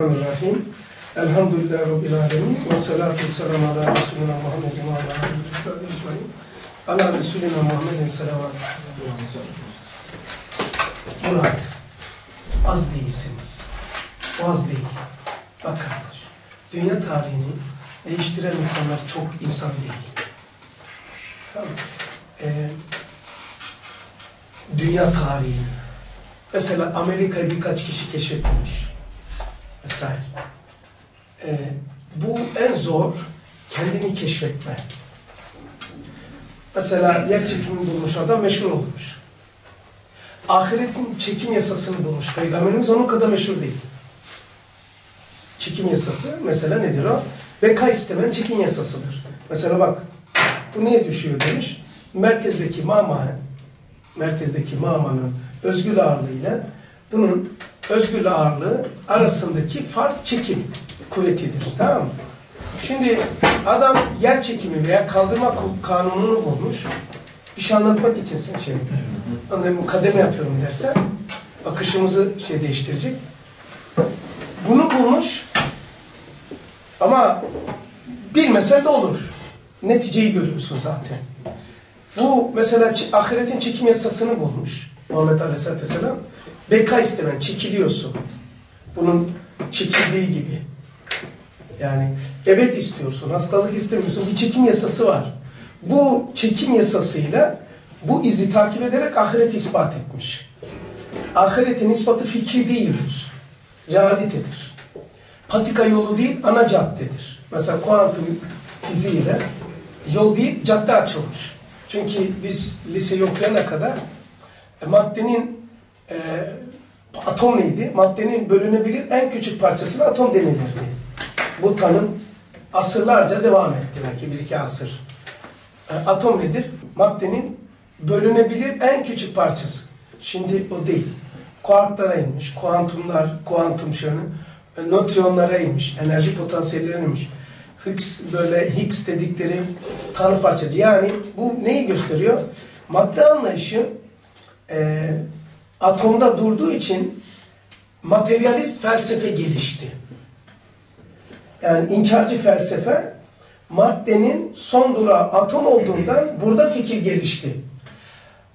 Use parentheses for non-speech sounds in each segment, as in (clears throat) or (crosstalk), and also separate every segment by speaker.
Speaker 1: Bismillahirrahmanirrahim. Elhamdülillahi Rabbil alemin. Ve salatu selamu ala Resulina Muhammedin ve ala sahbihi ecmaîn. Ala Resulina Muhammedin selavat. Murat, az değilsiniz. Az değil. Bak kardeş, dünya tarihini değiştiren insanlar çok insan değil. Tamam? Ee, dünya tarihini. Mesela Amerika'yı birkaç kişi keşfetmemiş vesaire. Ee, bu en zor kendini keşfetme. Mesela yer çekimini bulmuş adam meşhur olmuş. Ahiretin çekim yasasını bulmuş. Peygamberimiz onun kadar meşhur değil. Çekim yasası mesela nedir o? Beka istemen çekim yasasıdır. Mesela bak bu niye düşüyor demiş. Merkezdeki mama merkezdeki mamanın özgül ağırlığıyla bunun özgül ağırlığı arasındaki fark çekim kuvvetidir. Tamam mı? Şimdi adam yer çekimi veya kaldırma kanununu bulmuş. Bir şey anlatmak için sen şey. Anlayın mukademe yapıyorum dersen akışımızı şey değiştirecek. Bunu bulmuş ama bilmese de olur. Neticeyi görüyorsun zaten. Bu mesela ahiretin çekim yasasını bulmuş Muhammed Aleyhisselatü Vesselam. Beka istemen, çekiliyorsun. Bunun çekildiği gibi. Yani evet istiyorsun, hastalık istemiyorsun. Bir çekim yasası var. Bu çekim yasasıyla bu izi takip ederek ahireti ispat etmiş. Ahiretin ispatı fikri değildir. Realitedir. Patika yolu değil, ana caddedir. Mesela kuantum fiziğiyle yol değil, cadde açılmış. Çünkü biz liseyi okuyana kadar e, maddenin e, atom neydi? Maddenin bölünebilir en küçük parçasına atom denilirdi. Bu tanım asırlarca devam etti belki bir iki asır. E, atom nedir? Maddenin bölünebilir en küçük parçası. Şimdi o değil. Kuarklara inmiş, kuantumlar, kuantum şöyle, e, nötriyonlara inmiş, enerji potansiyellerine inmiş. Higgs böyle Higgs dedikleri tanı parçası. Yani bu neyi gösteriyor? Madde anlayışı e, atomda durduğu için materyalist felsefe gelişti. Yani inkarcı felsefe maddenin son durağı atom olduğundan burada fikir gelişti.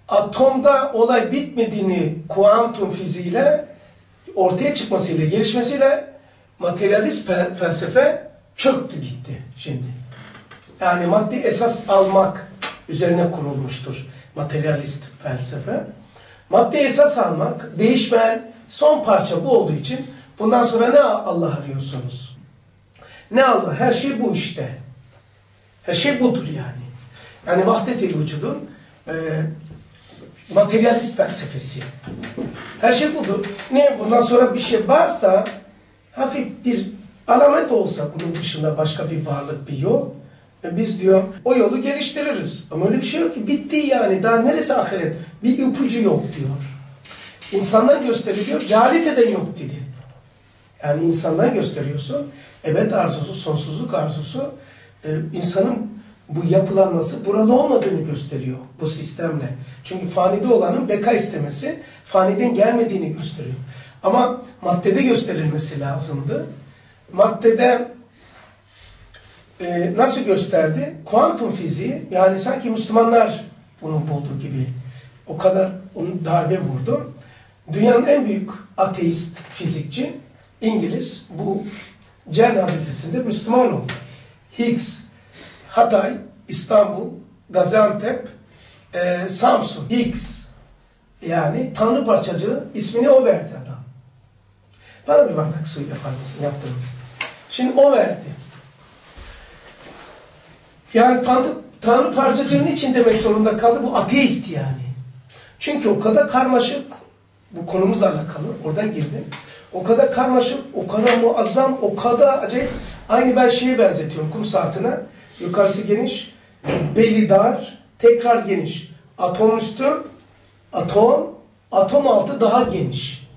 Speaker 1: Atomda olay bitmediğini kuantum fiziğiyle ortaya çıkmasıyla, gelişmesiyle materyalist felsefe çöktü gitti şimdi. Yani maddi esas almak üzerine kurulmuştur materyalist felsefe. Maddi esas almak, değişmeyen son parça bu olduğu için bundan sonra ne Allah arıyorsunuz? Ne Allah? Her şey bu işte. Her şey budur yani. Yani vahdet-i vücudun e, materyalist felsefesi. Her şey budur. Ne? Bundan sonra bir şey varsa hafif bir alamet olsa bunun dışında başka bir varlık, bir yol e biz diyor o yolu geliştiririz. Ama öyle bir şey yok ki. Bitti yani. Daha neresi ahiret? Bir ipucu yok diyor. İnsandan gösteriliyor. Realiteden yok dedi. Yani insandan gösteriyorsun. Evet arzusu, sonsuzluk arzusu e, insanın bu yapılanması buralı olmadığını gösteriyor bu sistemle. Çünkü fanide olanın beka istemesi faniden gelmediğini gösteriyor. Ama maddede gösterilmesi lazımdı. Maddede e, nasıl gösterdi? Kuantum fiziği yani sanki Müslümanlar bunu bulduğu gibi o kadar onun darbe vurdu. Dünyanın en büyük ateist fizikçi İngiliz bu CERN hadisesinde Müslüman oldu. Higgs, Hatay, İstanbul, Gaziantep, e, Samsun, Higgs yani Tanrı parçacığı ismini o verdi adam. Bana bir bardak su yapar mısın? Yaptınız. Şimdi o verdi. Yani Tanrı, Tanrı parçacığının için demek zorunda kaldı. Bu ateist yani. Çünkü o kadar karmaşık, bu konumuzla alakalı, oradan girdim. O kadar karmaşık, o kadar muazzam, o kadar acayip. Aynı ben şeye benzetiyorum kum saatine. Yukarısı geniş, beli dar, tekrar geniş. Atom üstü, atom, atom altı daha geniş.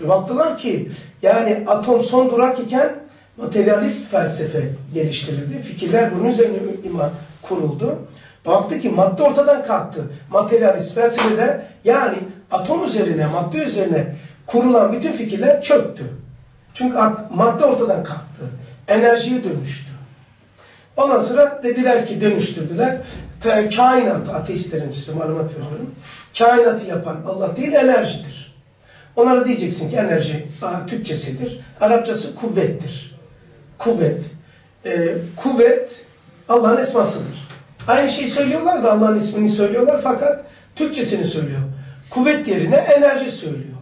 Speaker 1: Ve baktılar ki yani atom son durak iken materyalist felsefe geliştirildi. Fikirler bunun üzerine iman kuruldu. Baktı ki madde ortadan kalktı. Materyalist felsefede yani atom üzerine, madde üzerine kurulan bütün fikirler çöktü. Çünkü madde ortadan kalktı. Enerjiye dönüştü. Ondan sonra dediler ki dönüştürdüler. Kainat, ateistlerin size malumat veriyorum. Kainatı yapan Allah değil enerjidir. Onlara diyeceksin ki enerji Türkçesidir. Arapçası kuvvettir. Kuvvet. Ee, kuvvet Allah'ın esmasıdır. Aynı şeyi söylüyorlar da Allah'ın ismini söylüyorlar fakat Türkçesini söylüyor. Kuvvet yerine enerji söylüyor.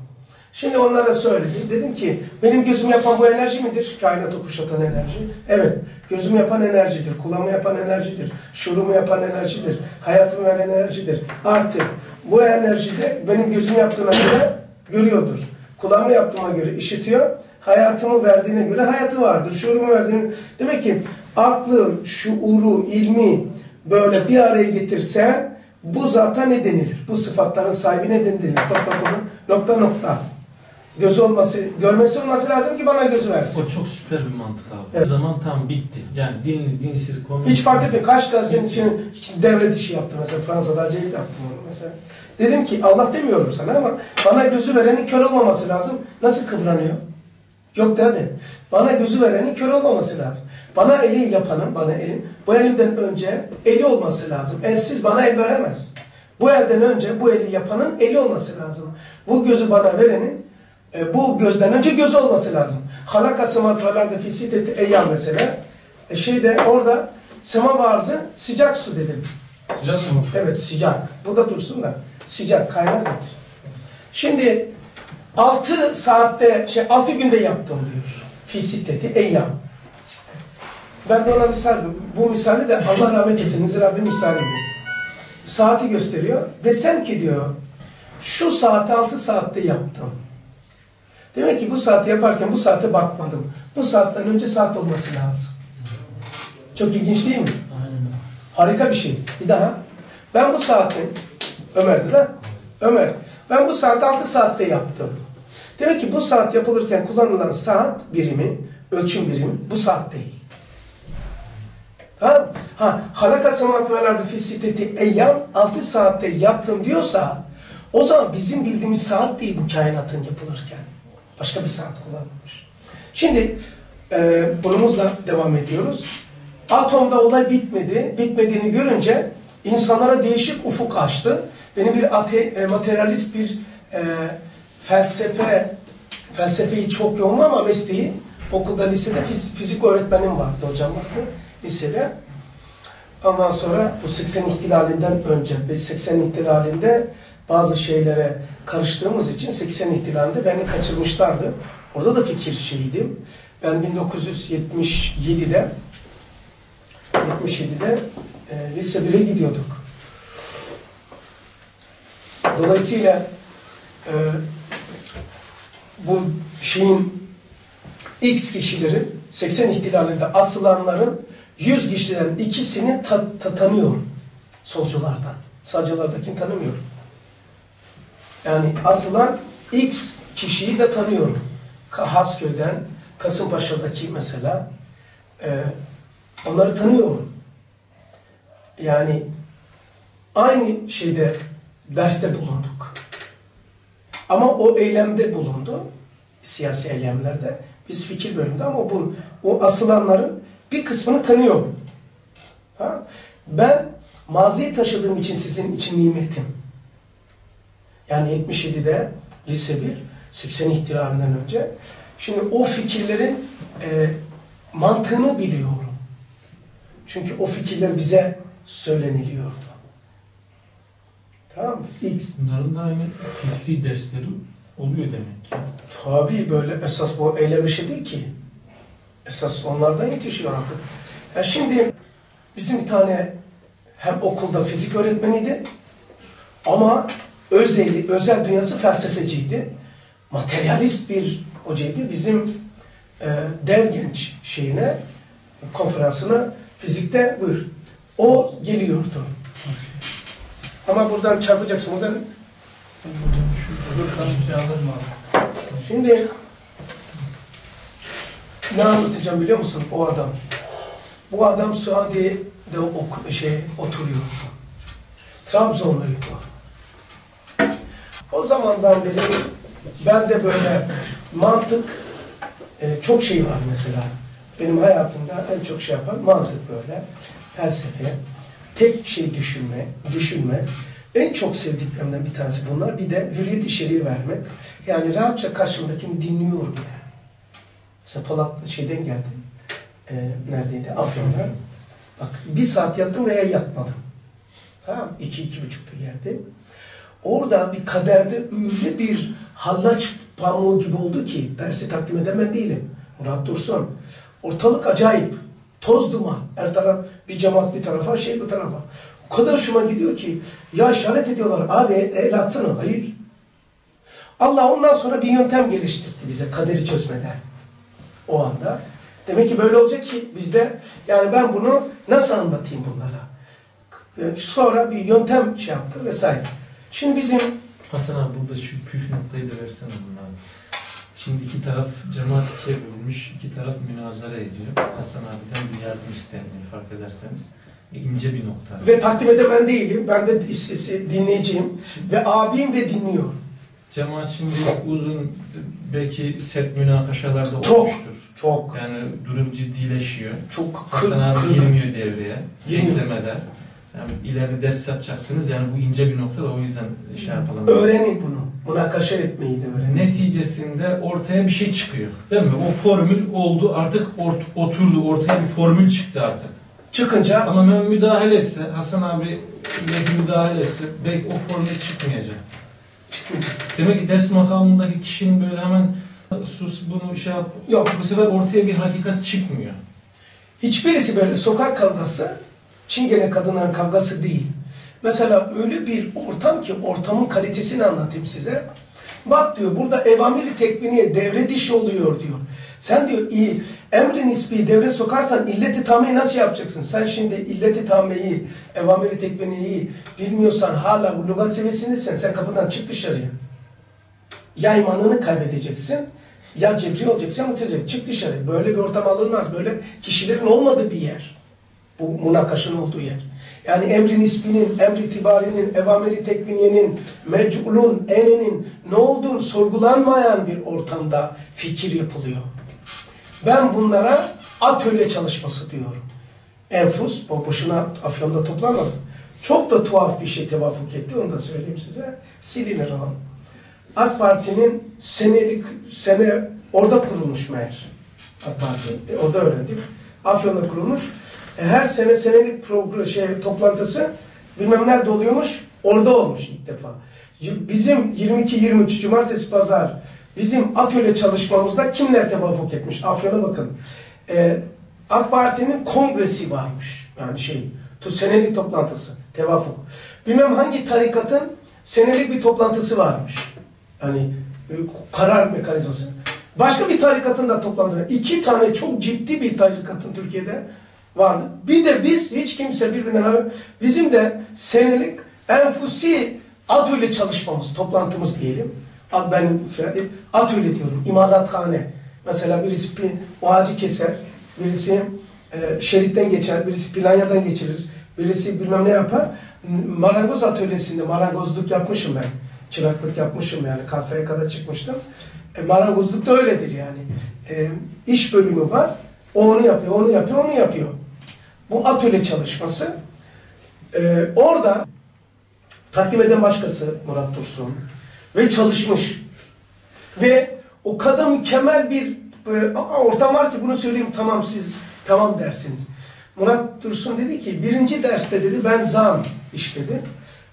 Speaker 1: Şimdi onlara söyledim. Dedim ki benim gözüm yapan bu enerji midir? Kainatı kuşatan enerji. Evet. Gözüm yapan enerjidir. Kulağımı yapan enerjidir. Şuurumu yapan enerjidir. Hayatımı veren enerjidir. Artık bu enerjide benim gözüm yaptığına göre görüyordur. Kulağımı yaptığıma göre işitiyor. Hayatımı verdiğine göre hayatı vardır. Şuurumu verdiğine... Demek ki aklı, şuuru, ilmi böyle bir araya getirsen bu zata ne denilir? Bu sıfatların sahibi ne denilir? Nokta nokta. nokta, nokta gözü olması, görmesi olması lazım ki bana gözü versin.
Speaker 2: O çok süper bir mantık abi.
Speaker 1: Evet.
Speaker 2: O zaman tam bitti. Yani dinli, dinsiz konu.
Speaker 1: Hiç fark etmiyor. Kaç tane senin için devre dışı yaptı mesela. Fransa'da acayip yaptım onu mesela. Dedim ki Allah demiyorum sana ama bana gözü verenin kör olmaması lazım. Nasıl kıvranıyor? Yok dedi. Bana gözü verenin kör olmaması lazım. Bana eli yapanın, bana elin, bu elimden önce eli olması lazım. Elsiz bana el veremez. Bu elden önce bu eli yapanın eli olması lazım. Bu gözü bana verenin e, bu gözden önce göz olması lazım. Halaka sematvalarda fi sitteti eyyam mesela. E şeyde orada sema varzı sıcak su dedim.
Speaker 2: Sıcak mı?
Speaker 1: Evet sıcak. Bu da dursun da sıcak kaynak getir. Şimdi 6 saatte şey 6 günde yaptım diyor. Fi sitteti eyyam. Ben de ona misal bu misali de Allah rahmet etsin. Nizir abi misali diyor. Saati gösteriyor. Desem ki diyor şu saati 6 saatte yaptım. Demek ki bu saati yaparken bu saate bakmadım. Bu saatten önce saat olması lazım. Çok ilginç değil mi?
Speaker 2: Aynen.
Speaker 1: Harika bir şey. Bir daha. Ben bu saati, Ömer'di lan. Ömer. Ben bu saati 6 saatte yaptım. Demek ki bu saat yapılırken kullanılan saat birimi, ölçüm birimi bu saat değil. Ha? Ha, halaka semat vel ardı fi sitteti eyyam 6 saatte yaptım diyorsa o zaman bizim bildiğimiz saat değil bu kainatın yapılırken. Başka bir saat kullanılmış. Şimdi e, bunumuzla devam ediyoruz. Atomda olay bitmedi. Bitmediğini görünce insanlara değişik ufuk açtı. Beni bir ate, e, materyalist bir e, felsefe felsefeyi çok yoğun ama mesleği okulda lisede fiz, fizik öğretmenim vardı hocam vardı lisede. Ondan sonra bu 80 ihtilalinden önce, 80 ihtilalinde bazı şeylere karıştığımız için 80 ihtilalinde beni kaçırmışlardı. Orada da fikir şeyiydim. Ben 1977'de 77'de e, lise 1'e gidiyorduk. Dolayısıyla e, bu şeyin X kişilerin 80 ihtilalinde asılanların 100 kişiden ikisini ta, ta, tanıyorum. Solculardan. Sağcılardakini tanımıyorum. Yani asılan X kişiyi de tanıyorum. Hasköy'den, Kasımpaşa'daki mesela e, onları tanıyorum. Yani aynı şeyde derste bulunduk. Ama o eylemde bulundu. Siyasi eylemlerde. Biz fikir bölümünde ama bu o asılanların bir kısmını tanıyorum. Ha? Ben maziyi taşıdığım için sizin için nimetim. Yani 77'de lise 1, 80 ihtilalinden önce. Şimdi o fikirlerin e, mantığını biliyorum. Çünkü o fikirler bize söyleniliyordu. Tamam mı? X.
Speaker 2: Bunların da aynı fikri dersleri oluyor demek ki.
Speaker 1: Tabii böyle esas bu eylem işi değil ki. Esas onlardan yetişiyor artık. Ya şimdi bizim bir tane hem okulda fizik öğretmeniydi ama özeli, özel dünyası felsefeciydi. Materyalist bir hocaydı. Bizim e, dev genç şeyine, konferansına fizikte buyur. O geliyordu. Ama buradan çarpacaksın. Buradan Şimdi ne anlatacağım biliyor musun o adam? Bu adam Suadi'de ok şey oturuyor. Trabzonluydu. O zamandan beri ben de böyle mantık e, çok şey var mesela. Benim hayatımda en çok şey yapan mantık böyle. Felsefe. Tek şey düşünme, düşünme. En çok sevdiklerimden bir tanesi bunlar. Bir de hürriyet içeriği vermek. Yani rahatça karşımdakini dinliyorum yani. Mesela Polat şeyden geldi. E, neredeydi? Afyon'dan. Bak bir saat yattım veya yatmadım. Tamam iki, iki buçukta geldi. Orada bir kaderde öyle bir hallaç pamuğu gibi oldu ki dersi takdim eden ben değilim. Murat Dursun. Ortalık acayip. Toz duman. Her taraf bir cemaat bir tarafa, şey bu tarafa. O kadar hoşuma gidiyor ki ya işaret ediyorlar. Abi el atsana. Hayır. Allah ondan sonra bir yöntem geliştirdi bize kaderi çözmeden. O anda. Demek ki böyle olacak ki bizde yani ben bunu nasıl anlatayım bunlara? Sonra bir yöntem şey yaptı vesaire. Şimdi bizim
Speaker 2: Hasan abi burada şu püf noktayı da versene bunlar. Şimdi iki taraf cemaat ikiye bölünmüş, iki taraf münazara ediyor. Hasan abiden bir yardım isteniyor fark ederseniz. E, ince bir nokta.
Speaker 1: ve takdim eden ben değilim. Ben de dinleyiciyim.
Speaker 2: Şimdi
Speaker 1: Ve abim de dinliyor.
Speaker 2: cemaat şimdi uzun belki sert münakaşalarda
Speaker 1: Çok.
Speaker 2: olmuştur.
Speaker 1: Çok.
Speaker 2: Yani durum ciddileşiyor.
Speaker 1: Çok
Speaker 2: Hasan abi girmiyor devreye.
Speaker 1: Girmiyor.
Speaker 2: Eklemeler. Yani ileride ders yapacaksınız. Yani bu ince bir nokta da o yüzden şey yapalım.
Speaker 1: Öğrenin bunu. Münakaşa etmeyi de öğrenin.
Speaker 2: Neticesinde ortaya bir şey çıkıyor. Değil mi? O formül oldu artık ort- oturdu. Ortaya bir formül çıktı artık.
Speaker 1: Çıkınca
Speaker 2: Ama ben müdahale etse, Hasan abi müdahale etse belki o formül çıkmayacak.
Speaker 1: çıkmayacak.
Speaker 2: Demek ki ders makamındaki kişinin böyle hemen sus bunu şey yap.
Speaker 1: Yok.
Speaker 2: Bu sefer ortaya bir hakikat çıkmıyor.
Speaker 1: Hiçbirisi böyle sokak kavgası, çingene kadınların kavgası değil. Mesela öyle bir ortam ki ortamın kalitesini anlatayım size. Bak diyor burada evamiri tekviniye devre dışı oluyor diyor. Sen diyor iyi, emri nispi devre sokarsan illeti tameyi nasıl yapacaksın? Sen şimdi illeti tameyi, evamiri tekviniyeyi bilmiyorsan hala bu lügat seviyesindeysen sen kapıdan çık dışarıya. Ya imanını kaybedeceksin, ya cebri olacaksın ya mutezile. Çık dışarı. Böyle bir ortam alınmaz. Böyle kişilerin olmadığı bir yer. Bu münakaşın olduğu yer. Yani emri nisbinin, emri tibarinin, evamiri tekviniyenin, mec'ulun, enenin ne olduğunu sorgulanmayan bir ortamda fikir yapılıyor. Ben bunlara atölye çalışması diyorum. Enfus, boşuna Afyon'da toplanmadı. Çok da tuhaf bir şey tevafuk etti, onu da söyleyeyim size. Silinir o. AK Parti'nin senelik, sene orada kurulmuş meğer. AK Parti, e, orada öğrendik. Afyon'da kurulmuş. E, her sene senelik program, şey, toplantısı bilmem nerede oluyormuş, orada olmuş ilk defa. Bizim 22-23 Cumartesi Pazar bizim atölye çalışmamızda kimler tevafuk etmiş? Afyon'a bakın. E, AK Parti'nin kongresi varmış. Yani şey, senelik toplantısı, tevafuk. Bilmem hangi tarikatın senelik bir toplantısı varmış. Yani e, karar mekanizması. Başka bir tarikatın da toplantısı. İki tane çok ciddi bir tarikatın Türkiye'de vardı. Bir de biz hiç kimse birbirinden haber. Bizim de senelik enfusi atölye çalışmamız, toplantımız diyelim. Ben atölye diyorum, imalathane. Mesela birisi bir ağacı keser, birisi e, şeritten geçer, birisi planyadan geçirir, birisi bilmem ne yapar. Marangoz atölyesinde marangozluk yapmışım ben. Çıraklık yapmışım yani kafeye kadar çıkmıştım. E, marangozluk da öyledir yani. E, iş bölümü var. O onu yapıyor, onu yapıyor, onu yapıyor. Bu atölye çalışması. E, orada takdim eden başkası Murat Dursun ve çalışmış. Ve o kadar mükemmel bir e, ortam var ki bunu söyleyeyim tamam siz tamam dersiniz. Murat Dursun dedi ki birinci derste dedi ben zan işledim.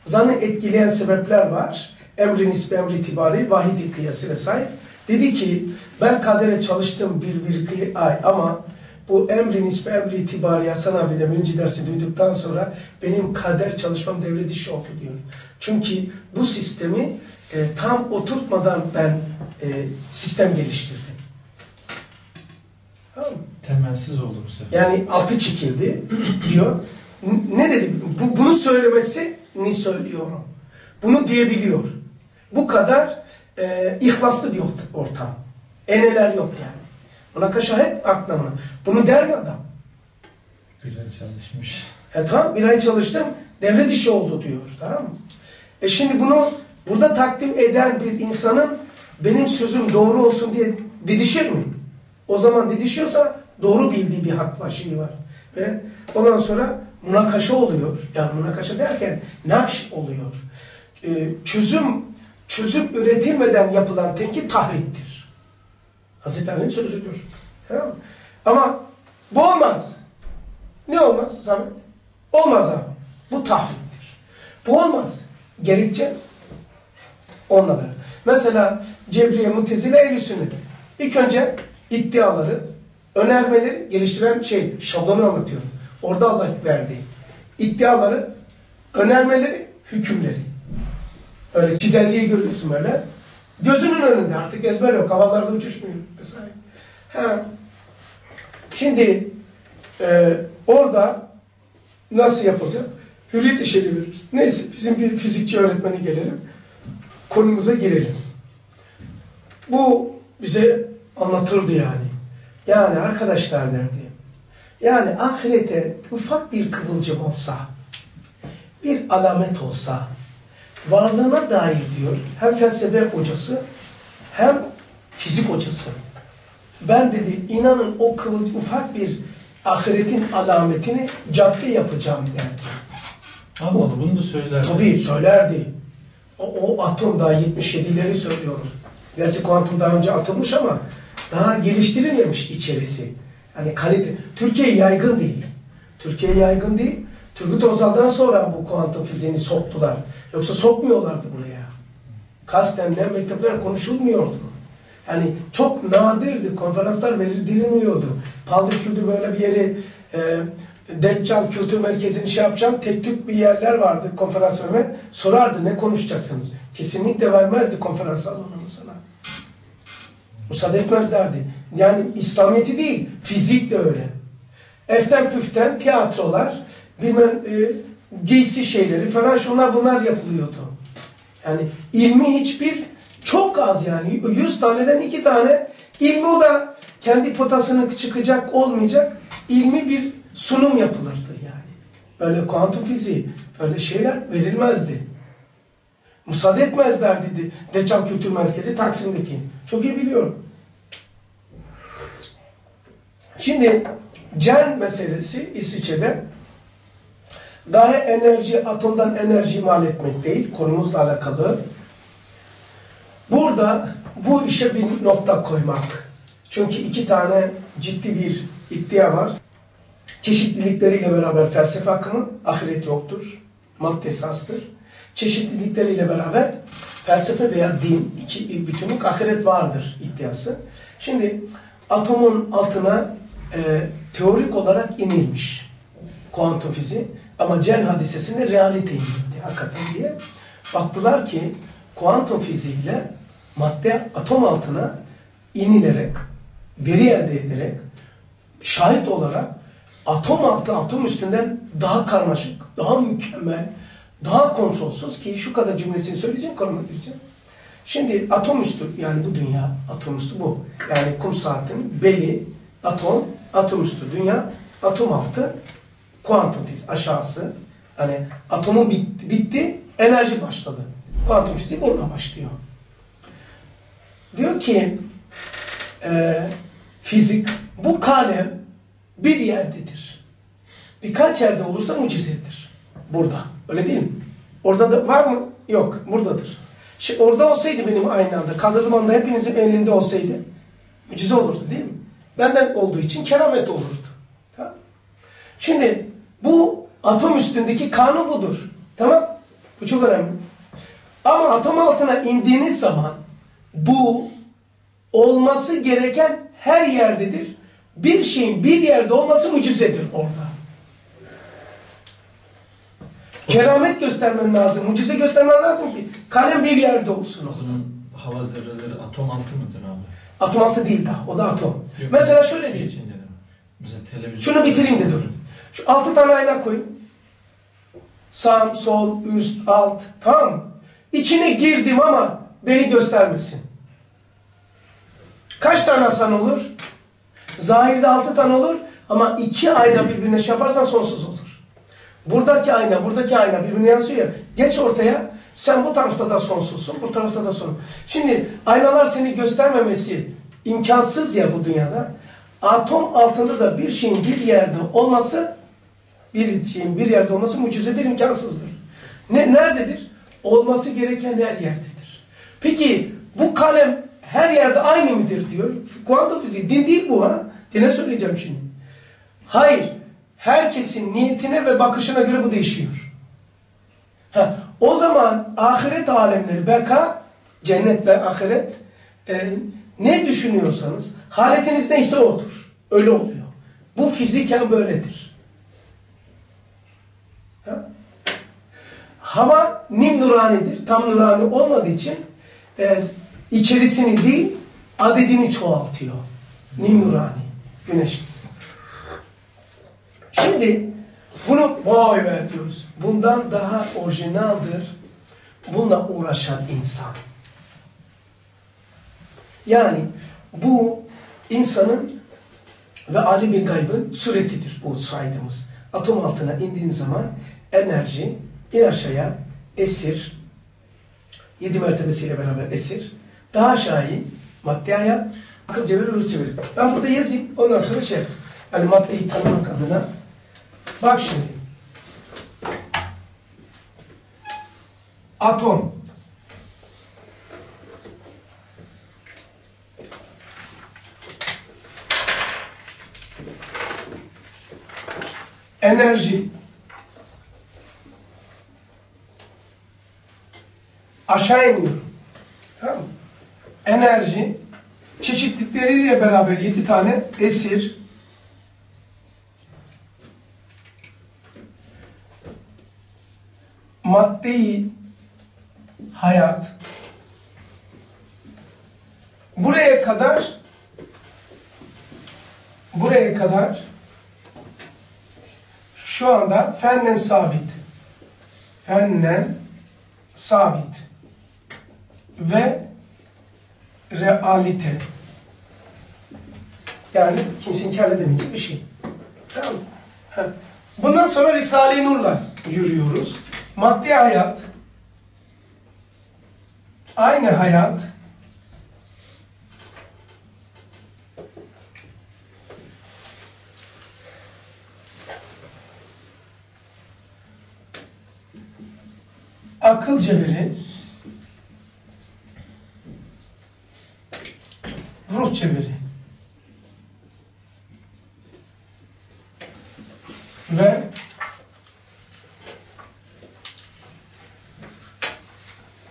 Speaker 1: Zanı etkileyen sebepler var. Emri nisbi emri itibari, vahidi kıyası vesaire. Dedi ki ben kadere çalıştım bir, bir kıy- ay ama bu emri nisbi emri itibari Hasan abi de birinci dersi duyduktan sonra benim kader çalışmam devre dışı oldu diyor. Çünkü bu sistemi e, tam oturtmadan ben e, sistem geliştirdim. Tamam mı?
Speaker 2: Temelsiz oldu bu sefer.
Speaker 1: Yani altı çekildi (clears throat) diyor. Ne dedi? Bu, bunu söylemesi ni söylüyorum. Bunu diyebiliyor. Bu kadar e, ihlaslı bir ort- ortam. Eneler yok yani. Buna hep aklına. Bunu der mi adam?
Speaker 2: Bir ay çalışmış.
Speaker 1: E tamam bir ay çalıştım devre dışı oldu diyor. Tamam mı? E şimdi bunu burada takdim eden bir insanın benim sözüm doğru olsun diye didişir mi? O zaman didişiyorsa doğru bildiği bir hak var, şeyi var. Ve ondan sonra münakaşa oluyor. Yani münakaşa derken nakş oluyor. Ee, çözüm çözüm üretilmeden yapılan tenkit tahriptir. Hazreti Ali'nin sözüdür. Tamam? Ama bu olmaz. Ne olmaz Samet? Olmaz abi. Bu tahriptir. Bu olmaz. Gerekçe onunla beraber. Mesela Cebriye, Mutezile, Ehl-i Sünnet. İlk önce iddiaları, önermeleri geliştiren şey, şablonu anlatıyorum. Orada Allah verdi. İddiaları, önermeleri, hükümleri. Öyle çizelgeyi görüyorsun böyle. Gözünün önünde artık ezber yok. Havalarda uçuşmuyor vesaire. Ha. Şimdi e, orada nasıl yapılacak? Hürriyet işleri veriyoruz. Neyse bizim bir fizikçi öğretmeni gelelim. Konumuza girelim. Bu bize anlatırdı yani. Yani arkadaşlar derdi. Yani ahirete ufak bir kıvılcım olsa, bir alamet olsa, varlığına dair diyor hem felsefe hocası hem fizik hocası. Ben dedi inanın o kıvıl ufak bir ahiretin alametini cadde yapacağım derdi.
Speaker 2: Allah Allah bunu da söyler.
Speaker 1: Tabii söylerdi. O, o atom daha 77'leri söylüyorum. Gerçi kuantum daha önce atılmış ama daha geliştirilmemiş içerisi. Yani kalite. Türkiye yaygın değil. Türkiye yaygın değil. Turgut Özal'dan sonra bu kuantum fiziğini soktular. Yoksa sokmuyorlardı buraya. Kasten ne mektepler konuşulmuyordu. Yani çok nadirdi. Konferanslar verilmiyordu. Paldikül'de böyle bir yeri e, Deccal Kültür Merkezi'ni şey yapacağım. Tek tük bir yerler vardı konferans verme. Sorardı ne konuşacaksınız? Kesinlikle vermezdi konferans salonunu sana. Müsaade etmezlerdi. Yani İslamiyet'i değil, fizik de öyle. Eften püften tiyatrolar, bilmem e, giysi şeyleri falan şunlar bunlar yapılıyordu. Yani ilmi hiçbir çok az yani. Yüz taneden iki tane ilmi o da kendi potasını çıkacak olmayacak ilmi bir sunum yapılırdı yani. Böyle kuantum fiziği, böyle şeyler verilmezdi. Müsaade etmezler dedi Deccal Kültür Merkezi Taksim'deki. Çok iyi biliyorum. Şimdi CERN meselesi İsviçre'de gaye enerji, atomdan enerji imal etmek değil, konumuzla alakalı. Burada bu işe bir nokta koymak. Çünkü iki tane ciddi bir iddia var. Çeşitlilikleriyle beraber felsefe akımı, ahiret yoktur, madde esastır. Çeşitlilikleriyle beraber felsefe veya din, iki bütünlük ahiret vardır iddiası. Şimdi atomun altına e, teorik olarak inilmiş kuantum fiziği ama CERN hadisesinde realite inildi hakikaten diye. Baktılar ki kuantum fiziğiyle madde atom altına inilerek, veri elde ederek, şahit olarak atom altı atom üstünden daha karmaşık, daha mükemmel, daha kontrolsüz ki şu kadar cümlesini söyleyeceğim, gireceğim. Şimdi atom üstü yani bu dünya atom üstü bu. Yani kum saatin beli atom, atom üstü dünya, atom altı kuantum fiziği aşağısı. Hani atomu bitti, bitti enerji başladı. Kuantum fiziği bununla başlıyor. Diyor ki e, fizik bu kalem bir yerdedir. Birkaç yerde olursa mucizedir. Burada. Öyle değil mi? Orada da var mı? Yok. Buradadır. Şimdi orada olsaydı benim aynı anda, kaldırdığım anda hepinizin elinde olsaydı mucize olurdu değil mi? Benden olduğu için keramet olurdu. Tamam. Şimdi bu atom üstündeki kanun budur. Tamam. Bu çok önemli. Ama atom altına indiğiniz zaman bu olması gereken her yerdedir. Bir şeyin bir yerde olması mucizedir orada. Keramet göstermen lazım, mucize göstermen lazım ki kalem bir yerde olsun.
Speaker 2: O zaman hava zerreleri atom altı mıdır abi?
Speaker 1: Atom altı değil daha, o da atom.
Speaker 2: Yok,
Speaker 1: Mesela şöyle
Speaker 2: şey
Speaker 1: diyeyim.
Speaker 2: Mesela televizyon.
Speaker 1: Şunu bitireyim de dur. Şu altı tane ayna koyun. Sağ, sol, üst, alt. Tamam? İçine girdim ama beni göstermesin. Kaç tane Hasan olur? Zahirde altı tane olur ama iki ayna birbirine şey yaparsan sonsuz olur. Buradaki ayna, buradaki ayna birbirine yansıyor ya. Geç ortaya. Sen bu tarafta da sonsuzsun, bu tarafta da son. Şimdi aynalar seni göstermemesi imkansız ya bu dünyada. Atom altında da bir şeyin bir yerde olması, bir şeyin bir yerde olması mucizedir, imkansızdır. Ne, nerededir? Olması gereken her yerdedir. Peki bu kalem her yerde aynı mıdır diyor. Kuantum fiziği, din değil bu ha. Dine söyleyeceğim şimdi. Hayır. Herkesin niyetine ve bakışına göre bu değişiyor. Ha, o zaman ahiret alemleri, beka, cennet ve ahiret e, ne düşünüyorsanız, haletiniz neyse odur. Öyle oluyor. Bu fiziken böyledir. Ha? Hava nim nuranidir. Tam nurani olmadığı için e, içerisini değil, adedini çoğaltıyor. Nim nurani. Güneş. Şimdi bunu vay be diyoruz. Bundan daha orijinaldir. Bununla uğraşan insan. Yani bu insanın ve Ali Gayb'ın suretidir bu saydığımız. Atom altına indiğin zaman enerji in aşağıya esir, yedi mertebesiyle beraber esir, daha aşağı in, madde ayak, akıl çevirir, ruh çevirir. Ben burada yazayım, ondan sonra şey, yani maddeyi tanımak adına. Bak şimdi. Atom. Enerji. Aşağı iniyorum. Tamam? Enerji çeşitlikleriyle beraber yedi tane esir, maddeyi hayat buraya kadar buraya kadar şu anda fennen sabit fennen sabit ve realite yani kimse inkar edemeyecek bir şey. Tamam. Bundan sonra Risale-i Nur'la yürüyoruz. Maddi hayat, aynı hayat, akıl cebiri, ruh cebiri ve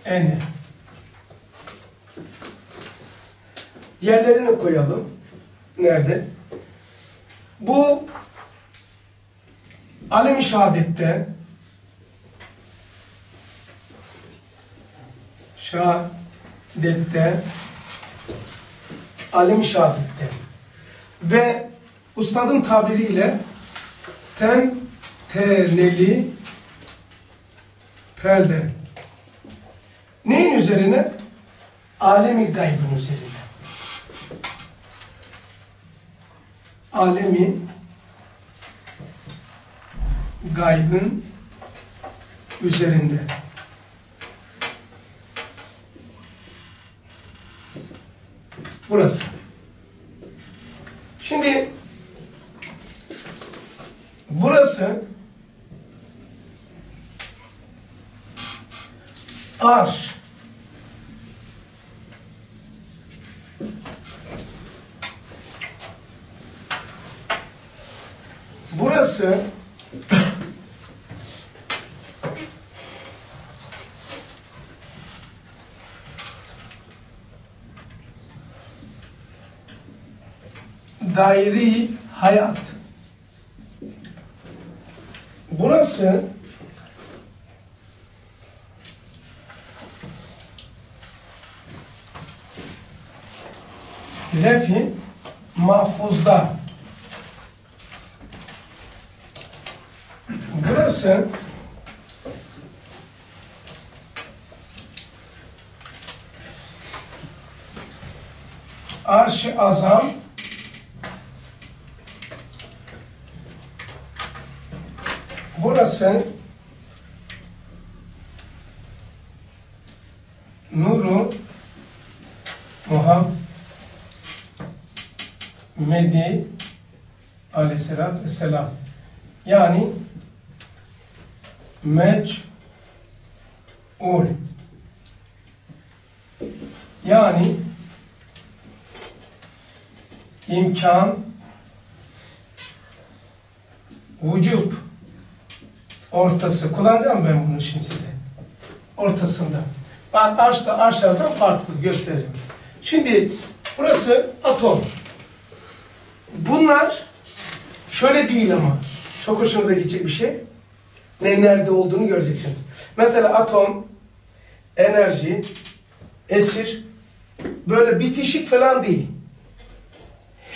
Speaker 1: eni. Diğerlerini koyalım. Nerede? Bu alem-i şehadette şehadette alem-i şehadette ve ustadın tabiriyle ten teneli perde Neyin üzerine? Alemi gaybın üzerine. Alemi gaybın üzerinde. Burası. Şimdi burası arş Burası dairi hayat. Burası levh-i mahfuzda burası arş-ı azam burası nuru Muhammed Medi aleyhissalatü vesselam. Yani mec'ul. Yani imkan vücub ortası. Kullanacağım ben bunu şimdi size. Ortasında. Bak arşta arş yazan farklı gösteririm. Şimdi burası atom. Bunlar şöyle değil ama çok hoşunuza gidecek bir şey. Ne nerede olduğunu göreceksiniz. Mesela atom, enerji, esir böyle bitişik falan değil.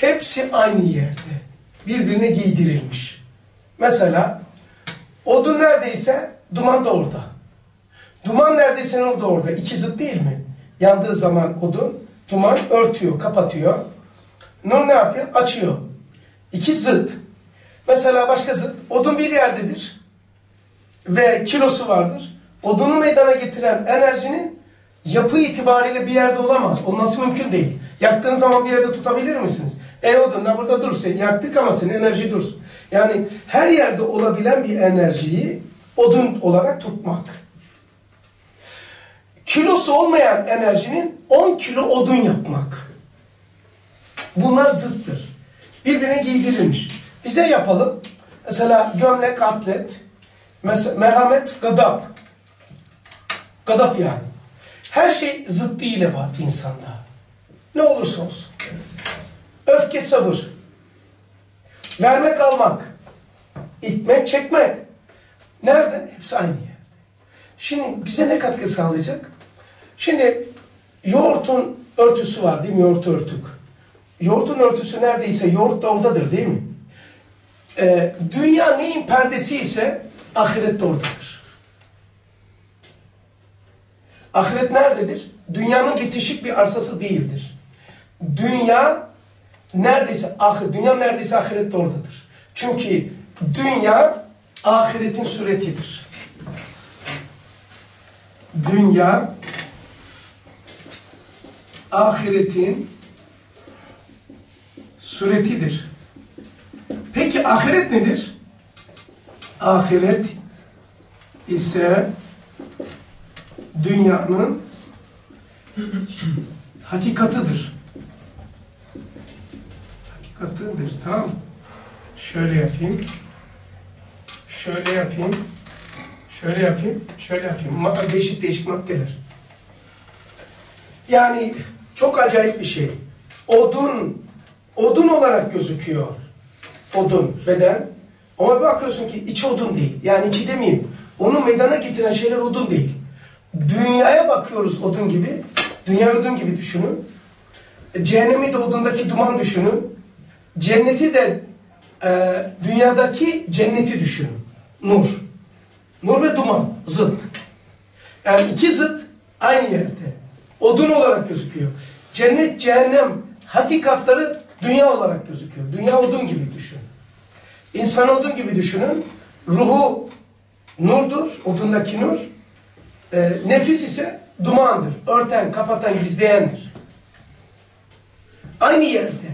Speaker 1: Hepsi aynı yerde. Birbirine giydirilmiş. Mesela odun neredeyse duman da orada. Duman neredeyse orada orada. İki zıt değil mi? Yandığı zaman odun, duman örtüyor, kapatıyor. Nur ne yapıyor? Açıyor. İki zıt. Mesela başka zıt. Odun bir yerdedir. Ve kilosu vardır. Odunu meydana getiren enerjinin yapı itibariyle bir yerde olamaz. Olması mümkün değil. Yaktığınız zaman bir yerde tutabilir misiniz? E odunla burada dursun. Yaktık ama senin enerji dursun. Yani her yerde olabilen bir enerjiyi odun olarak tutmak. Kilosu olmayan enerjinin 10 kilo odun yapmak. Bunlar zıttır. Birbirine giydirilmiş. Bize yapalım. Mesela gömlek atlet. Mesela merhamet gadap. Gadap yani. Her şey zıttıyla var insanda. Ne olursa olsun. Öfke sabır. Vermek almak. itmek çekmek. Nerede? Hepsi aynı yerde. Şimdi bize ne katkı sağlayacak? Şimdi yoğurtun örtüsü var değil mi? Yoğurt örtük. Yoğurtun örtüsü neredeyse yoğurt da oradadır değil mi? Ee, dünya neyin perdesi ise ahiret de oradadır. Ahiret nerededir? Dünyanın bitişik bir arsası değildir. Dünya neredeyse ahir, dünya neredeyse ahiret de oradadır. Çünkü dünya ahiretin suretidir. Dünya ahiretin suretidir. Peki ahiret nedir? Ahiret ise dünyanın hakikatıdır. Hakikatıdır. Tamam Şöyle yapayım. Şöyle yapayım. Şöyle yapayım. Şöyle yapayım. Değişik değişik maddeler. Yani çok acayip bir şey. Odun, odun olarak gözüküyor. Odun, beden. Ama bir bakıyorsun ki içi odun değil. Yani içi demeyeyim. Onu meydana getiren şeyler odun değil. Dünyaya bakıyoruz odun gibi. Dünya odun gibi düşünün. Cehennemi de odundaki duman düşünün. Cenneti de e, dünyadaki cenneti düşünün. Nur. Nur ve duman. Zıt. Yani iki zıt aynı yerde. Odun olarak gözüküyor. Cennet, cehennem hakikatları dünya olarak gözüküyor. Dünya odun gibi düşün. İnsan odun gibi düşünün. Ruhu nurdur, odundaki nur. E, nefis ise dumandır. Örten, kapatan, gizleyendir. Aynı yerde.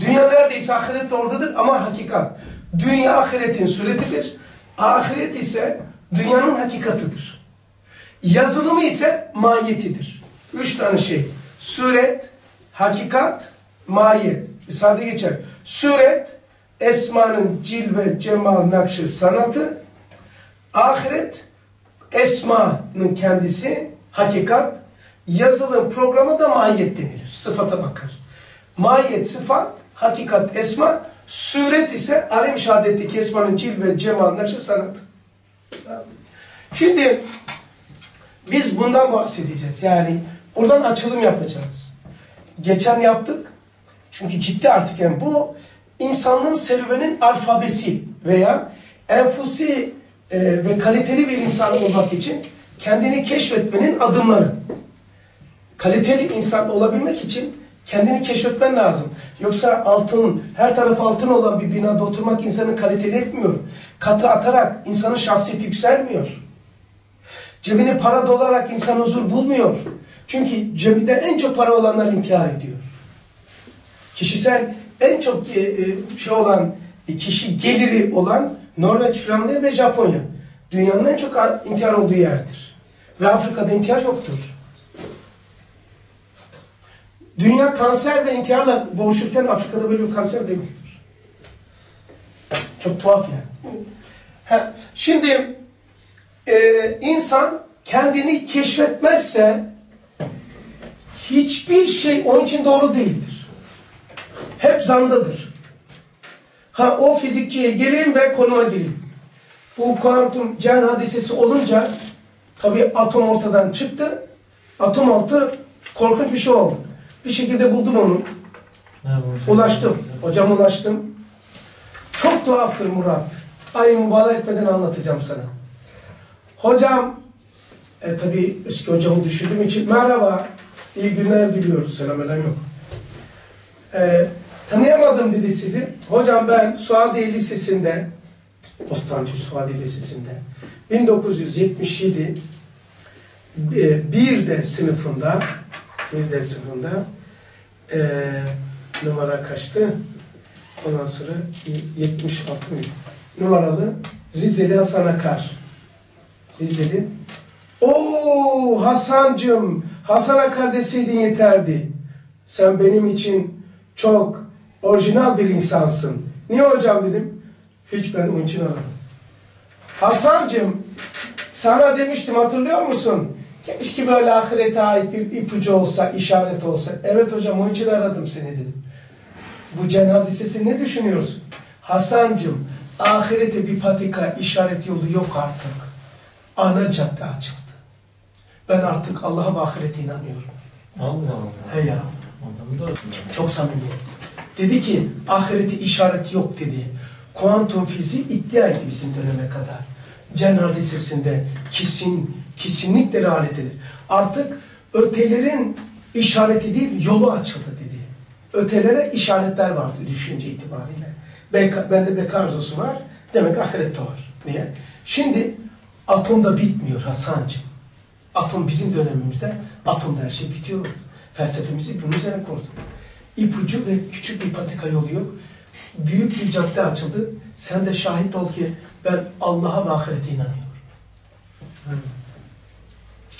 Speaker 1: Dünya neredeyse ahiret oradadır ama hakikat. Dünya ahiretin suretidir. Ahiret ise dünyanın hakikatıdır. Yazılımı ise mahiyetidir. Üç tane şey. Suret, hakikat, mahiyet. Sade geçer. Suret, esmanın cilve, cemal, nakşı, sanatı. Ahiret, esmanın kendisi, hakikat. Yazılım programa da mahiyet denilir. Sıfata bakar. Mahiyet, sıfat, hakikat, esma. Suret ise alem şehadetteki esmanın cilve, cemal, nakşı, sanatı. Şimdi biz bundan bahsedeceğiz. Yani buradan açılım yapacağız. Geçen yaptık. Çünkü ciddi artık yani bu insanlığın serüvenin alfabesi veya enfusi e, ve kaliteli bir insan olmak için kendini keşfetmenin adımları. Kaliteli insan olabilmek için kendini keşfetmen lazım. Yoksa altın, her tarafı altın olan bir binada oturmak insanı kaliteli etmiyor. Katı atarak insanın şahsiyeti yükselmiyor. Cebine para dolarak insan huzur bulmuyor. Çünkü cebinde en çok para olanlar intihar ediyor. Kişisel en çok e, e, şey olan, e, kişi geliri olan Norveç, Finlandiya ve Japonya. Dünyanın en çok intihar olduğu yerdir. Ve Afrika'da intihar yoktur. Dünya kanser ve intiharla boğuşurken Afrika'da böyle bir kanser de yoktur. Çok tuhaf yani. Ha, şimdi e, insan kendini keşfetmezse hiçbir şey onun için doğru değildir. Hep zandadır. Ha o fizikçiye geleyim ve konuma gireyim. Bu kuantum cen hadisesi olunca tabi atom ortadan çıktı. Atom altı korkunç bir şey oldu. Bir şekilde buldum onu. Ulaştım. Hocam ulaştım. Çok tuhaftır Murat. Ay mübalağa etmeden anlatacağım sana. Hocam, e, tabii eski hocamı düşündüğüm için merhaba, iyi günler diliyoruz. Selam aleyküm yok. E, tanıyamadım dedi sizi. Hocam ben Suadiye Lisesi'nde, Bostancı Suadiye Lisesi'nde 1977 e, bir de sınıfında bir de sınıfında e, numara kaçtı? Ondan sonra 76 mı? Numaralı Rizeli Hasan Akar. Rizeli. Oo Hasancım, Hasan Akar deseydin yeterdi. Sen benim için çok orijinal bir insansın. Niye hocam dedim. Hiç ben onun için aradım. Hasancım, sana demiştim hatırlıyor musun? Keşke böyle ahirete ait bir ipucu olsa, işaret olsa. Evet hocam onun için aradım seni dedim. Bu cen hadisesi ne düşünüyorsun? Hasancım, ahirete bir patika, işaret yolu yok artık. Ana cadde açıldı. Ben artık Allah'a ve ahirete inanıyorum.
Speaker 2: Allah Allah.
Speaker 1: He ya.
Speaker 2: Adam da
Speaker 1: Çok samimi. Dedi ki ahireti işareti yok dedi. Kuantum fiziği iddia etti bizim döneme kadar. Cen hadisesinde kesin, kesinlikle realitedir. Artık ötelerin işareti değil yolu açıldı dedi. Ötelere işaretler vardı düşünce itibariyle. Beka, bende beka arzusu var. Demek ahirette var. Niye? Şimdi atomda bitmiyor Hasan'cığım. Atom bizim dönemimizde atomda her şey bitiyor. Felsefemizi bunun üzerine kurduk. İpucu ve küçük bir patika yolu yok. Büyük bir cadde açıldı. Sen de şahit ol ki ben Allah'a ve ahirete inanıyorum.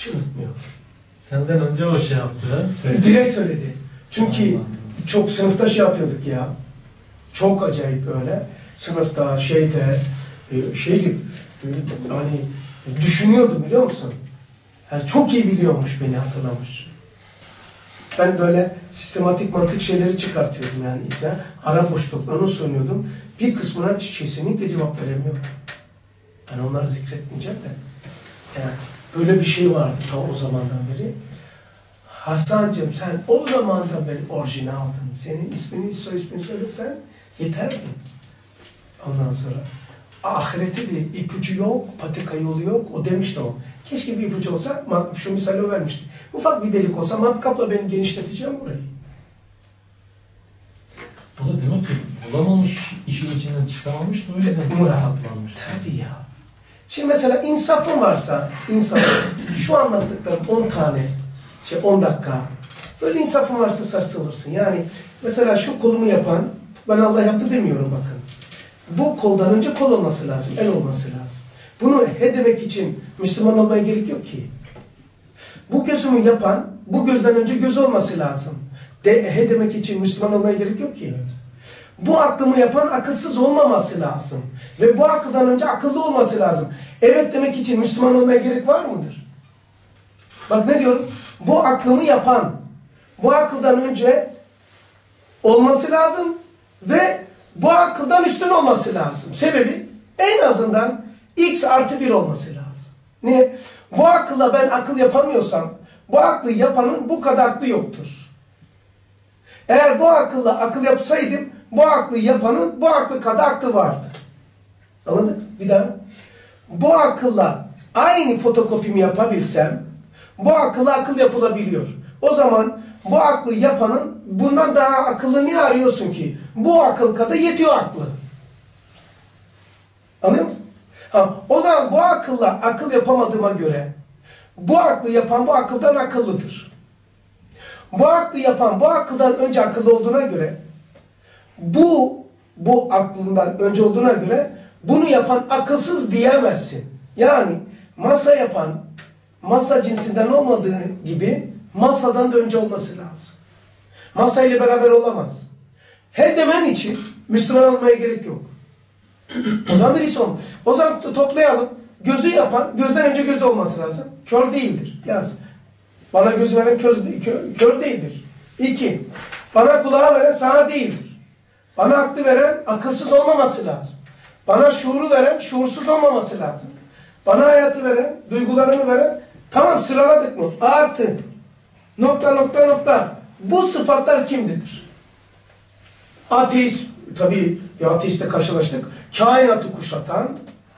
Speaker 1: Hiç unutmuyor.
Speaker 2: Senden önce o şey yaptı. Söyle.
Speaker 1: Direkt söyledi. Çünkü
Speaker 2: Allah.
Speaker 1: çok sınıfta şey yapıyorduk ya. Çok acayip böyle. Sınıfta şeyde e, şeydik e, hani düşünüyordum biliyor musun? Yani çok iyi biliyormuş beni hatırlamış. Ben böyle sistematik mantık şeyleri çıkartıyordum yani iddia. Ara boşluklarını sunuyordum. Bir kısmına kesinlikle cevap veremiyordum. Ben onları zikretmeyeceğim de. Yani böyle bir şey vardı ta o zamandan beri. Hasan'cığım sen o zamandan beri orijinaldın. Senin ismini, soy ismini söylesen yeterdi. Ondan sonra ahireti de ipucu yok, patika yolu yok. O demişti o. Keşke bir ipucu olsa, şu misali o vermişti. Ufak bir delik olsa matkapla ben genişleteceğim orayı.
Speaker 2: Bu da demek ki bulamamış, işin içinden çıkamamış o yüzden saplanmış.
Speaker 1: Tabii ya. Şimdi mesela insafın varsa, insafın, şu anlattıklarım 10 tane, şey 10 dakika, böyle insafın varsa sarsılırsın. Yani mesela şu kolumu yapan, ben Allah yaptı demiyorum bakın. Bu koldan önce kol olması lazım, el olması lazım. Bunu he demek için Müslüman olmaya gerek yok ki. Bu gözümü yapan, bu gözden önce göz olması lazım. De, he demek için Müslüman olmaya gerek yok ki.
Speaker 2: Evet.
Speaker 1: Bu aklımı yapan akılsız olmaması lazım. Ve bu akıldan önce akıllı olması lazım. Evet demek için Müslüman olmaya gerek var mıdır? Bak ne diyorum? Bu aklımı yapan, bu akıldan önce olması lazım ve bu akıldan üstün olması lazım. Sebebi en azından x artı 1 olması lazım. Niye? Bu akılla ben akıl yapamıyorsam, bu aklı yapanın bu kadar aklı yoktur. Eğer bu akılla akıl yapsaydım, bu aklı yapanın bu aklı kadar aklı vardı. Anladık? Bir daha. Bu akılla aynı fotokopimi yapabilsem, bu akılla akıl yapılabiliyor. O zaman bu aklı yapanın bundan daha akıllı niye arıyorsun ki? Bu akıl kadar yetiyor aklı. Anlıyor musun? Ha, o zaman bu akılla akıl yapamadığıma göre bu aklı yapan bu akıldan akıllıdır. Bu aklı yapan bu akıldan önce akıllı olduğuna göre bu bu aklından önce olduğuna göre bunu yapan akılsız diyemezsin. Yani masa yapan masa cinsinden olmadığı gibi masadan da önce olması lazım. Masa ile beraber olamaz. He demen için Müslüman olmaya gerek yok. o zaman birisi olmaz. O zaman toplayalım. Gözü yapan gözden önce gözü olması lazım. Kör değildir. Yaz. Bana gözü veren köz, kör, değildir. İki. Bana kulağı veren sana değildir. Bana aklı veren akılsız olmaması lazım. Bana şuuru veren şuursuz olmaması lazım. Bana hayatı veren, duygularını veren tamam sıraladık mı? Artı nokta nokta nokta. Bu sıfatlar kimdedir? Ateist, tabii bir ateistle karşılaştık. Kainatı kuşatan,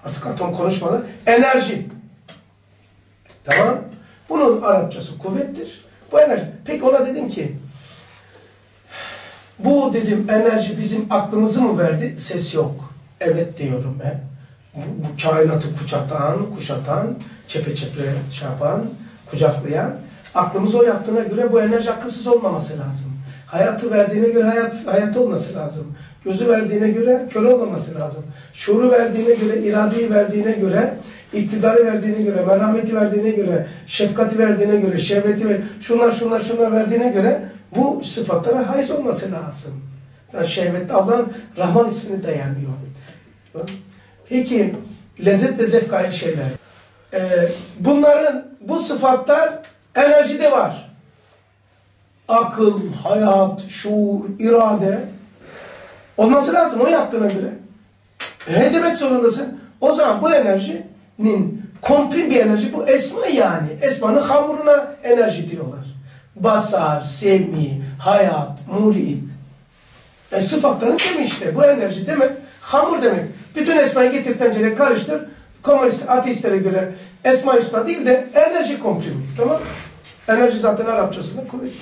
Speaker 1: artık atom konuşmadı, enerji. Tamam. Bunun Arapçası kuvvettir. Bu enerji. Peki ona dedim ki, bu dedim enerji bizim aklımızı mı verdi? Ses yok. Evet diyorum ben. Bu, bu kainatı kuşatan, kuşatan, çepeçepe şey yapan, kucaklayan. Aklımız o yaptığına göre bu enerji akılsız olmaması lazım. Hayatı verdiğine göre hayat, hayat olması lazım. Gözü verdiğine göre kör olmaması lazım. Şuuru verdiğine göre, iradeyi verdiğine göre, iktidarı verdiğine göre, merhameti verdiğine göre, şefkati verdiğine göre, şehveti ve şunlar şunlar şunlar verdiğine göre bu sıfatlara haiz olması lazım. Yani şehvet Allah'ın Rahman ismini dayanıyor. Peki lezzet ve zevk ayrı şeyler. Ee, bunların bu sıfatlar enerjide var. Akıl, hayat, şuur, irade olması lazım o yaptığına göre. Ne demek zorundasın? O zaman bu enerjinin komprim bir enerji bu esma yani. Esmanın hamuruna enerji diyorlar. Basar, sevmi, hayat, murid. E, sıfatların demi işte. Bu enerji demek hamur demek. Bütün esmayı getir tencereye karıştır. Komünist, ateistlere göre esma üstad değil de enerji komprimi. Tamam Enerji zaten Arapçasında kuvvetli.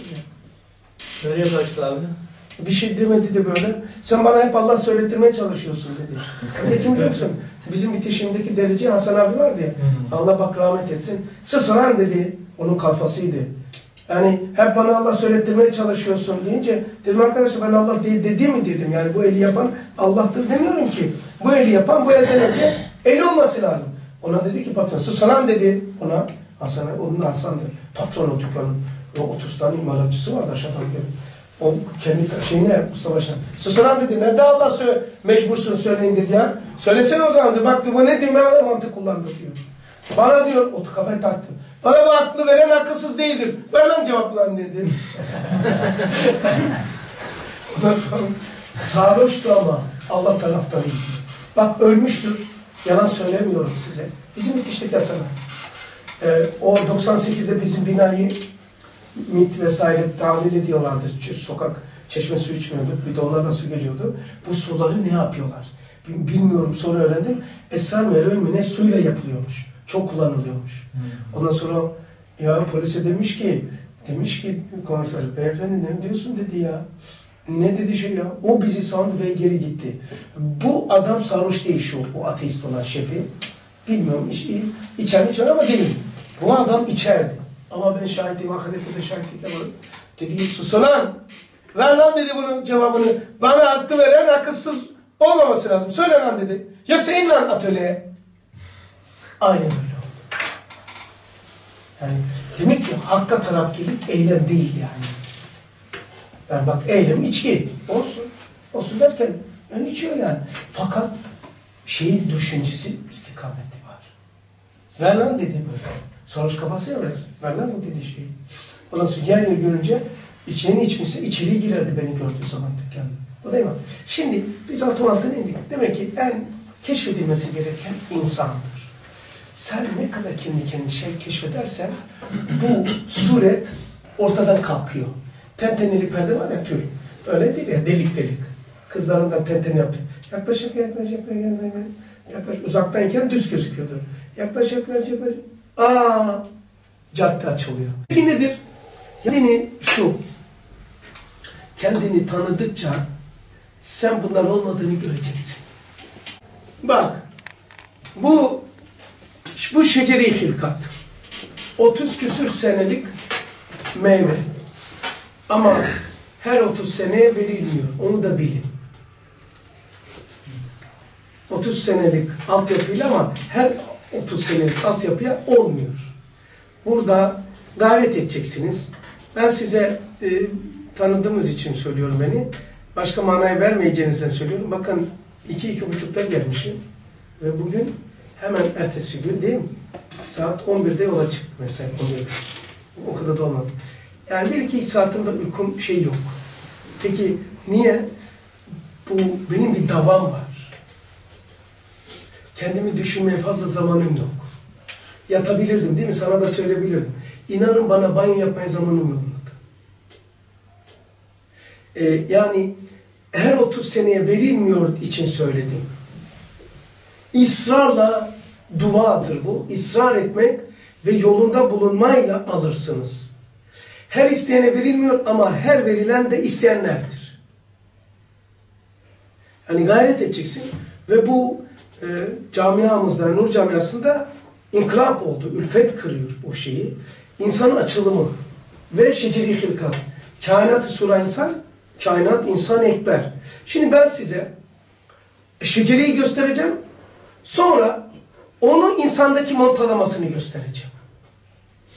Speaker 2: Nereye kaçtı abi?
Speaker 1: Bir şey demedi de böyle. Sen bana hep Allah söylettirmeye çalışıyorsun dedi. Kim biliyor (laughs) musun? Bizim bitişimdeki derece Hasan abi vardı ya. Allah bak rahmet etsin. Sısaran dedi. Onun kafasıydı. Yani hep bana Allah söylettirmeye çalışıyorsun deyince dedim arkadaşlar ben Allah değil dedi mi dedim. Yani bu eli yapan Allah'tır demiyorum ki. Bu eli yapan bu elden önce eli olması lazım. Ona dedi ki patron sısaran dedi ona. Hasan onun Hasan'dır. Patron o dükkanın. O 30 tane imalatçısı vardı aşağıdan gelip. O kendi şeyine Mustafa Şahin. Sısaran dedi nerede Allah sö mecbursun söyleyin dedi ya. Söylesene o zaman dedi. Bak bu ne ben mantık kullandı diyor. Bana diyor o kafayı taktı. Bana bu aklı veren akılsız değildir. Ver lan cevap lan dedi. (laughs) Sarhoştu ama Allah taraftan iyi. Bak ölmüştür. Yalan söylemiyorum size. Bizim bitiştik Hasan'a. Ee, o 98'de bizim binayı MIT vesaire tamir ediyorlardı. Sokak çeşme su içmiyorduk. Bidonlarla su geliyordu. Bu suları ne yapıyorlar? Bilmiyorum sonra öğrendim. Esrar mı ne suyla yapılıyormuş. Çok kullanılıyormuş. Hmm. Ondan sonra ya polise demiş ki demiş ki komiser beyefendi ne diyorsun dedi ya. Ne dedi şey ya? O bizi sandı ve geri gitti. Bu adam sarhoş değil şu o ateist olan şefi. Bilmiyorum iç, içer içer ama değil. Bu adam içerdi. Ama ben şahidim ahirette de şahitlik yaparım. Dedi susun lan. Ver lan dedi bunun cevabını. Bana hakkı veren akılsız olmaması lazım. Söyle lan dedi. Yoksa in lan atölyeye. Aynen öyle oldu. Yani demek ki hakka tarafkirlik eylem değil yani. Yani bak eylem içki. Olsun. Olsun derken yani içiyor yani. Fakat şeyin düşüncesi istikameti var. Ver lan dedi böyle. Sarhoş kafası ya ver. Ver lan bu dedi şeyi. Ondan sonra yer yer görünce içeni içmişse içeri girerdi beni gördüğü zaman dükkanı. O değil mi? Şimdi biz altın altına indik. Demek ki en keşfedilmesi gereken insandır. Sen ne kadar kendi kendi şey keşfedersen bu suret ortadan kalkıyor. Tenteneli perde var ya tül. Öyle değil ya delik delik. Kızların da tenten yaptı. Yaklaşık yaklaş yaklaş yaklaş. Yaklaş uzaktayken düz gözüküyordur. Yaklaş yaklaş yaklaş. Aa cadde açılıyor. Peki nedir? Yani şu. Kendini tanıdıkça sen bunların olmadığını göreceksin. Bak. Bu bu şeceri hilkat. 30 küsür senelik meyve. Ama her 30 seneye verilmiyor. Onu da bilin. 30 senelik altyapıyla ama her 30 senelik altyapıya olmuyor. Burada gayret edeceksiniz. Ben size e, tanıdığımız için söylüyorum beni. Başka manaya vermeyeceğinizden söylüyorum. Bakın iki, iki buçukta gelmişim. Ve bugün hemen ertesi gün değil mi? Saat 11'de yola çıktım mesela 11'de. O kadar da olmadı. Yani bir iki saatimde uykum şey yok. Peki niye? Bu benim bir davam var. Kendimi düşünmeye fazla zamanım yok. Yatabilirdim değil mi? Sana da söyleyebilirdim. İnanın bana banyo yapmaya zamanım olmadı. Ee, yani her 30 seneye verilmiyor için söyledim. İsrarla duadır bu. İsrar etmek ve yolunda bulunmayla alırsınız. Her isteyene verilmiyor ama her verilen de isteyenlerdir. Yani gayret edeceksin ve bu e, camiamızda, Nur camiasında inkılap oldu. Ülfet kırıyor o şeyi. İnsanın açılımı ve şeceri hılkat. Kainat-ı sura insan, kainat insan ekber. Şimdi ben size şeceriyi göstereceğim. Sonra onu insandaki montalamasını göstereceğim.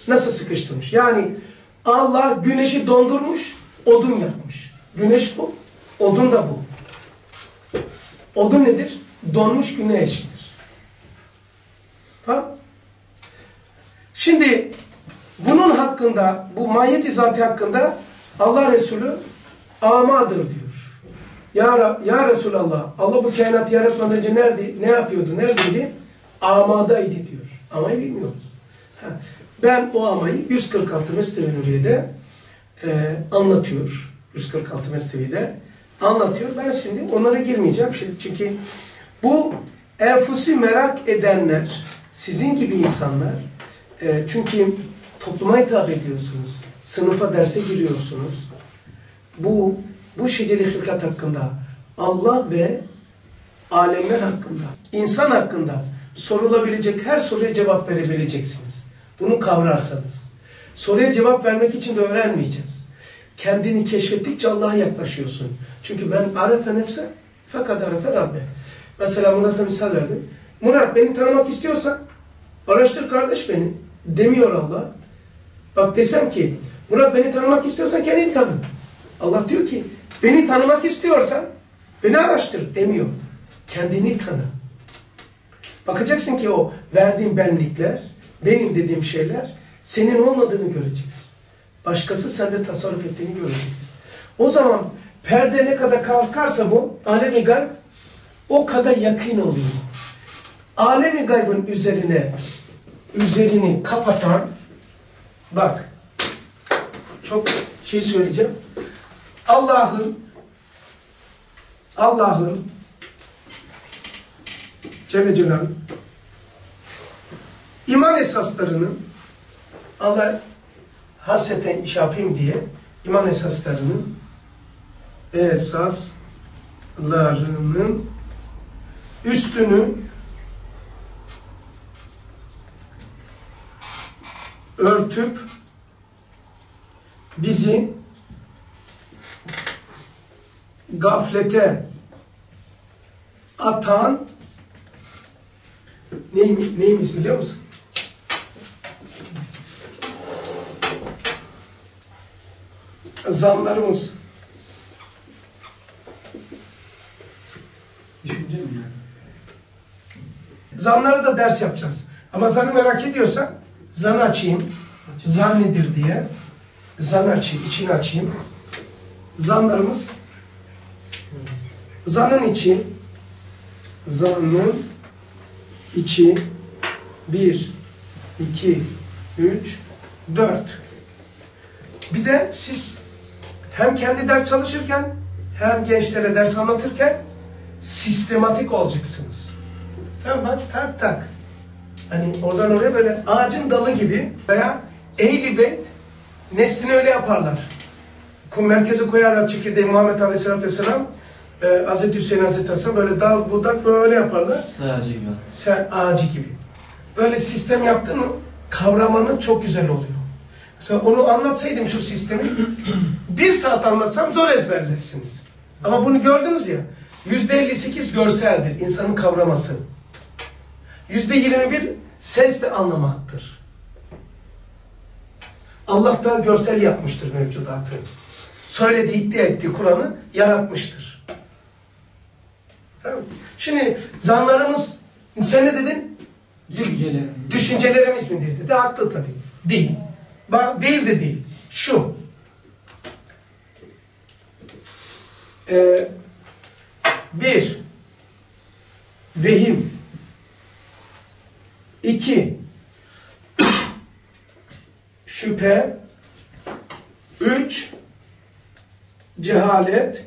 Speaker 1: Nasıl sıkıştırmış? Yani Allah güneşi dondurmuş, odun yapmış. Güneş bu, odun da bu. Odun nedir? Donmuş güneştir. Ha? Şimdi bunun hakkında, bu mahiyeti zati hakkında Allah Resulü amadır diyor. Ya, ya Resulallah, Allah bu kainatı yaratmadan önce nerede, ne yapıyordu, neredeydi? Amadaydı diyor. Amayı bilmiyoruz. Ben o amayı 146 Mesnevi Nuriye'de e, anlatıyor. 146 Mesnevi'de anlatıyor. Ben şimdi onlara girmeyeceğim. Çünkü bu enfusi merak edenler, sizin gibi insanlar, e, çünkü topluma hitap ediyorsunuz, sınıfa derse giriyorsunuz. Bu, bu şeceri hılkat hakkında, Allah ve alemler hakkında, insan hakkında sorulabilecek her soruya cevap verebileceksiniz. Bunu kavrarsanız. Soruya cevap vermek için de öğrenmeyeceğiz. Kendini keşfettikçe Allah'a yaklaşıyorsun. Çünkü ben arefe nefse fakat arefe Rabbe. Mesela Murat'a misal verdim. Murat beni tanımak istiyorsan araştır kardeş beni. Demiyor Allah. Bak desem ki Murat beni tanımak istiyorsan kendini tanı. Allah diyor ki beni tanımak istiyorsan beni araştır demiyor. Kendini tanı. Bakacaksın ki o verdiğim benlikler, benim dediğim şeyler senin olmadığını göreceksin. Başkası sende tasarruf ettiğini göreceksin. O zaman perde ne kadar kalkarsa bu alemi gayb o kadar yakın oluyor. Alemi gaybın üzerine üzerini kapatan bak çok şey söyleyeceğim. Allah'ın Allah'ın Celle Celaluhu iman esaslarının Allah hasreten iş yapayım diye iman esaslarının esaslarının üstünü örtüp bizi gaflete atan neymiş, neymiş biliyor musun? Zanlarımız.
Speaker 2: Düşünce mi yani?
Speaker 1: Zanları da ders yapacağız. Ama zanı merak ediyorsan zanı açayım. Zan nedir diye. Zanı açayım, içini açayım. Zanlarımız zanın içi zanın içi bir, iki, üç, dört. Bir de siz hem kendi ders çalışırken hem gençlere ders anlatırken sistematik olacaksınız. Tamam bak tak tak. Hani oradan oraya böyle ağacın dalı gibi veya eğli beyt neslini öyle yaparlar. Kum merkeze koyarlar çekirdeği Muhammed Aleyhisselatü Vesselam e, Hazreti Hüseyin Hazreti Hasan böyle dal budak böyle yaparlar.
Speaker 2: Sadece gibi.
Speaker 1: Sen ağacı gibi. Böyle sistem yaptın mı kavramanın çok güzel oluyor. Mesela onu anlatsaydım şu sistemi bir saat anlatsam zor ezberlersiniz. Ama bunu gördünüz ya %58 görseldir insanın kavraması. %21 sesle anlamaktır. Allah da görsel yapmıştır mevcudatı. Söylediği, iddia ettiği Kur'an'ı yaratmıştır. Şimdi zanlarımız, sen ne dedin?
Speaker 3: Düşüncelerimiz.
Speaker 1: Düşüncelerimiz mi dedi? De haklı tabii. Değil. Ba- Değil de değil. Şu. Ee, bir. Vehim. İki. (coughs) Şüphe. Üç. Cehalet.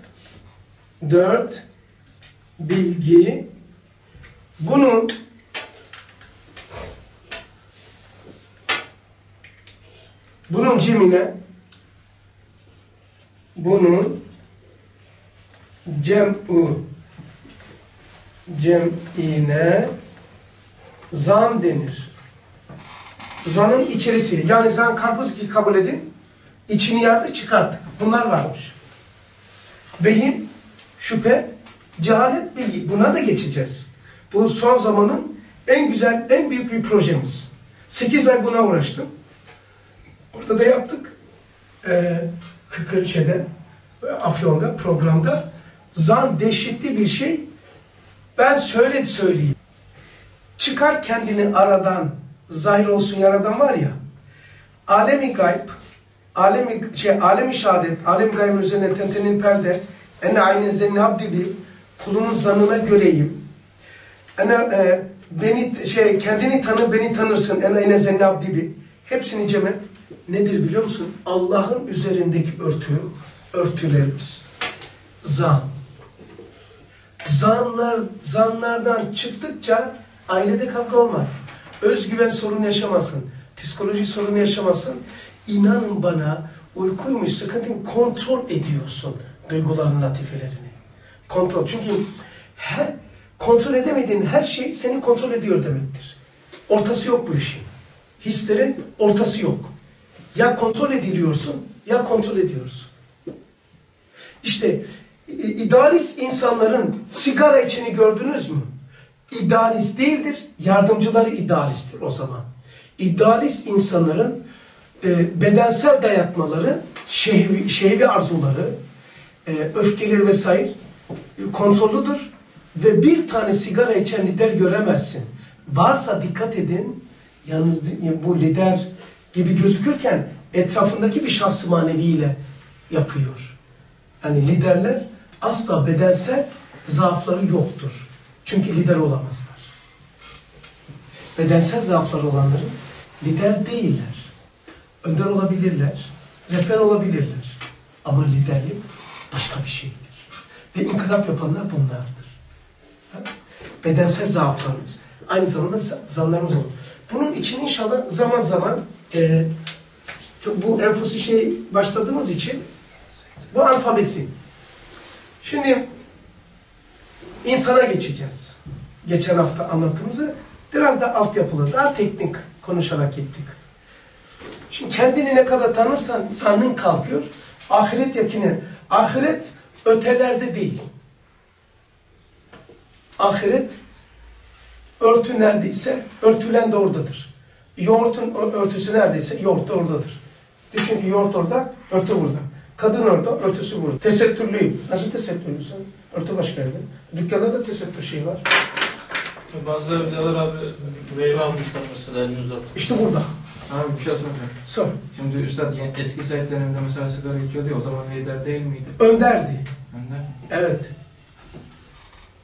Speaker 1: Dört. Bilgi. Bunun Bunun cemine bunun cem'u cem'ine zan denir. Zanın içerisi. Yani zan karpuz gibi kabul edin. İçini yardı çıkarttık. Bunlar varmış. Vehim, şüphe, cehalet, bilgi. Buna da geçeceğiz. Bu son zamanın en güzel, en büyük bir projemiz. 8 ay buna uğraştım. Orada da yaptık. Ee, Kıkırçe'de, Afyon'da, programda. Zan dehşetli bir şey. Ben söyle söyleyeyim. Çıkar kendini aradan, zahir olsun yaradan var ya. Alemi gayb, alemi, şey, alemi şehadet, alemi gaybın üzerine tentenin perde, ene aynen zenni abdi bi, kulumun zanına göreyim. Ene, e, beni, şey, kendini tanı, beni tanırsın, ene aynen zenni abdi bi. Hepsini cem. Nedir biliyor musun? Allah'ın üzerindeki örtü, örtülerimiz. Zan. Zanlar, zanlardan çıktıkça ailede kavga olmaz. Özgüven sorunu yaşamasın. Psikoloji sorunu yaşamasın. İnanın bana uykuymuş sıkıntın kontrol ediyorsun duyguların latifelerini. Kontrol. Çünkü her, kontrol edemediğin her şey seni kontrol ediyor demektir. Ortası yok bu işin. Hislerin ortası yok. Ya kontrol ediliyorsun ya kontrol ediyorsun. İşte idealist insanların sigara içeni gördünüz mü? İdealist değildir, yardımcıları idealisttir o zaman. İdealist insanların e, bedensel dayatmaları, şehvi, şehvi arzuları, e, öfkeleri vesaire kontrollüdür. Ve bir tane sigara içen lider göremezsin. Varsa dikkat edin, yani bu lider gibi gözükürken etrafındaki bir şahsı maneviyle yapıyor. Yani liderler asla bedensel zaafları yoktur. Çünkü lider olamazlar. Bedensel zaafları olanların lider değiller. Önder olabilirler, rehber olabilirler. Ama liderlik başka bir şeydir. Ve inkılap yapanlar bunlardır. Bedensel zaaflarımız. Aynı zamanda za- zanlarımız olur. Bunun için inşallah zaman zaman e, bu enfosu şey başladığımız için bu alfabesi. Şimdi insana geçeceğiz. Geçen hafta anlattığımızı biraz da altyapılı, daha teknik konuşarak gittik. Şimdi kendini ne kadar tanırsan sanın kalkıyor. Ahiret yakini. Ahiret ötelerde değil. Ahiret örtü neredeyse örtülen de oradadır. Yoğurtun örtüsü neredeyse yoğurt da oradadır. Düşün ki yoğurt orada, örtü burada. Kadın orada, örtüsü burada. Tesettürlüyüm. Nasıl tesettürlüsün? Örtü başka yerde. Dükkanda da tesettür şeyi var.
Speaker 4: Bazı evliyalar abi meyve almışlar mesela elini uzatıp.
Speaker 1: İşte burada.
Speaker 4: Abi bir şey soracağım.
Speaker 1: Sor.
Speaker 4: Şimdi üstad yani eski sahip döneminde mesela sigara içiyordu ya o zaman lider değil miydi?
Speaker 1: Önderdi.
Speaker 4: Önder.
Speaker 1: Evet.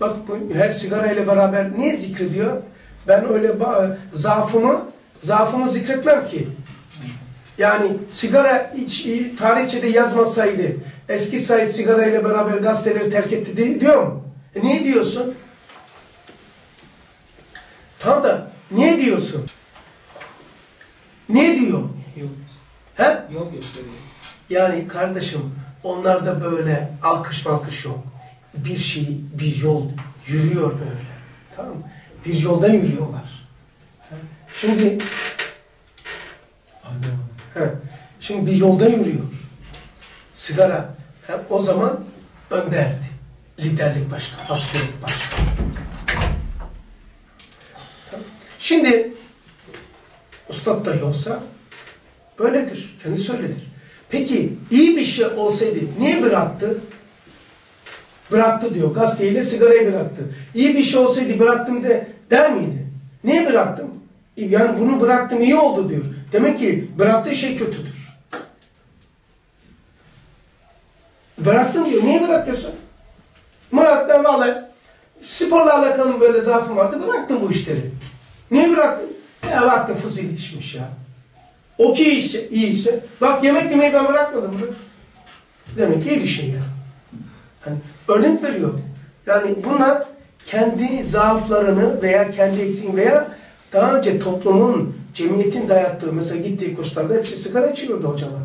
Speaker 1: Bak bu her sigara ile beraber niye zikrediyor? Ben öyle ba- zaafımı zaafımı zikretmem ki. Yani sigara iç, tarihçede yazmasaydı eski Said sigara ile beraber gazeteleri terk etti di- diyor mu? E niye diyorsun? Tam da niye diyorsun? Ne diyor?
Speaker 4: Yol,
Speaker 1: He?
Speaker 4: yol gösteriyor.
Speaker 1: Yani kardeşim onlarda böyle alkış malkış yok. Bir şey, bir yol yürüyor böyle. Tamam mı? Bir yoldan yürüyorlar. Şimdi ha, şimdi bir yolda yürüyor. Sigara ha, o zaman önderdi. liderlik başka, askerlik başka. Tamam. Şimdi ustad da yoksa böyledir. Kendi söyledir. Peki iyi bir şey olsaydı niye bıraktı? Bıraktı diyor. Gazeteyle sigarayı bıraktı. İyi bir şey olsaydı bıraktım de der miydi? Niye bıraktım? Yani bunu bıraktım iyi oldu diyor. Demek ki bıraktığı şey kötüdür. Bıraktın diyor. Niye bırakıyorsun? Murat ben vallahi sporla alakalı böyle zaafım vardı. Bıraktım bu işleri. Niye bıraktın? Ya baktım fuzil işmiş ya. O ki işse, iyi ise. Bak yemek yemeyi ben bırakmadım mı? Demek ki iyi bir ya. Hani örnek veriyor. Yani bunlar kendi zaaflarını veya kendi eksiğini veya daha önce toplumun, cemiyetin dayattığı, mesela gittiği kurslarda hepsi sigara içiyordu hocalar.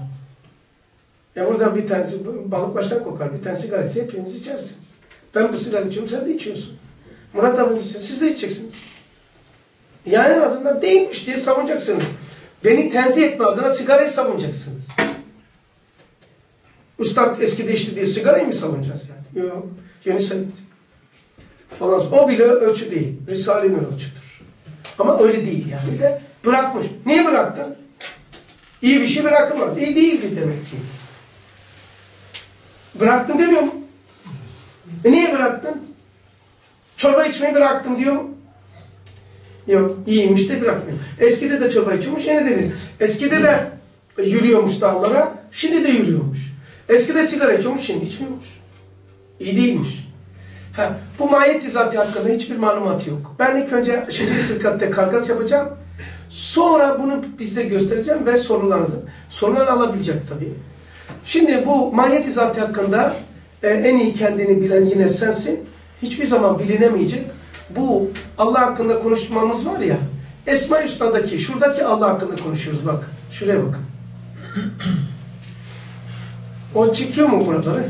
Speaker 1: Ya burada bir tanesi balık baştan kokar, bir tane sigara içse hepiniz içersiniz. Ben bu sigara içiyorum, sen de içiyorsun. Murat abi içiyor, siz de içeceksiniz. Yani en azından değilmiş diye savunacaksınız. Beni tenzih etme adına sigarayı savunacaksınız. Ustad eskide içti diye sigarayı mı savunacağız yani? Yok. Yeni sonra o bile ölçü değil. Risale'nin ölçüdür. Ama öyle değil yani de bırakmış. Niye bıraktın? İyi bir şey bırakılmaz. İyi değildi demek ki. Bıraktın demiyor mu? E niye bıraktın? Çorba içmeyi bıraktım diyor mu? Yok. iyiymiş de bırakmıyor. Eskide de çorba içiyormuş. Yine dedi. Eskide de yürüyormuş dağlara. Şimdi de yürüyormuş. Eskide sigara içiyormuş. Şimdi içmiyormuş. İyi değilmiş. Ha, bu mahiyet izati hakkında hiçbir malumat yok. Ben ilk önce şiddet fırkatte kargas yapacağım. Sonra bunu bizde göstereceğim ve sorularınızı. Sorular alabilecek tabii. Şimdi bu mahiyet izati hakkında e, en iyi kendini bilen yine sensin. Hiçbir zaman bilinemeyecek. Bu Allah hakkında konuşmamız var ya. Esma Üstad'daki, şuradaki Allah hakkında konuşuyoruz bak. Şuraya bakın. (clears throat) O çekiyor mu buraları?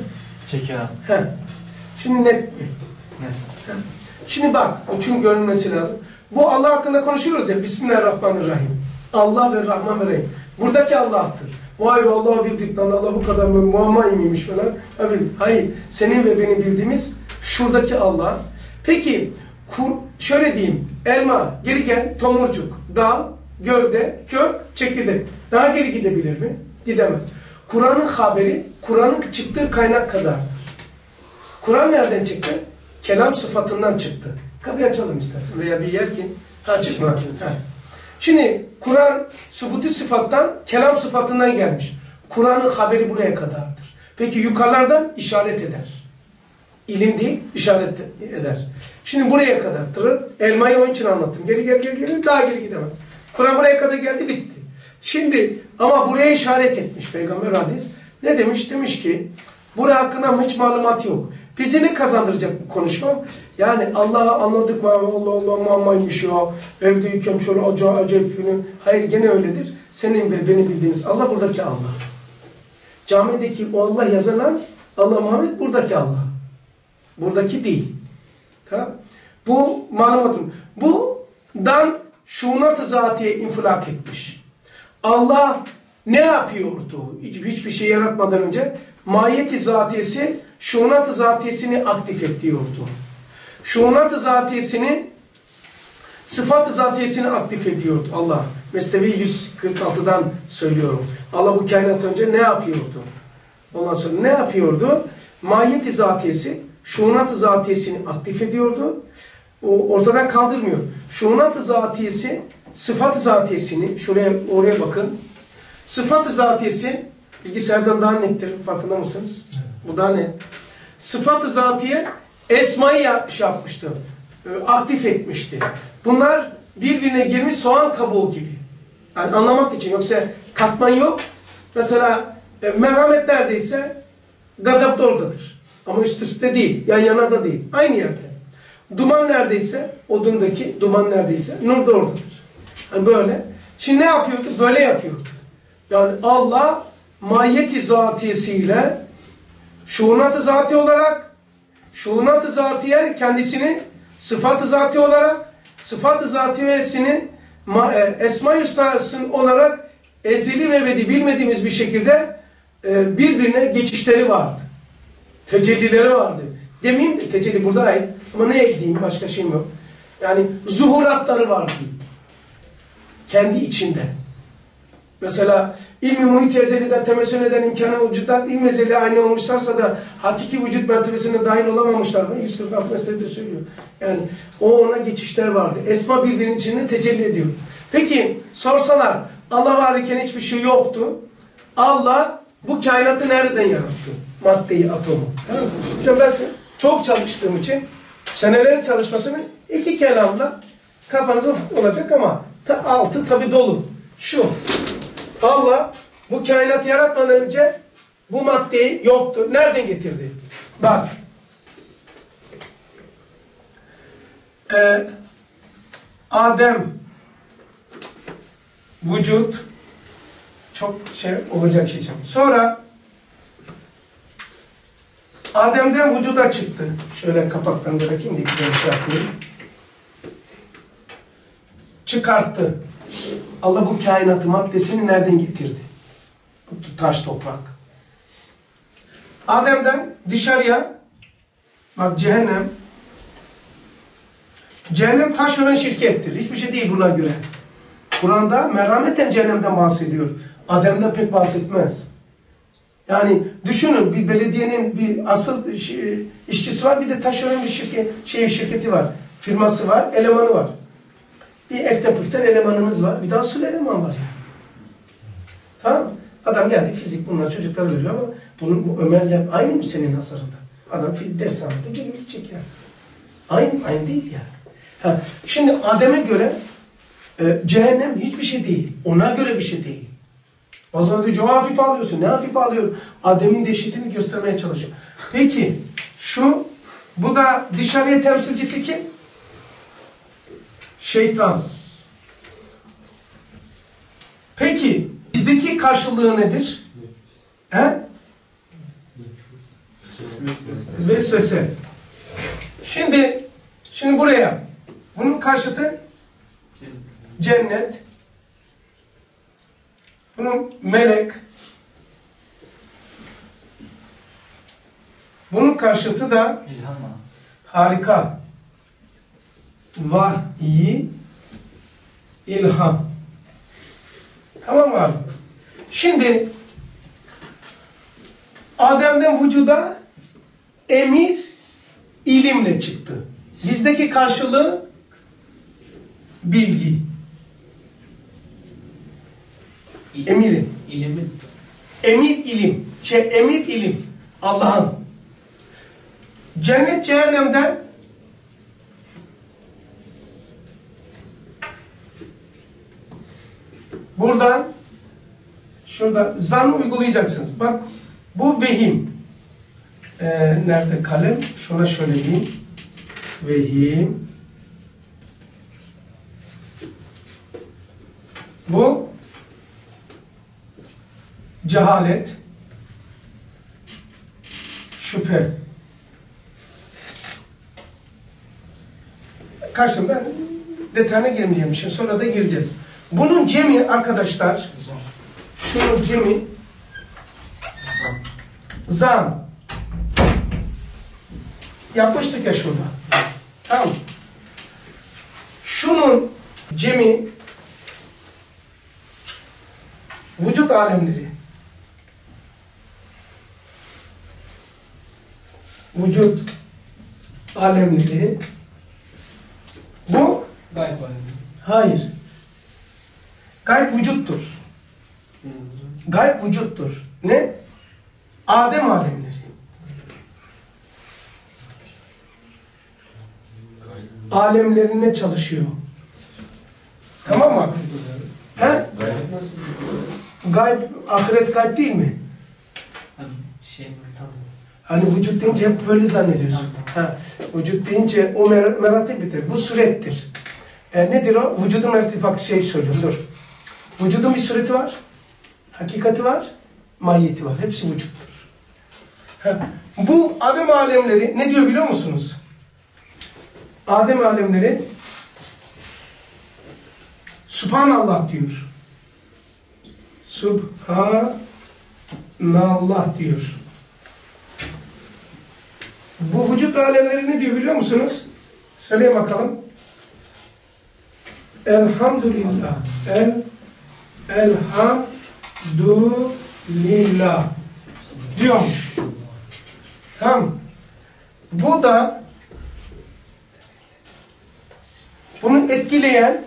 Speaker 2: Çekiyor.
Speaker 1: He. Şimdi net mi?
Speaker 2: Evet.
Speaker 1: Şimdi bak, çünkü görünmesi lazım. Bu Allah hakkında konuşuyoruz ya, Bismillahirrahmanirrahim. Allah ve Rahman ve Rahim. Buradaki Allah'tır. Vay be Allah'ı bildik lan, Allah bu kadar mı muamma mıymış falan. Abi, hayır, senin ve benim bildiğimiz şuradaki Allah. Peki, kur, şöyle diyeyim, elma, geri gel, tomurcuk, dal, gövde, kök, çekirdek. Daha geri gidebilir mi? Gidemez. Kur'an'ın haberi, Kur'an'ın çıktığı kaynak kadardır. Kur'an nereden çıktı? Kelam sıfatından çıktı. Kapıyı açalım istersen veya bir yer ki. Ha çıkma. Ha. Şimdi Kur'an subuti sıfattan, kelam sıfatından gelmiş. Kur'an'ın haberi buraya kadardır. Peki yukarılardan işaret eder. İlim değil, işaret eder. Şimdi buraya kadar. Elmayı onun için anlattım. Geri gel gel gel daha geri gidemez. Kur'an buraya kadar geldi bitti. Şimdi ama buraya işaret etmiş Peygamber hadis. Ne demiş? Demiş ki buraya hakkında hiç malumat yok. Bizi ne kazandıracak bu konuşma? Yani Allah'ı anladık ve Allah Allah muammaymış ya. Evdeyken şöyle acayip acayip bir Hayır gene öyledir. Senin ve benim bildiğimiz Allah buradaki Allah. Camideki o Allah yazılan Allah Muhammed buradaki Allah. Buradaki değil. Tamam. Bu malumatım. Bundan şunat-ı zatiye infilak etmiş. Allah ne yapıyordu? Hiç, hiçbir şey yaratmadan önce mahiyeti zatiyesi şunat-ı zatiyesini aktif ediyordu. Şunat-ı zatiyesini sıfat-ı zatiyesini aktif ediyordu Allah. Mesnevi 146'dan söylüyorum. Allah bu kainat önce ne yapıyordu? Ondan sonra ne yapıyordu? Mahiyeti zatiyesi şunat-ı zatiyesini aktif ediyordu. O ortadan kaldırmıyor. Şunat-ı zatiyesi sıfat-ı zatiyesini şuraya oraya bakın. Sıfat-ı zatiyesi bilgisayardan daha nettir. Farkında mısınız? Bu daha net. Sıfat-ı zatiye esmayı şey yapmıştı. Aktif etmişti. Bunlar birbirine girmiş soğan kabuğu gibi. Yani anlamak için. Yoksa katman yok. Mesela e, merhamet neredeyse gadap da oradadır. Ama üst üste değil. Yan yana da değil. Aynı yerde. Duman neredeyse odundaki duman neredeyse nur da oradadır. Yani böyle. Şimdi ne yapıyordu? Böyle yapıyordu. Yani Allah mahiyeti zatiyesiyle şuunat-ı zati olarak şuunat-ı zatiye kendisini sıfat-ı zati olarak sıfat-ı zatiyesini esma-i hüsnasın olarak ezeli ve ebedi bilmediğimiz bir şekilde e, birbirine geçişleri vardı. Tecellileri vardı. Demeyeyim de tecelli burada ait. Ama ne ekleyeyim başka şeyim yok. Yani zuhuratları var diyeyim. Kendi içinde. Mesela ilmi muhit ezeliden temessül eden imkanı vücuttan ilm ezeli aynı olmuşlarsa da hakiki vücut mertebesine dahil olamamışlar mı? 146 meselede söylüyor. Yani o ona geçişler vardı. Esma birbirinin içinde tecelli ediyor. Peki sorsalar Allah varken hiçbir şey yoktu. Allah bu kainatı nereden yarattı? Maddeyi, atomu. Tamam? Şimdi ben çok çalıştığım için senelerin çalışmasını iki kelamla kafanıza olacak ama ta, altı tabi dolu. Şu. Allah bu kainatı yaratmadan önce bu maddeyi yoktu. Nereden getirdi? Bak. Ee, Adem vücut çok şey olacak şey. Sonra Adem'den vücuda çıktı. Şöyle kapaktan bırakayım da bir şey yapayım. Çıkarttı. Allah bu kainatı maddesini nereden getirdi? Taş, toprak. Adem'den dışarıya bak cehennem cehennem taş olan şirkettir. Hiçbir şey değil buna göre. Kur'an'da merhameten cehennemden bahsediyor. Adem'den pek bahsetmez. Yani düşünün bir belediyenin bir asıl işçisi var bir de taşeron bir şirket, şey şirketi var. Firması var, elemanı var. Bir eften püften elemanımız var. Bir de asıl eleman var ya. Tamam Adam geldi fizik bunlar çocuklar veriyor ama bunun bu Ömer'le aynı mı senin nazarında? Adam ders anlatınca gibi gidecek yani. Aynı, aynı değil yani. Şimdi Adem'e göre e, cehennem hiçbir şey değil. Ona göre bir şey değil. O zaman diyor hafif alıyorsun. Ne hafif alıyor? Adem'in deşitini göstermeye çalışıyor. Peki şu bu da dışarıya temsilcisi kim? Şeytan. Peki bizdeki karşılığı nedir? He? Vesvese. Şimdi şimdi buraya bunun karşıtı cennet. Bunun melek. Bunun karşıtı da harika. Vahiy, ilham. Tamam mı abi? Şimdi Adem'den vücuda emir ilimle çıktı. Bizdeki karşılığı bilgi. Emirin.
Speaker 2: İlimin.
Speaker 1: Emir ilim. Şey, emir ilim. Allah'ın. Cennet cehennemden buradan şurada zan uygulayacaksınız. Bak bu vehim. Ee, nerede kalem? Şuna şöyle diyeyim. Vehim. Bu cehalet, şüphe. Karşım ben detayına girmeyeceğim. Şimdi sonra da gireceğiz. Bunun cemi arkadaşlar, şunun cemi zan. Yapmıştık ya şurada. Tamam Şunun cemi vücut alemleri. Vücut alemleri. Bu
Speaker 3: Gayb alemi.
Speaker 1: hayır. Gayb vücuttur. Gayb vücuttur. Ne? Adem alemleri. Alemlerine çalışıyor. Tamam mı? He? Gayb, ahiret gayb değil mi?
Speaker 3: Hani şey tamam.
Speaker 1: Hani vücut deyince hep böyle zannediyorsun. Ha, vücut deyince o mer meratiptir. Bu surettir. E, nedir o? Vücudun meratibi bak şey söylüyorum dur. Vücudun bir sureti var. Hakikati var. Mahiyeti var. Hepsi vücuttur. Ha, bu Adem alemleri ne diyor biliyor musunuz? Adem alemleri Subhanallah diyor. Subhanallah diyor. Bu vücut alemleri ne diyor biliyor musunuz? Söyleyin bakalım. Elhamdülillah. El Elhamdülillah diyormuş. Tamam. Bu da bunu etkileyen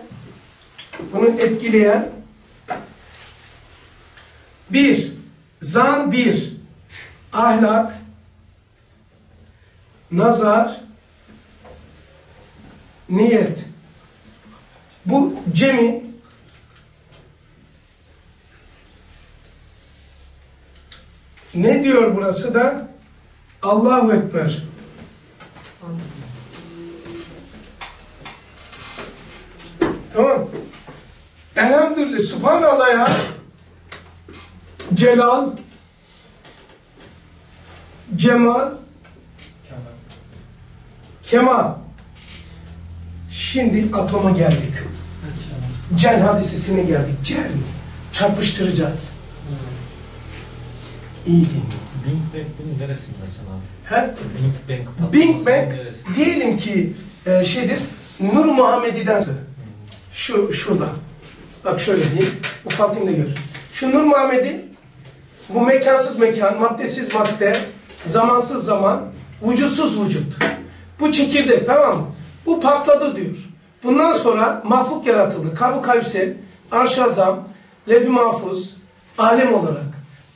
Speaker 1: bunu etkileyen bir zan bir ahlak nazar niyet. Bu cemi ne diyor burası da? Allahu Ekber. Tamam. Elhamdülillah subhanallah ya. Celal cemal kemal şimdi atoma geldik. Cel hadisesine geldik. Cel çarpıştıracağız. İyi dinle.
Speaker 2: Big Bang bunun neresinde Hasan abi?
Speaker 1: He?
Speaker 2: Big Bang
Speaker 1: Big Bang diyelim ki e, şeydir Nur Muhammedi'den şu şurada. Bak şöyle diyeyim ufaltayım da gör. Şu Nur Muhammedi bu mekansız mekan maddesiz madde zamansız zaman vücutsuz vücut bu çekirdek tamam mı bu patladı diyor bundan sonra mahluk yaratıldı kabı kavsel arş azam lefi mahfuz alem olarak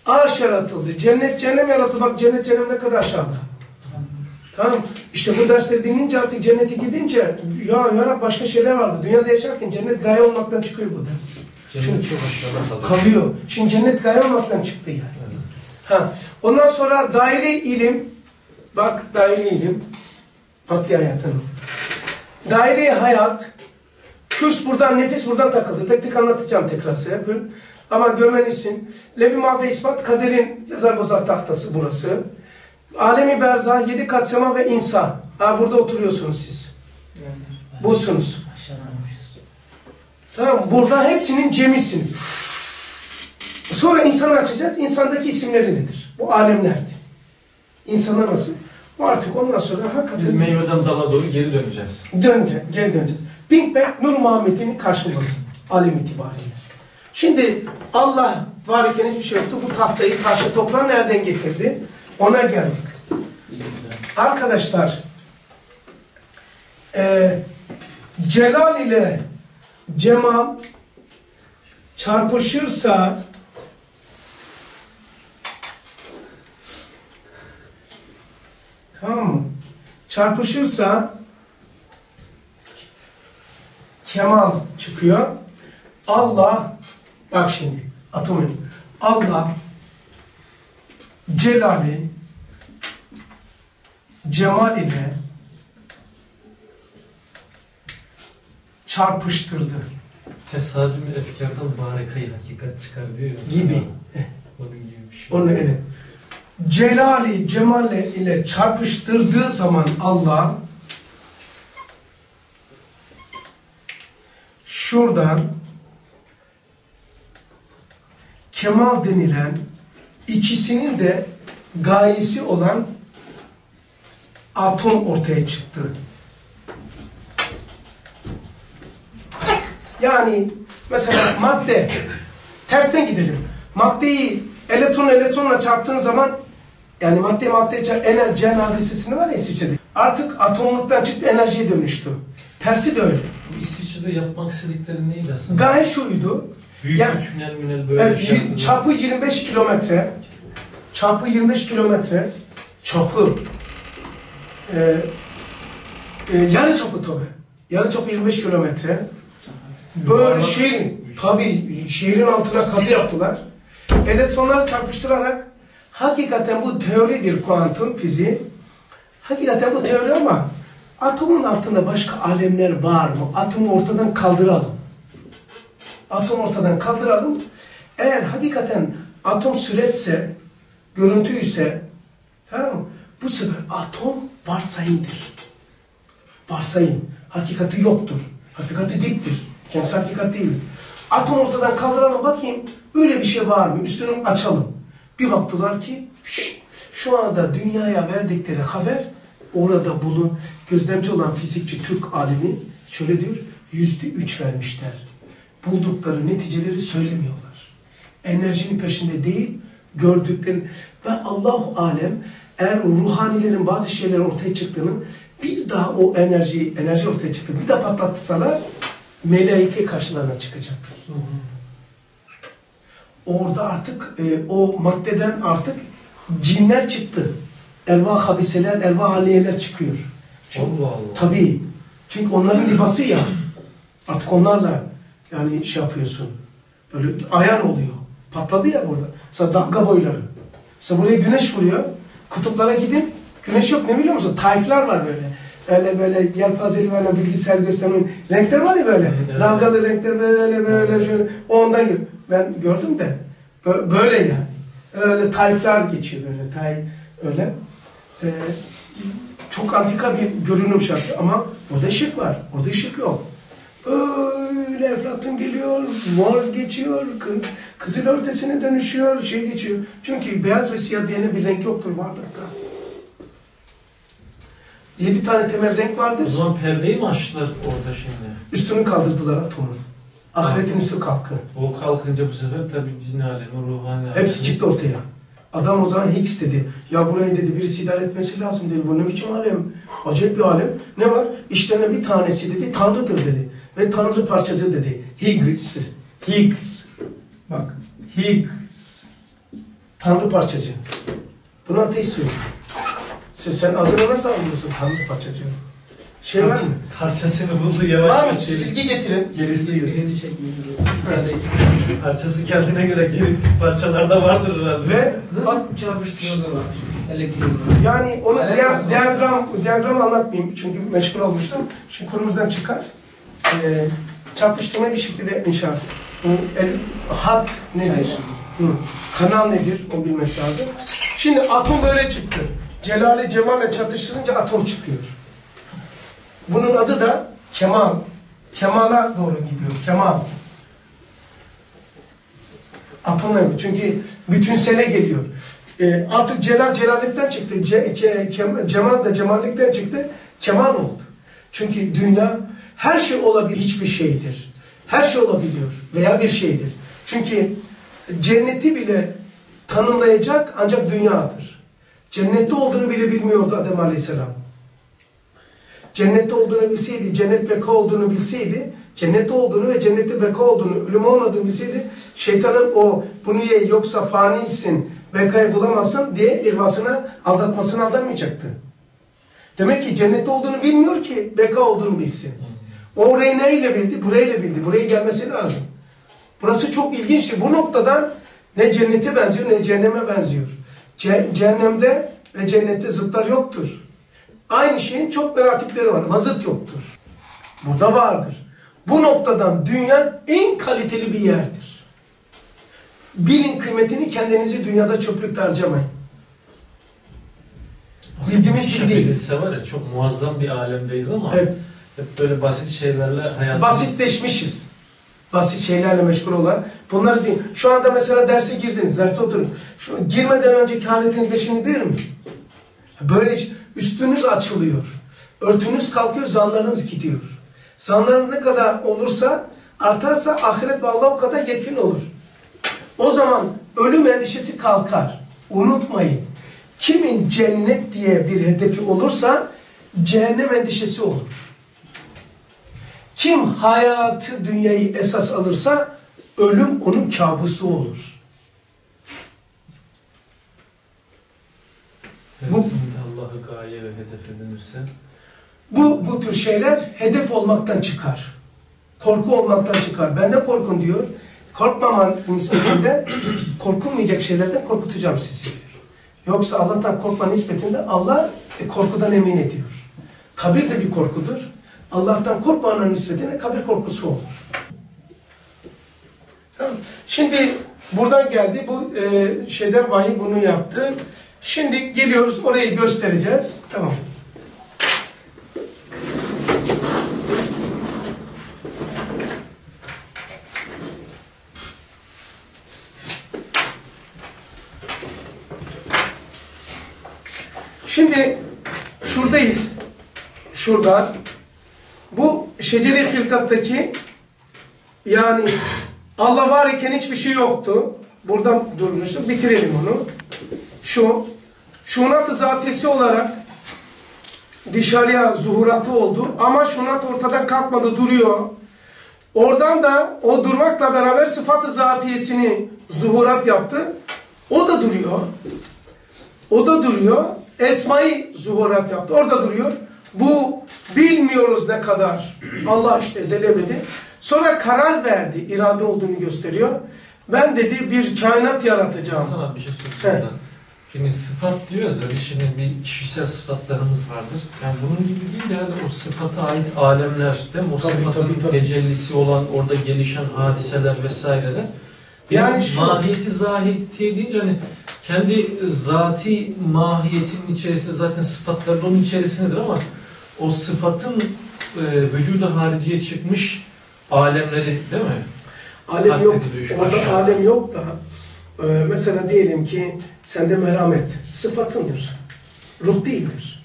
Speaker 1: arş yaratıldı cennet cehennem yaratıldı bak cennet cehennem ne kadar aşağıda Tamam. İşte bu dersleri dinleyince artık cennete gidince ya ya başka şeyler vardı. Dünyada yaşarken cennet gaye olmaktan çıkıyor bu ders.
Speaker 2: Cennet kalıyor.
Speaker 1: Kalıyor. Şimdi cennet gaye olmaktan çıktı yani.
Speaker 2: Evet.
Speaker 1: Ha. Ondan sonra daire ilim. Bak daire ilim. Maddi hayatın. Daire hayat. Kürs buradan, nefis buradan takıldı. Tek tek anlatacağım tekrar size. Ama görmeniz için. Levi Mahve İspat Kader'in yazar bozar tahtası burası. Alemi Berza, yedi kat sema ve insan. Ha burada oturuyorsunuz siz. Busunuz.
Speaker 3: Aşağıdanmışız.
Speaker 1: Tamam Burada hepsinin cemisiniz. Sonra insanı açacağız. İnsandaki isimleri nedir? Bu alemlerdi. İnsana nasıl? Artık ondan sonra hakikaten
Speaker 2: Biz meyveden dala doğru geri döneceğiz.
Speaker 1: döneceğiz, geri döneceğiz. Big Bang Nur Muhammed'in karşılığı alem itibariyle. Şimdi Allah varken hiçbir şey yoktu. Bu tahtayı taşı toprağı nereden getirdi? Ona geldik. Arkadaşlar e, celal ile cemal çarpışırsa tamam mı? Çarpışırsa kemal çıkıyor. Allah bak şimdi atomun Allah celali cemal ile çarpıştırdı
Speaker 2: Tesadüm efkardan barekayı hakikat çıkar diyor ya.
Speaker 1: gibi.
Speaker 2: Onun gibi bir şey.
Speaker 1: Onu evet. Celali cemal ile çarpıştırdığı zaman Allah şuradan kemal denilen ikisinin de gayesi olan atom ortaya çıktı. Yani mesela madde tersten gidelim. Maddeyi elektron elektronla çarptığın zaman yani madde çarp enerji hadisesini var ya İsviçre'de. Artık atomluktan çıktı enerjiye dönüştü. Tersi de öyle.
Speaker 2: Bu İsviçre'de yapmak istedikleri neydi Hasan?
Speaker 1: Gaye şuydu.
Speaker 2: Büyük
Speaker 1: Ya-
Speaker 2: bir tünel münel böyle
Speaker 1: Evet,
Speaker 2: şey.
Speaker 1: çapı 25 kilometre. Çapı 25 kilometre. Çapı. Ee, e, yarı çapı tabi. Yarı çapı 25 kilometre. Böyle
Speaker 2: Yuvarlak-
Speaker 1: şehrin, tabi şehrin altına kazı yaptılar. Elektronları çarpıştırarak hakikaten bu teoridir kuantum fiziği. Hakikaten bu teori ama atomun altında başka alemler var mı? Atomu ortadan kaldıralım. Atomu ortadan kaldıralım. Eğer hakikaten atom süretse, görüntüyse, tamam mı? Bu sefer atom varsayımdır. Varsayım. Hakikati yoktur. Hakikati diktir. Kendisi hakikat değil. Atom ortadan kaldıralım bakayım. Öyle bir şey var mı? Üstünü açalım. Bir baktılar ki şu anda dünyaya verdikleri haber orada bulun gözlemci olan fizikçi Türk alimi şöyle diyor yüzde üç vermişler. Buldukları neticeleri söylemiyorlar. Enerjinin peşinde değil gördüklerini ve Allahu alem eğer ruhanilerin bazı şeyler ortaya çıktığını bir daha o enerji enerji ortaya çıktı bir daha patlatsalar melaike karşılarına çıkacaktır. Orada artık e, o maddeden artık cinler çıktı. Elva habiseler, elva haliyeler çıkıyor. Çünkü,
Speaker 2: Allah Allah.
Speaker 1: tabii. Çünkü onların libası ya. Artık onlarla yani şey yapıyorsun. Böyle ayan oluyor. Patladı ya burada. Mesela dalga boyları. Mesela buraya güneş vuruyor. Kutuplara gidin. Güneş yok ne biliyor musun? Tayflar var böyle. Öyle böyle yelpazeli böyle bilgisayar göstermeyin. Renkler var ya böyle. Dalgalı renkler böyle böyle şöyle. O ondan gö- Ben gördüm de. Bö- Böyle yani. Öyle tayflar geçiyor böyle. Tay öyle. Ee, çok antika bir görünüm şartı ama orada ışık var. Orada ışık yok. Öyle Eflatun geliyor, mor geçiyor, kı- kızıl örtesine dönüşüyor, şey geçiyor. Çünkü beyaz ve siyah diye bir renk yoktur varlıkta. Yedi tane temel renk
Speaker 2: O
Speaker 1: vardır.
Speaker 2: zaman perdeyi mi açtılar orada şimdi?
Speaker 1: Üstünü kaldırdılar atomun. Ahiretin üstü kalktı.
Speaker 2: O kalkınca bu sefer tabii cin alemi, ruhani alemi.
Speaker 1: Hepsi çıktı ortaya. Adam o zaman Higgs dedi. Ya burayı dedi birisi idare etmesi lazım dedi. Bu ne biçim alem? Acayip bir alem. Ne var? İşlerine bir tanesi dedi Tanrı'dır dedi. Ve Tanrı parçacı dedi. Higgs. Higgs. Bak. Higgs. Tanrı parçacı. Bunu ateist söylüyor. Sen, sen ağzına nasıl Tanrı parçacı? Şey var mı?
Speaker 2: Parçasını buldu
Speaker 1: Var
Speaker 2: yavaş
Speaker 1: mı?
Speaker 2: yavaş. çevir.
Speaker 1: Silgi getirin.
Speaker 2: Gerisini gör.
Speaker 3: Birini çekmiyor. Neredeyse.
Speaker 2: Parçası geldiğine göre geri parçalarda vardır herhalde.
Speaker 1: Ve
Speaker 3: Nasıl çarpıştırıyorlar? Elektriği.
Speaker 1: Yani onu
Speaker 3: Evet,
Speaker 1: diya-
Speaker 3: aslında.
Speaker 1: diyagram, diyagramı anlatmayayım çünkü meşgul olmuştum. Şimdi konumuzdan çıkar. Ee, çarpıştırma bir şekilde inşa. Bu el, hat nedir? Hı. Kanal nedir? O bilmek lazım. Şimdi atom böyle çıktı. Celale Cemal'le çatıştırınca atom çıkıyor. Bunun adı da kemal. Kemala doğru gidiyor. Atom önemli. Çünkü bütünsele geliyor. Ee, artık celal celallikten çıktı. Ce, ke, kem- cemal de cemallikten çıktı. Kemal oldu. Çünkü dünya her şey olabilir, hiçbir şeydir. Her şey olabiliyor veya bir şeydir. Çünkü cenneti bile tanımlayacak ancak dünyadır. Cennette olduğunu bile bilmiyordu Adem Aleyhisselam. Cennette olduğunu bilseydi, cennet beka olduğunu bilseydi, cennette olduğunu ve cennette beka olduğunu, ölüm olmadığını bilseydi, şeytanın o bunu ye yoksa fanisin, bekayı bulamazsın diye irvasına, aldatmasına aldanmayacaktı. Demek ki cennette olduğunu bilmiyor ki beka olduğunu bilsin. O orayı neyle bildi? Burayla bildi. Buraya gelmesi lazım. Burası çok ilginçti. Bu noktadan ne cennete benziyor ne cehenneme benziyor. Ce- cehennemde ve cennette zıtlar yoktur. Aynı şeyin çok meratipleri var. Mazıt yoktur. Burada vardır. Bu noktadan dünya en kaliteli bir yerdir. Bilin kıymetini kendinizi dünyada çöplükte harcamayın. Bildiğimiz gibi değil.
Speaker 2: Var ya çok muazzam bir alemdeyiz ama
Speaker 1: Evet.
Speaker 2: hep böyle basit şeylerle hayatımız...
Speaker 1: Basitleşmişiz. Basit şeylerle meşgul olan. Bunları değil. Şu anda mesela derse girdiniz, derse oturun. Şu girmeden önceki haletinizde şimdi bir mi? Böyle üstünüz açılıyor. Örtünüz kalkıyor, zanlarınız gidiyor. Zanlarınız ne kadar olursa, artarsa ahiret ve Allah o kadar yetkin olur. O zaman ölüm endişesi kalkar. Unutmayın. Kimin cennet diye bir hedefi olursa cehennem endişesi olur. Kim hayatı, dünyayı esas alırsa ölüm onun kabusu olur. Bu-
Speaker 2: Allah'ı gaye ve hedef edinirse
Speaker 1: Bu, bu tür şeyler hedef olmaktan çıkar. Korku olmaktan çıkar. Bende korkun diyor. Korkmaman nispetinde (coughs) korkulmayacak şeylerden korkutacağım sizi diyor. Yoksa Allah'tan korkma nispetinde Allah e, korkudan emin ediyor. Kabir de bir korkudur. Allah'tan korkmanın nispetinde kabir korkusu olur. Şimdi buradan geldi. Bu e, şeyden vahiy bunu yaptı. Şimdi geliyoruz orayı göstereceğiz. Tamam. Şimdi şuradayız. Şurada. Bu şeceri hilkattaki yani Allah var iken hiçbir şey yoktu. Buradan durmuştuk. Bitirelim onu. Şu şunat-ı zatesi olarak dışarıya zuhuratı oldu. Ama şunat ortadan kalkmadı duruyor. Oradan da o durmakla beraber sıfat-ı zatiyesini zuhurat yaptı. O da duruyor. O da duruyor. Esma'yı zuhurat yaptı. Orada duruyor. Bu bilmiyoruz ne kadar. Allah işte zelemedi. Sonra karar verdi. irade olduğunu gösteriyor. Ben dedi bir kainat yaratacağım.
Speaker 2: Hasan abi bir şey sorayım. Şimdi sıfat diyoruz ya biz şimdi bir kişisel sıfatlarımız vardır. Yani bunun gibi değil de yani o sıfata ait alemler değil mi? O
Speaker 1: Tabii,
Speaker 2: sıfatın
Speaker 1: tabii, tabii.
Speaker 2: tecellisi olan orada gelişen hadiseler vesaireler.
Speaker 1: Yani
Speaker 2: Yani
Speaker 1: şu-
Speaker 2: mahiyeti zahiti deyince hani kendi zati mahiyetinin içerisinde zaten sıfatlar da onun içerisindedir ama o sıfatın e, vücuda hariciye çıkmış alemleri değil mi?
Speaker 1: Alem yok. Orada
Speaker 2: aşağı.
Speaker 1: alem yok da e, mesela diyelim ki sende merhamet sıfatındır. Ruh değildir.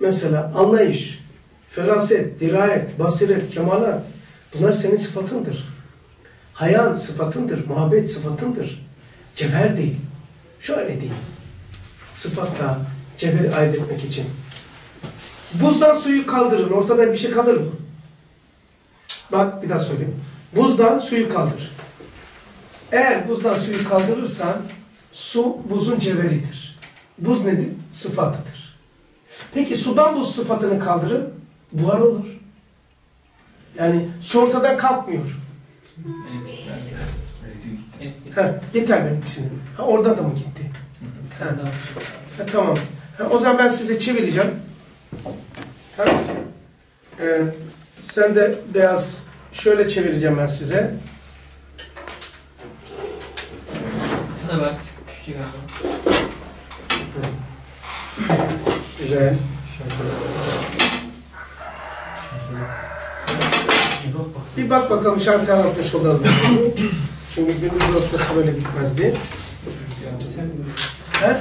Speaker 1: Mesela anlayış, feraset, dirayet, basiret, kemalat bunlar senin sıfatındır. Hayan sıfatındır, muhabbet sıfatındır. Cevher değil. Şöyle değil. Sıfatla cevheri ayırt etmek için. Buzdan suyu kaldırın. Ortada bir şey kalır mı? Bak bir daha söyleyeyim. Buzdan suyu kaldır. Eğer buzdan suyu kaldırırsan su buzun cevheridir. Buz nedir? Sıfatıdır. Peki sudan buz sıfatını kaldırın buhar olur. Yani su ortadan kalkmıyor. Heh, yeter benim ikisinin. Ha, orada da mı gitti?
Speaker 3: Daha
Speaker 1: Ha, tamam. Ha, o zaman ben size çevireceğim. Tamam. Ee, sen de beyaz şöyle çevireceğim ben size.
Speaker 3: Sana bak. Küçük abi.
Speaker 1: Güzel.
Speaker 2: Bir bak
Speaker 1: bakalım şartı anlatmış olalım. Çünkü gündüz noktası böyle gitmezdi. He?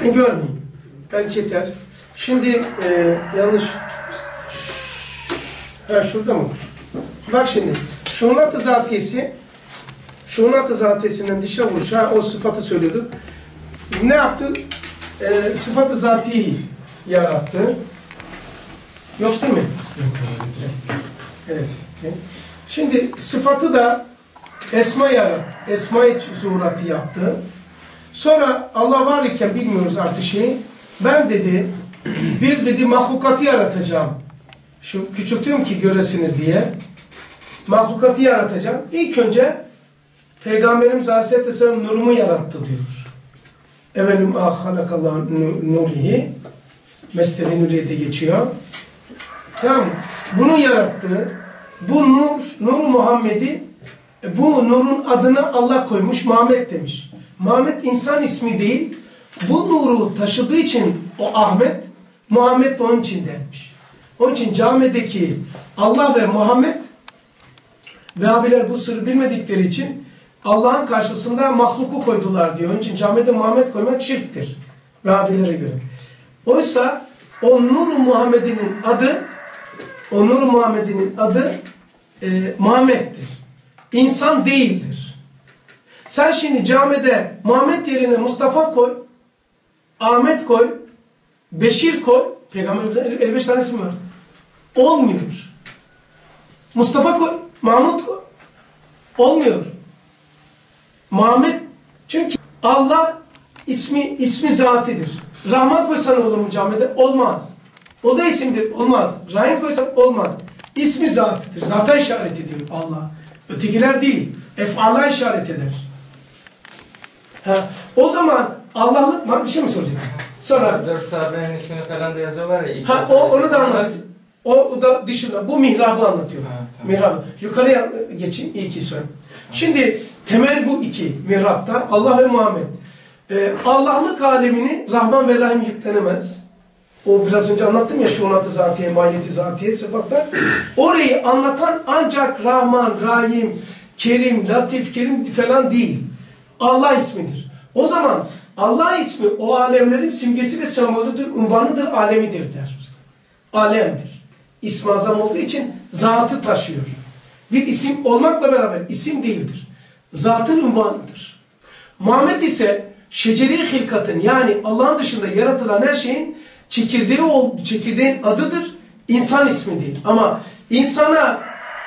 Speaker 1: Ben görmeyeyim. Ben yeter. Şimdi e, yanlış... Ha şurada mı? Bak şimdi. Şunat-ı zatiyesi Şunat-ı zatiyesinden dışa vuruş. Ha, o sıfatı söylüyorduk. Ne yaptı? E, sıfatı zatiyi yarattı. Yok değil mi? Evet. Şimdi sıfatı da esma yarattı. Esma-i zuhuratı yaptı. Sonra Allah var iken bilmiyoruz artık şeyi. Ben dedi bir dedi mahlukatı yaratacağım. Şu küçültüyorum ki göresiniz diye. Mahlukatı yaratacağım. İlk önce Peygamberimiz Aleyhisselatü Vesselam nurumu yarattı diyor. Evelüm ah halakallahu nu- nurihi. Mesnevi Nuriye'de geçiyor. Tamam? Bunu yarattı. Bu nur, nuru Muhammed'i bu nurun adını Allah koymuş, Muhammed demiş. Muhammed insan ismi değil. Bu nuru taşıdığı için o Ahmet, Muhammed onun için denmiş. Onun için camideki Allah ve Muhammed Vehhabiler bu sırrı bilmedikleri için Allah'ın karşısında mahluku koydular diyor. Onun camide Muhammed koymak şirktir. Vehhabilere göre. Oysa o Nur-u Muhammed'in adı o Nur-u Muhammed'in adı e, Muhammed'dir. İnsan değildir. Sen şimdi camide Muhammed yerine Mustafa koy, Ahmet koy, Beşir koy. Peygamberimizin 55 tane ismi var. Olmuyor. Mustafa koy, Mahmut koy. Olmuyor. Muhammed çünkü Allah ismi ismi zatidir. Rahman koysan olur mu camide? Olmaz. O da isimdir. Olmaz. Rahim koysan olmaz. İsmi zatidir. Zata işaret ediyor Allah. Ötekiler değil. Ef'ala işaret eder. Ha, o zaman Allah'lık var. Bir şey mi soracaksın? Sonra
Speaker 5: Dört sahabenin ismini falan da yazıyorlar ya.
Speaker 1: ha, o, onu da anlatacağım. O, da dışında. Bu mihrabı anlatıyor.
Speaker 5: Ha, tamam.
Speaker 1: Mihrabı. Yukarıya geçin. iyi ki söyle. Şimdi temel bu iki mihrapta. Allah ve Muhammed. Ee, Allah'lık alemini Rahman ve Rahim yüklenemez. O biraz önce anlattım ya şunatı zatiye, mahiyeti zatiye sıfatlar. Orayı anlatan ancak Rahman, Rahim, Kerim, Latif, Kerim falan değil. Allah ismidir. O zaman Allah ismi o alemlerin simgesi ve sembolüdür, unvanıdır, alemidir der. Alemdir. İsmi azam olduğu için zatı taşıyor. Bir isim olmakla beraber isim değildir. Zatın unvanıdır. Muhammed ise şeceri hilkatın yani Allah'ın dışında yaratılan her şeyin çekirdeği, ol, çekirdeğin adıdır. İnsan ismi değil. Ama insana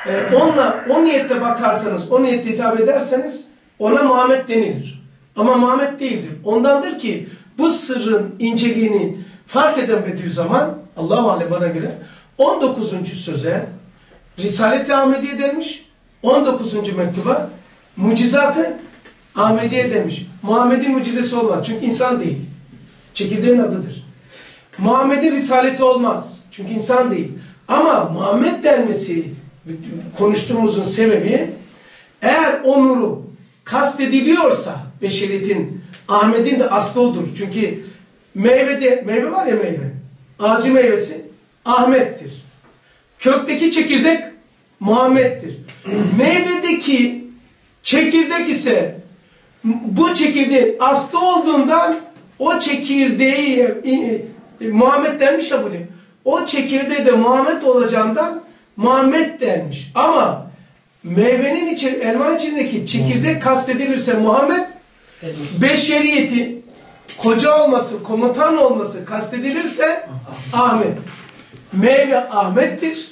Speaker 1: e, onunla, o niyetle bakarsanız, o niyetle hitap ederseniz ona Muhammed denilir. Ama Muhammed değildir. Ondandır ki bu sırrın inceliğini fark eden Bediüzzaman, Allah-u Alem bana göre 19. söze Risalet-i Ahmediye denmiş, 19. mektuba mucizatı Ahmediye demiş. Muhammed'in mucizesi olmaz. Çünkü insan değil. Çekirdeğin adıdır. Muhammed'in risaleti olmaz. Çünkü insan değil. Ama Muhammed denmesi konuştuğumuzun sebebi eğer o nuru kastediliyorsa beşeriyetin Ahmet'in de aslı odur. Çünkü meyvede, meyve var ya meyve. Ağacı meyvesi Ahmet'tir. Kökteki çekirdek Muhammed'dir. Meyvedeki çekirdek ise bu çekirdeğin aslı olduğundan o çekirdeği e, e, Muhammed denmiş ya bu diyor. O çekirdeği de Muhammed olacağından Muhammed denmiş. Ama meyvenin için, elmanın içindeki çekirdek kastedilirse Muhammed beşeriyeti koca olması, komutan olması kastedilirse Ahmet. Meyve Ahmet'tir.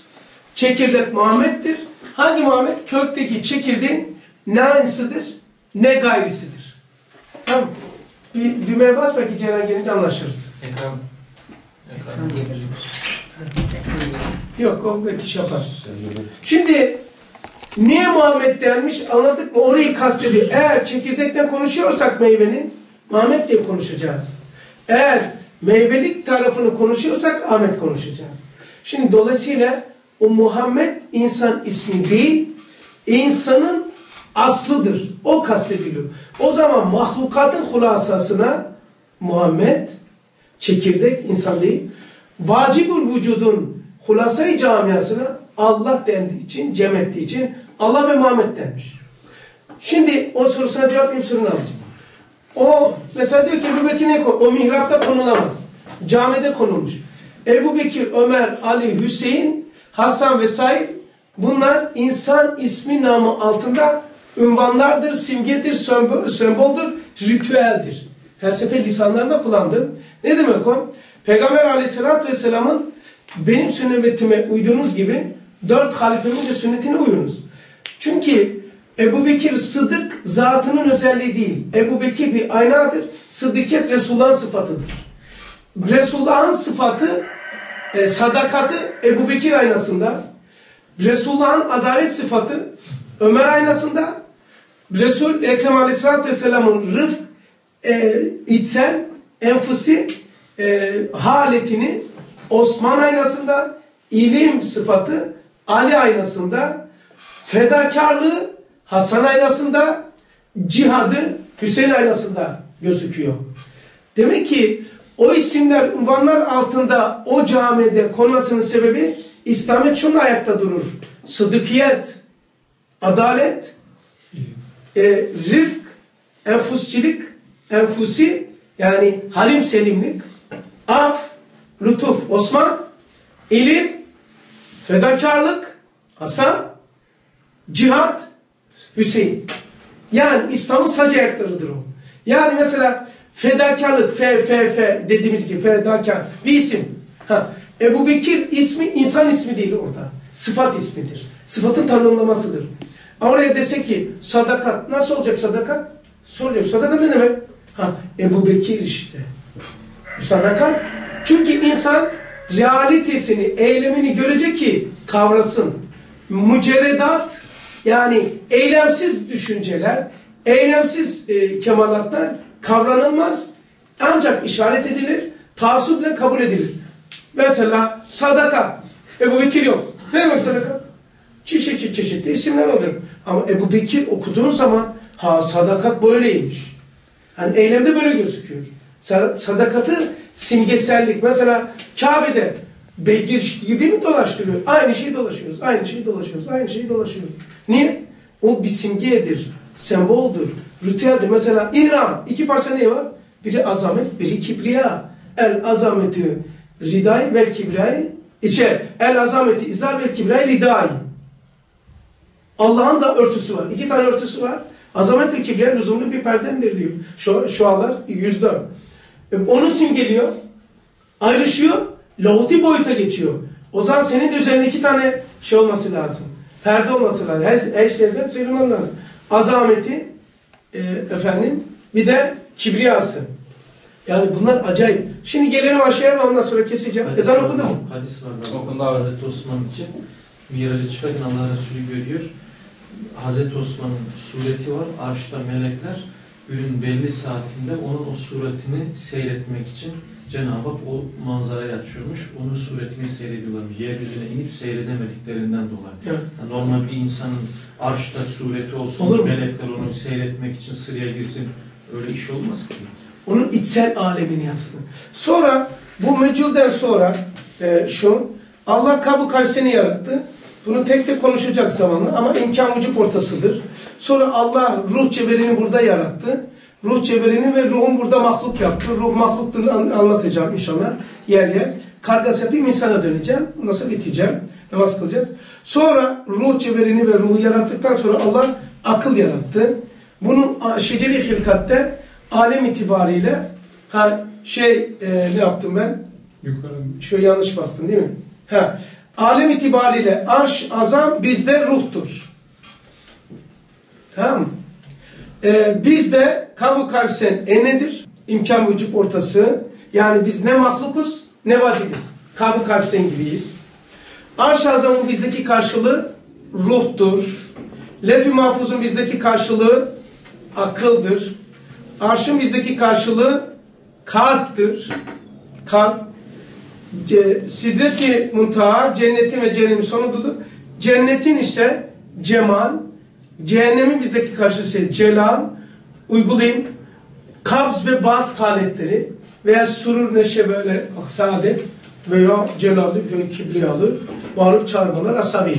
Speaker 1: Çekirdek Muhammed'dir. Hangi Muhammed? Kökteki çekirdeğin ne aynısıdır ne gayrisidir. Tamam? Bir düğmeye bas belki Ceren gelince anlaşırız.
Speaker 2: Ekran.
Speaker 3: Ekran. Ekran.
Speaker 1: Yok o belki şey yapar. Şimdi niye Muhammed denmiş anladık mı? Orayı kastediyor. Eğer çekirdekten konuşuyorsak meyvenin Muhammed diye konuşacağız. Eğer meyvelik tarafını konuşuyorsak Ahmet konuşacağız. Şimdi dolayısıyla o Muhammed insan ismi değil, insanın aslıdır. O kastediliyor. O zaman mahlukatın hulasasına Muhammed çekirdek insan değil. Vacibül vücudun hulasayı camiasına Allah dendiği için, cem ettiği için Allah ve Muhammed denmiş. Şimdi o sorusuna cevap vereyim sorunu alacağım. O mesela diyor ki Ebu Bekir ne? O mihrapta konulamaz. Camide konulmuş. Ebu Bekir, Ömer, Ali, Hüseyin, Hasan vesaire bunlar insan ismi namı altında ünvanlardır, simgedir, sembol, semboldür, ritüeldir. Felsefe lisanlarında kullandım. Ne demek o? Peygamber aleyhissalatü vesselamın benim sünnetime uyduğunuz gibi dört halifemin de sünnetine uyunuz. Çünkü Ebu Bekir Sıdık zatının özelliği değil. Ebu Bekir bir aynadır. Sıddıket Resulullah'ın sıfatıdır. Resulullah'ın sıfatı e, sadakati Ebu Bekir aynasında. Resulullah'ın adalet sıfatı Ömer aynasında. Resul Ekrem Aleyhisselatü Vesselam'ın rıfk e, içsel enfusi e, haletini Osman aynasında, ilim sıfatı Ali aynasında, fedakarlığı Hasan aynasında, cihadı Hüseyin aynasında gözüküyor. Demek ki o isimler, unvanlar altında o camide konmasının sebebi İslamiyet şunun ayakta durur. Sıdıkiyet, adalet, e, rifk, enfusçilik, enfusi yani halim selimlik, af, lütuf, Osman, ilim, fedakarlık, Hasan, cihat, Hüseyin. Yani İslam'ın sac ayaklarıdır o. Yani mesela fedakarlık, fe, fe, fe dediğimiz gibi fedakar bir isim. Ha, Ebu Bekir ismi insan ismi değil orada. Sıfat ismidir. Sıfatın tanımlamasıdır. Oraya dese ki sadakat. Nasıl olacak sadakat? Soracak. Sadakat ne demek? Ha, Ebu Bekir işte. Sadakat. Çünkü insan realitesini, eylemini görecek ki kavrasın. Mücerredat yani eylemsiz düşünceler, eylemsiz e, kemalatlar kavranılmaz. Ancak işaret edilir, taassuple kabul edilir. Mesela sadakat. Ebu Bekir yok. Ne demek sadakat? Çeşitli çeşitli isimler olur. Ama Ebu Bekir okuduğun zaman ha sadakat böyleymiş. Hani eylemde böyle gözüküyor. Sadakatı simgesellik. Mesela Kabe'de beygir gibi mi dolaştırıyor? Aynı şeyi dolaşıyoruz, aynı şeyi dolaşıyoruz, aynı şeyi dolaşıyoruz. Niye? O bir simgedir, semboldur, ritüeldir. Mesela İhram, iki parça ne var? Biri azamet, biri kibriya. El azametü ridai vel kibriyayı. İşte el azameti izar vel kibriyayı ridai. Allah'ın da örtüsü var. İki tane örtüsü var. Azamet ve kibriya lüzumlu bir perdemdir diyor. Şu, şualar yüzde. E, Onu simgeliyor. Ayrışıyor. Lahuti boyuta geçiyor. O zaman senin de üzerinde iki tane şey olması lazım. Perde olması lazım. Her, her şeyden sıyrılman lazım. Azameti e, efendim bir de kibriyası. Yani bunlar acayip. Şimdi gelelim aşağıya ve ondan sonra keseceğim.
Speaker 2: Hadis
Speaker 1: Ezan
Speaker 2: var,
Speaker 1: okudu mu?
Speaker 2: Hadis var.
Speaker 5: Okundu.
Speaker 2: Hazreti Osman için Miraca çıkarken Allah Resulü görüyor. Hazreti Osman'ın sureti var. Arşta melekler günün belli saatinde onun o suretini seyretmek için Cenab-ı Hak o manzarayı açıyormuş. Onun suretini seyrediyorlarmış. Yeryüzüne inip seyredemediklerinden dolayı.
Speaker 1: Evet.
Speaker 2: Yani normal bir insanın arşta sureti olsun,
Speaker 1: Olur mu?
Speaker 2: melekler onu seyretmek için sıraya girsin. Öyle iş olmaz ki.
Speaker 1: Onun içsel alemini yansıtın. Sonra bu meculden sonra e, şu Allah Kabu Kavseni yarattı. Bunu tek tek konuşacak zamanla ama imkan vücut ortasıdır. Sonra Allah ruh ceberini burada yarattı. Ruh ceberini ve ruhun burada mahluk yaptı. Ruh mahlukluğunu an- anlatacağım inşallah yer yer. Kargas yapayım insana döneceğim. Ondan sonra biteceğim. Namaz kılacağız. Sonra ruh ceberini ve ruhu yarattıktan sonra Allah akıl yarattı. Bunu şeceri hilkatte alem itibariyle ha şey e, ne yaptım ben?
Speaker 2: Yukarı
Speaker 1: Şöyle yanlış bastım değil mi? Ha. Alem itibariyle arş azam bizde ruhtur. Tamam? Ee, bizde kabu kavsen enedir. imkan vücut ortası. Yani biz ne mahlukuz ne vacibiz. Kabu kavsen gibiyiz. Arş azamın bizdeki karşılığı ruhtur. Lef-i mahfuzun bizdeki karşılığı akıldır. Arşın bizdeki karşılığı kalptir. Kalp. Sidret-i muntaha cennetin ve cehennemin sonududur. Cennetin işte cemal, cehennemin bizdeki karşılığı ise celal, uygulayayım, kabz ve bas haletleri veya surur neşe böyle saadet veya celalli ve kibriyalı bağırıp çağırmalar asabi.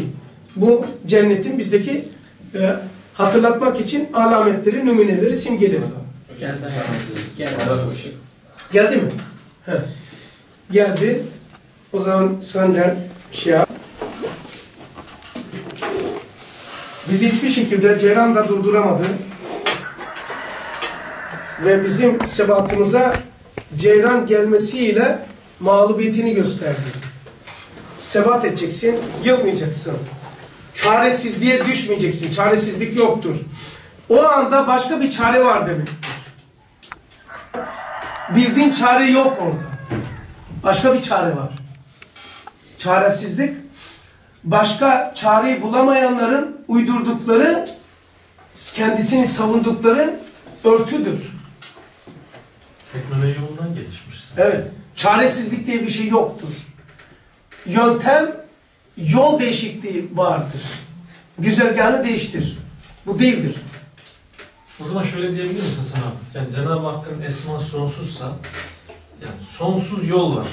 Speaker 1: Bu cennetin bizdeki e, hatırlatmak için alametleri, nümuneleri, simgeleri.
Speaker 3: Geldi. Geldi.
Speaker 1: Geldi mi? Heh. Geldi. O zaman senden şey yap. Bizi hiçbir şekilde Ceylan da durduramadı. Ve bizim sebatımıza Ceylan gelmesiyle mağlubiyetini gösterdi. Sebat edeceksin, yılmayacaksın. Çaresizliğe düşmeyeceksin. Çaresizlik yoktur. O anda başka bir çare var demek. Bildiğin çare yok orada. Başka bir çare var. Çaresizlik başka çareyi bulamayanların uydurdukları kendisini savundukları örtüdür.
Speaker 2: teknoloji ondan gelişmiş.
Speaker 1: Evet. Çaresizlik diye bir şey yoktur. Yöntem, yol değişikliği vardır. Güzergahını değiştir. Bu değildir.
Speaker 2: O zaman şöyle diyebilir misin Hasan abi? Yani Cenab-ı Hakk'ın esma sonsuzsa yani sonsuz yol var.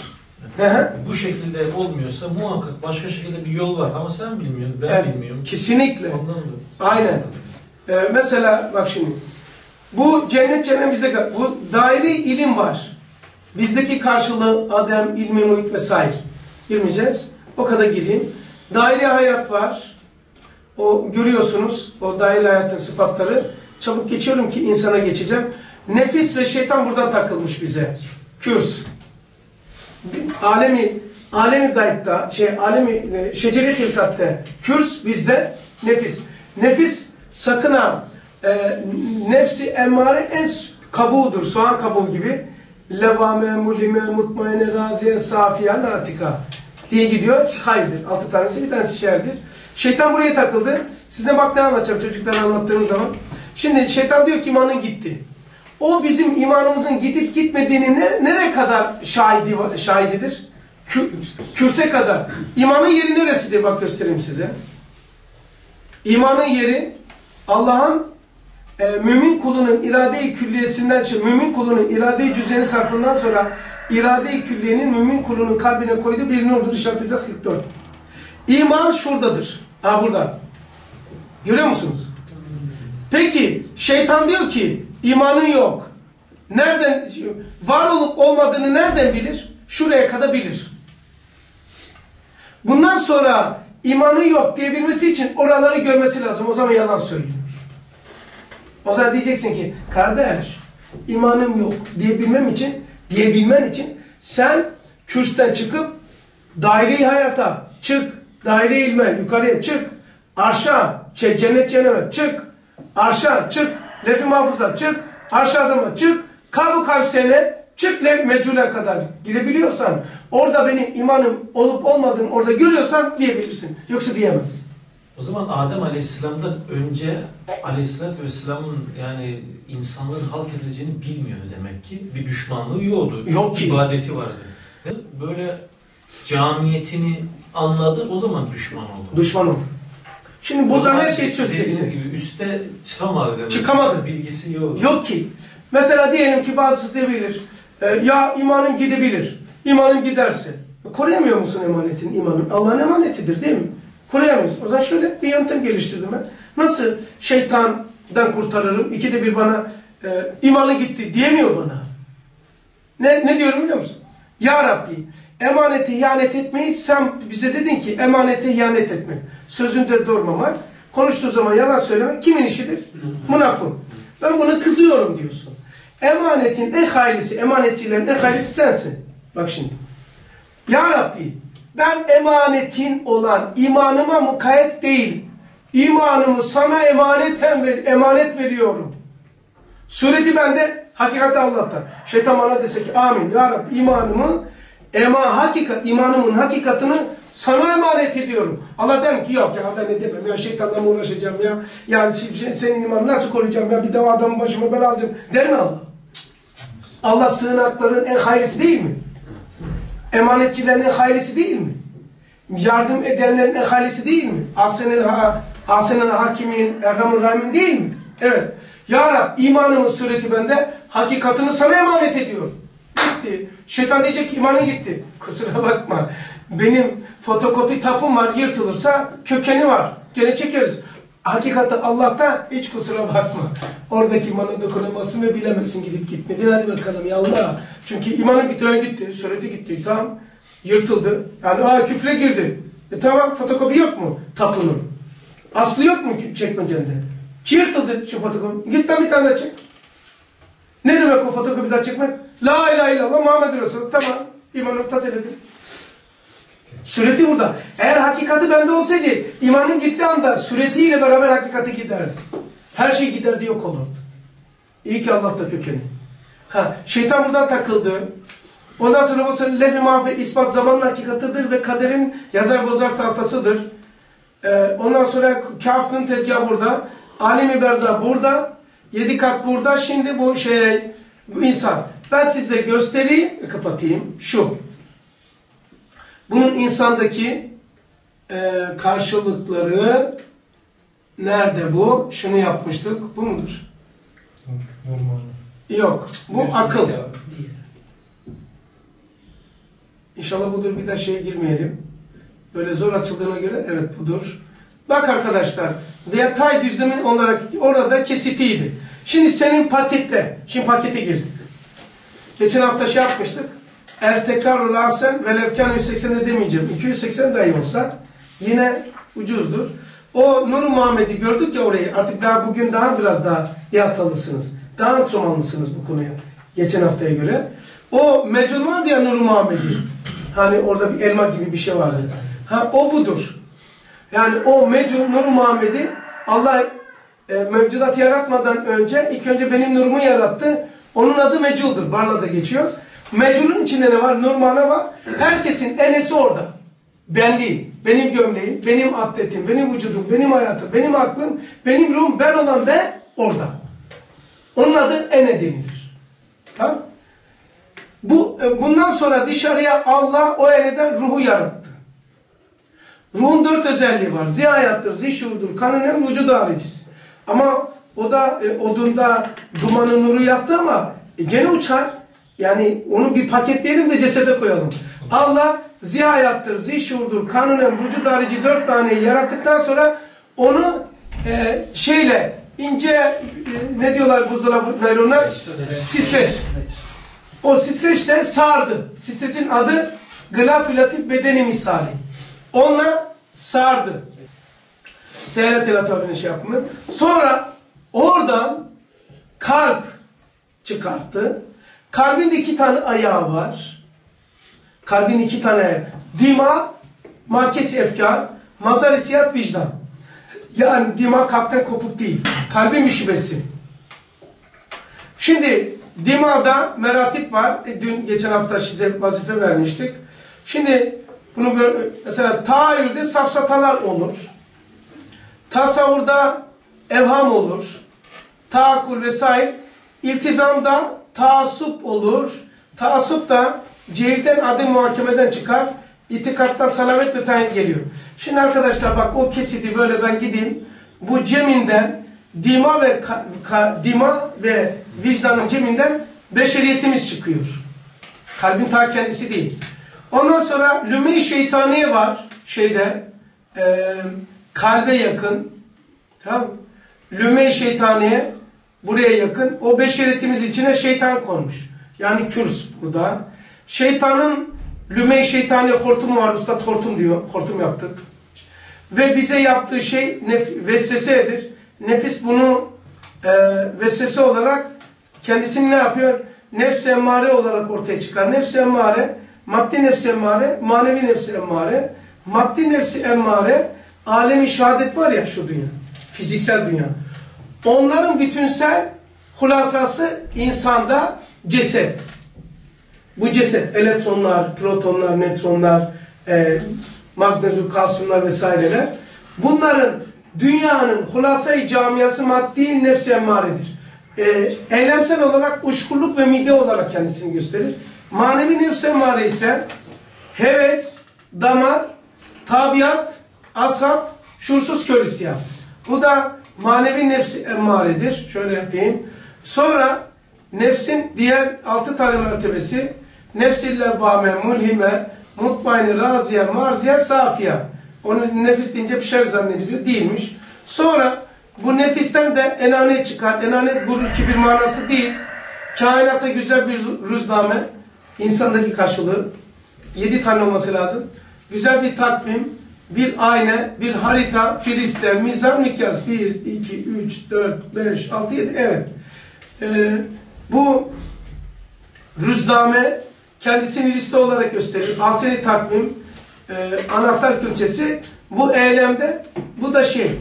Speaker 1: Hı.
Speaker 2: Bu şekilde olmuyorsa muhakkak başka şekilde bir yol var ama sen bilmiyorsun, ben
Speaker 1: Evet.
Speaker 2: bilmiyorum.
Speaker 1: Kesinlikle.
Speaker 2: Ondan dolayı.
Speaker 1: Aynen. Ee, mesela bak şimdi. Bu cennet cennet bizde bu daire ilim var. Bizdeki karşılığı adem, ilmi, muhit vesaire. Girmeyeceğiz. O kadar gireyim. Daire hayat var. O görüyorsunuz o daire hayatın sıfatları. Çabuk geçiyorum ki insana geçeceğim. Nefis ve şeytan buradan takılmış bize. Kürs. Alemi alemi gaybda, şey alemi e, şeceri hilkatte kürs bizde nefis. Nefis sakın ha e, nefsi emmare en kabuğudur. Soğan kabuğu gibi. Levame, mulime, mutmaine, raziye, safiye, natika diye gidiyor. Hayırdır. Altı tanesi bir tanesi şerdir. Şeytan buraya takıldı. Size bak ne anlatacağım çocuklara anlattığım zaman. Şimdi şeytan diyor ki imanın gitti. O bizim imanımızın gidip gitmediğini ne, nereye kadar şahidi, şahididir? Kü, kürse kadar. İmanın yeri neresidir? Bak göstereyim size. İmanın yeri Allah'ın e, mümin kulunun irade-i külliyesinden çık, mümin kulunun irade-i cüzeni sarfından sonra irade-i külliyenin mümin kulunun kalbine koyduğu bir nurdur. İşaretleyeceğiz 44. İman şuradadır. Ha burada. Görüyor musunuz? Peki şeytan diyor ki imanın yok. nereden var olup olmadığını nereden bilir? Şuraya kadar bilir. Bundan sonra imanı yok diyebilmesi için oraları görmesi lazım. O zaman yalan söylüyor. O zaman diyeceksin ki kardeş imanım yok diyebilmem için diyebilmen için sen kürsten çıkıp daire-i hayata çık, daire-i ilme yukarıya çık, arşa, cennet cehenneme çık, arşa çık, lef-i mahfuza çık, arşa azama çık, kabu kavsene çık lev mecule kadar girebiliyorsan, orada benim imanım olup olmadığını orada görüyorsan diyebilirsin. Yoksa diyemez.
Speaker 2: O zaman Adem Aleyhisselam'dan önce Aleyhisselatü Vesselam'ın yani insanlığın halk edileceğini bilmiyor demek ki. Bir düşmanlığı yoktu.
Speaker 1: Yok ki.
Speaker 2: ibadeti vardı. Böyle camiyetini anladı o zaman düşman oldu.
Speaker 1: Düşman ol. Şimdi buradan her şeyi çözeceksin.
Speaker 2: gibi üste çıkamadı demek.
Speaker 1: Çıkamadı.
Speaker 2: Bilgisi yok.
Speaker 1: Yok ki. Mesela diyelim ki bazısı diyebilir. e, ya imanım gidebilir. İmanım giderse. Koruyamıyor musun emanetin imanın? Allah'ın emanetidir değil mi? Koruyamıyorsun. O zaman şöyle bir yöntem geliştirdim ben. Nasıl şeytandan kurtarırım? İkide bir bana e, imanı gitti diyemiyor bana. Ne, ne diyorum biliyor musun? Ya Rabbi emanete ihanet etmeyi sen bize dedin ki emanete ihanet etmek. Sözünde durmamak. Konuştuğu zaman yalan söylemek kimin işidir? Münafık. Ben bunu kızıyorum diyorsun. Emanetin en hayırlısı, emanetçilerin en hayırlısı sensin. Bak şimdi. Ya Rabbi ben emanetin olan imanıma mukayyet değil. İmanımı sana emaneten ver, emanet veriyorum. Sureti bende, hakikati Allah'ta. Şeytan bana dese ki amin ya Rabbi imanımı ema hakikat imanımın hakikatini sana emanet ediyorum. Allah der ki yok ya ben ne demem ya şeytanla mı uğraşacağım ya. Yani senin imanı nasıl koruyacağım ya bir de o adamın başıma bela alacağım. Der mi Allah? Allah sığınakların en hayırlısı değil mi? Emanetçilerin en hayırlısı değil mi? Yardım edenlerin en hayırlısı değil mi? Asenel, ha, Asenel Hakimin, Erhamur Rahim'in değil mi? Evet. Ya Rab imanımın sureti bende, hakikatini sana emanet ediyorum. Gitti. Şeytan diyecek ki imanın gitti. Kusura bakma. Benim fotokopi tapım var yırtılırsa kökeni var. Gene çekeriz. Hakikatte Allah'ta hiç kusura bakma. Oradaki imanı dokunamazsın ve bilemezsin gidip gitmediğini. Hadi bakalım ya Allah. Çünkü imanın gitti, ön gitti, sureti gitti. Tamam. Yırtıldı. Yani aa küfre girdi. E tamam fotokopi yok mu tapunun? Aslı yok mu çekmecende? Yırtıldı şu fotokopi. Git lan bir tane çek. Ne demek o fotokopiden çekmek? La ilahe illallah Muhammed Resul. Tamam. İmanım tazeledim. Sureti burada. Eğer hakikati bende olsaydı imanın gittiği anda suretiyle beraber hakikati giderdi. Her şey giderdi yok olurdu. İyi ki Allah'ta kökeni. Ha, şeytan buradan takıldı. Ondan sonra bu senin lef-i mahve ispat zamanın hakikatıdır ve kaderin yazar bozar tahtasıdır. Ee, ondan sonra kafir'in tezgahı burada. Alemi berza burada. Yedi kat burada. Şimdi bu şey bu insan. Ben size göstereyim. Kapatayım. Şu. Bunun insandaki e, karşılıkları nerede bu? Şunu yapmıştık. Bu mudur? Yok. Bu akıl. İnşallah budur. Bir daha şeye girmeyelim. Böyle zor açıldığına göre evet budur. Bak arkadaşlar. Yatay düzlemin olarak orada kesitiydi. Şimdi senin pakette. Şimdi pakete girdik. Geçen hafta şey yapmıştık. El tekrar lasen ve levkan 180'e demeyeceğim. 280 dahi olsa yine ucuzdur. O Nur Muhammed'i gördük ya orayı. Artık daha bugün daha biraz daha yaratalısınız. Daha antrenmanlısınız bu konuya. Geçen haftaya göre. O mecnun vardı ya Nur Muhammed'i. Hani orada bir elma gibi bir şey vardı. Ha o budur. Yani o mecnun Nur Muhammed'i Allah e, mevcudat yaratmadan önce ilk önce benim nurumu yarattı. Onun adı Mecul'dur. Barla'da geçiyor. Mecul'un içinde ne var? Nur mana var. Herkesin enesi orada. Benliğim, benim gömleğim, benim atletim, benim vücudum, benim hayatım, benim aklım, benim ruhum, ben olan ben orada. Onun adı ene denilir. Tamam? Bu, e, bundan sonra dışarıya Allah o eneden ruhu yarattı. Ruhun dört özelliği var. Zihayattır, zişurdur, kanının vücudu haricisi. Ama o da e, odunda dumanı nuru yaptı ama e, gene uçar. Yani onu bir paketleyelim de cesede koyalım. Allah zihayattır, zişurdur, kanının vücut harici dört taneyi yarattıktan sonra onu e, şeyle ince e, ne diyorlar buzdolabı naylonlar? Streç. O streç de sardı. Streçin adı glafilatif bedeni misali. Onunla sardı. Seyret el şey yapımı. Sonra oradan kalp çıkarttı. Kalbin iki tane ayağı var. Kalbin iki tane dima, makesi efkar, mazar hissiyat vicdan. Yani dima kalpten kopuk değil. Kalbin bir şubesi. Şimdi dimada meratip var. E, dün geçen hafta size vazife vermiştik. Şimdi bunu böyle, mesela tahayyülde safsatalar olur. Tasavvurda evham olur. Taakkul vesaire. İltizamda taassup olur. Taassup da cehilden adı muhakemeden çıkar. İtikattan salamet ve tayin geliyor. Şimdi arkadaşlar bak o kesiti böyle ben gideyim. Bu ceminden dima ve dima ve vicdanın ceminden beşeriyetimiz çıkıyor. Kalbin ta kendisi değil. Ondan sonra lüme-i şeytaniye var şeyde e, kalbe yakın. Tamam mı? Lüme-i şeytaniye buraya yakın. O beşeretimiz içine şeytan konmuş. Yani kürs burada. Şeytanın lüme-i şeytaniye hortumu var. Ustad hortum diyor. Hortum yaptık. Ve bize yaptığı şey nef- vesvesedir. Nefis bunu e, vesvese olarak kendisini ne yapıyor? Nefs-i emmare olarak ortaya çıkar. Nefs-i emmare, maddi nefs-i emmare, manevi nefs-i emmare. Maddi nefs-i emmare, alemi şehadet var ya şu dünya, fiziksel dünya. Onların bütünsel hulasası insanda ceset. Bu ceset, elektronlar, protonlar, nötronlar, e, magnezyum, kalsiyumlar vesaireler. Bunların dünyanın hulasa-i camiası maddi nefs-i emmaredir. E, eylemsel olarak uşkurluk ve mide olarak kendisini gösterir. Manevi nefs-i emmare ise heves, damar, tabiat, asap, şuursuz kör isyan. Bu da manevi nefsi emmaredir. Şöyle yapayım. Sonra nefsin diğer altı tane mertebesi nefsil levvame, mulhime, mutmainne, raziye, marziye, safiye. Onu nefis deyince bir şey zannediliyor. Değilmiş. Sonra bu nefisten de enanet çıkar. Enanet gurur kibir manası değil. Kainata güzel bir rüzname. İnsandaki karşılığı. Yedi tane olması lazım. Güzel bir takvim, bir ayna, bir harita, filiste, mizan, mikyas. Bir, iki, üç, dört, beş, altı, yedi. Evet. Ee, bu rüzname kendisini liste olarak gösterir. Aseri takvim, e, anahtar külçesi. Bu eylemde, bu da şey.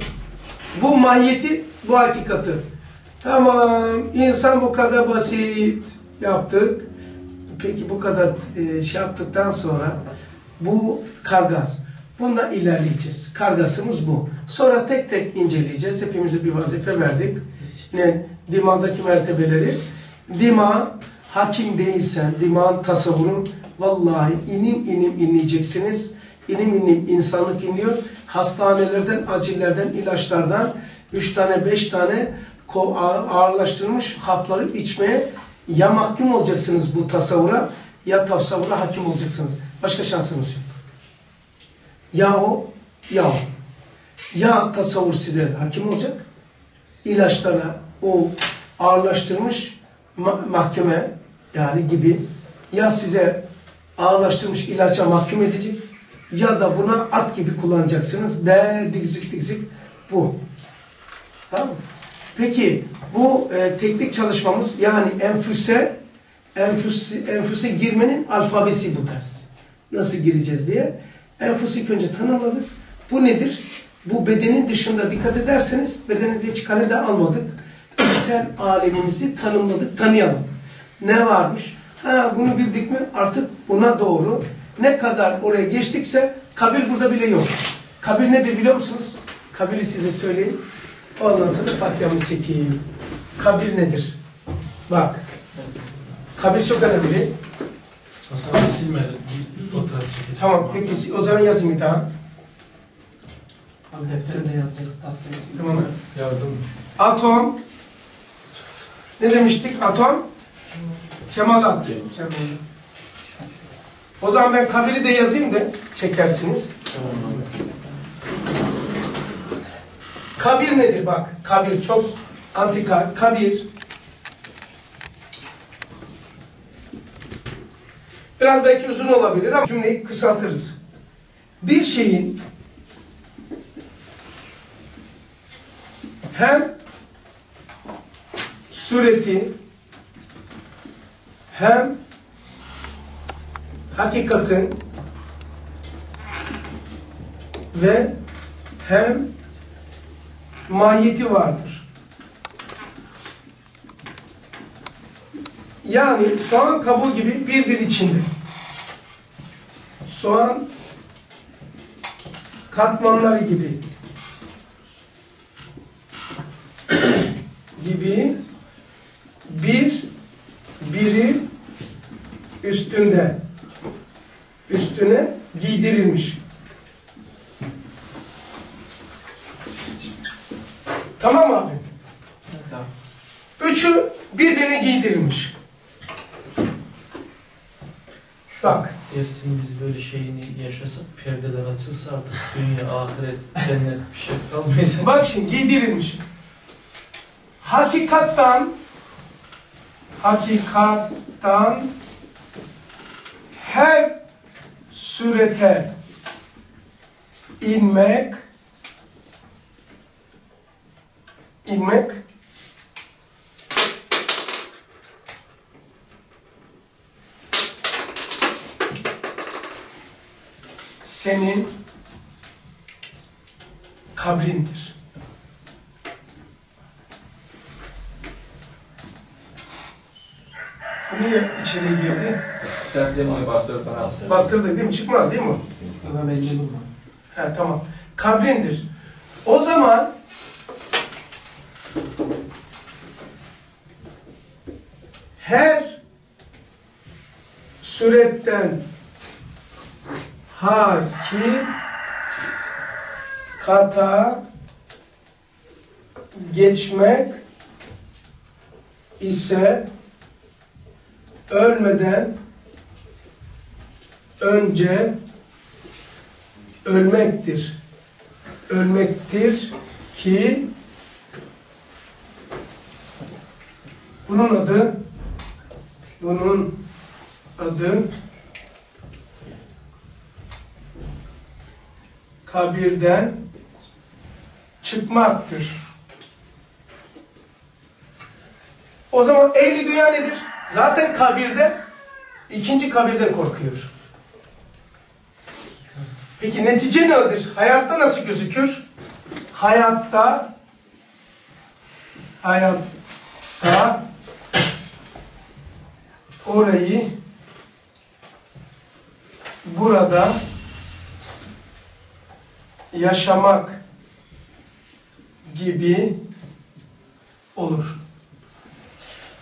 Speaker 1: Bu mahiyeti, bu hakikati. Tamam, insan bu kadar basit yaptık. Peki bu kadar e, şey yaptıktan sonra bu kargaz. Bununla ilerleyeceğiz. Kargasımız bu. Sonra tek tek inceleyeceğiz. Hepimize bir vazife verdik. Ne? Dima'daki mertebeleri. Dima hakim değilsen, dimağın tasavvuru vallahi inim inim inleyeceksiniz. İnim inim insanlık iniyor. Hastanelerden, acillerden, ilaçlardan üç tane, beş tane ağırlaştırılmış hapları içmeye ya mahkum olacaksınız bu tasavvura ya tasavvura hakim olacaksınız. Başka şansınız yok. Ya o, ya o. Ya tasavvur size hakim olacak, ilaçlara o ağırlaştırmış ma- mahkeme yani gibi ya size ağırlaştırmış ilaça mahkum edecek ya da buna at gibi kullanacaksınız. De dikzik dikzik bu. Tamam mı? Peki bu e, teknik çalışmamız yani enfüse enfüse, enfüse girmenin alfabesi bu ders. Nasıl gireceğiz diye. Enfüse ilk önce tanımladık. Bu nedir? Bu bedenin dışında dikkat ederseniz bedenin hiç kalede almadık. Sen alemimizi tanımladık, tanıyalım. Ne varmış? Ha bunu bildik mi artık buna doğru ne kadar oraya geçtikse kabir burada bile yok. Kabir nedir biliyor musunuz? Kabiri size söyleyeyim. Ondan sonra Fatiha'mı çekeyim. Kabir nedir? Bak. Kabir çok önemli.
Speaker 2: Hasan silmedi. Bir fotoğraf çekeceğim.
Speaker 1: Tamam peki o zaman yazın bir daha.
Speaker 3: Abi defterinde yazacağız.
Speaker 1: Tamam.
Speaker 2: Yazdım.
Speaker 1: Atom. Ne demiştik? Atom. Kemalat. Kemal. O zaman ben kabiri de yazayım da çekersiniz.
Speaker 2: Tamam.
Speaker 1: Kabir nedir bak? Kabir çok antika, kabir. Biraz belki uzun olabilir ama cümleyi kısaltırız. Bir şeyin hem sureti hem hakikatin ve hem mahiyeti vardır. Yani soğan kabuğu gibi birbir içinde. Soğan katmanları gibi (coughs) gibi bir biri üstünde üstüne giydirilmiş. Tamam mı abi? Üçü birbirine giydirilmiş. Bak.
Speaker 2: Dersin biz böyle şeyini yaşasak, perdeler açılsa artık dünya, ahiret, cennet bir şey kalmayacak.
Speaker 1: Bak şimdi giydirilmiş. Hakikattan hakikattan her surete inmek inmek senin kabrindir. Bu niye içeri girdi?
Speaker 5: Sen mi? Bastır bana alsın.
Speaker 1: Bastırdı değil mi? Çıkmaz değil mi?
Speaker 3: Ama belli bulma.
Speaker 1: He tamam. Kabrindir. O zaman her suretten haki kata geçmek ise ölmeden önce ölmektir. Ölmektir ki bunun adı bunun adı kabirden çıkmaktır. O zaman ehli dünya nedir? Zaten kabirde ikinci kabirden korkuyor. Peki netice nedir? Hayatta nasıl gözükür? Hayatta hayatta orayı burada yaşamak gibi olur.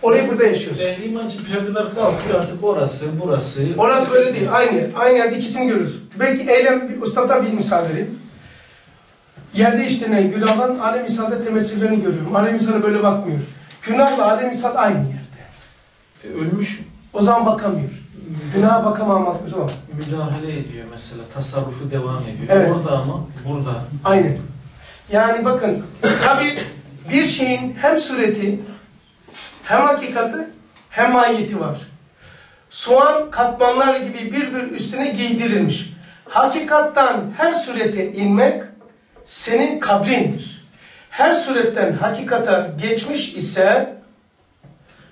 Speaker 1: Orayı burada yaşıyoruz.
Speaker 2: Ehli iman için perdeler kalkıyor artık orası, burası.
Speaker 1: Orası öyle değil. Aynı. Aynı yerde ikisini görürüz. Belki eylem, bir ustadan bir misal vereyim. Yerde işlenen günahların alem misalde temessillerini görüyorum. Alem misale böyle bakmıyor. Günahla alem misal aynı yerde.
Speaker 2: E, Ölmüş
Speaker 1: O zaman bakamıyor. Günaha bakamamak o zaman.
Speaker 2: müdahale ediyor mesela, tasarrufu devam ediyor.
Speaker 1: Evet.
Speaker 2: Orada ama burada.
Speaker 1: Aynı. Yani bakın tabi bir şeyin hem sureti hem hakikati hem mahiyeti var. Soğan katmanlar gibi bir bir üstüne giydirilmiş. Hakikattan her surete inmek senin kabrindir. Her suretten hakikata geçmiş ise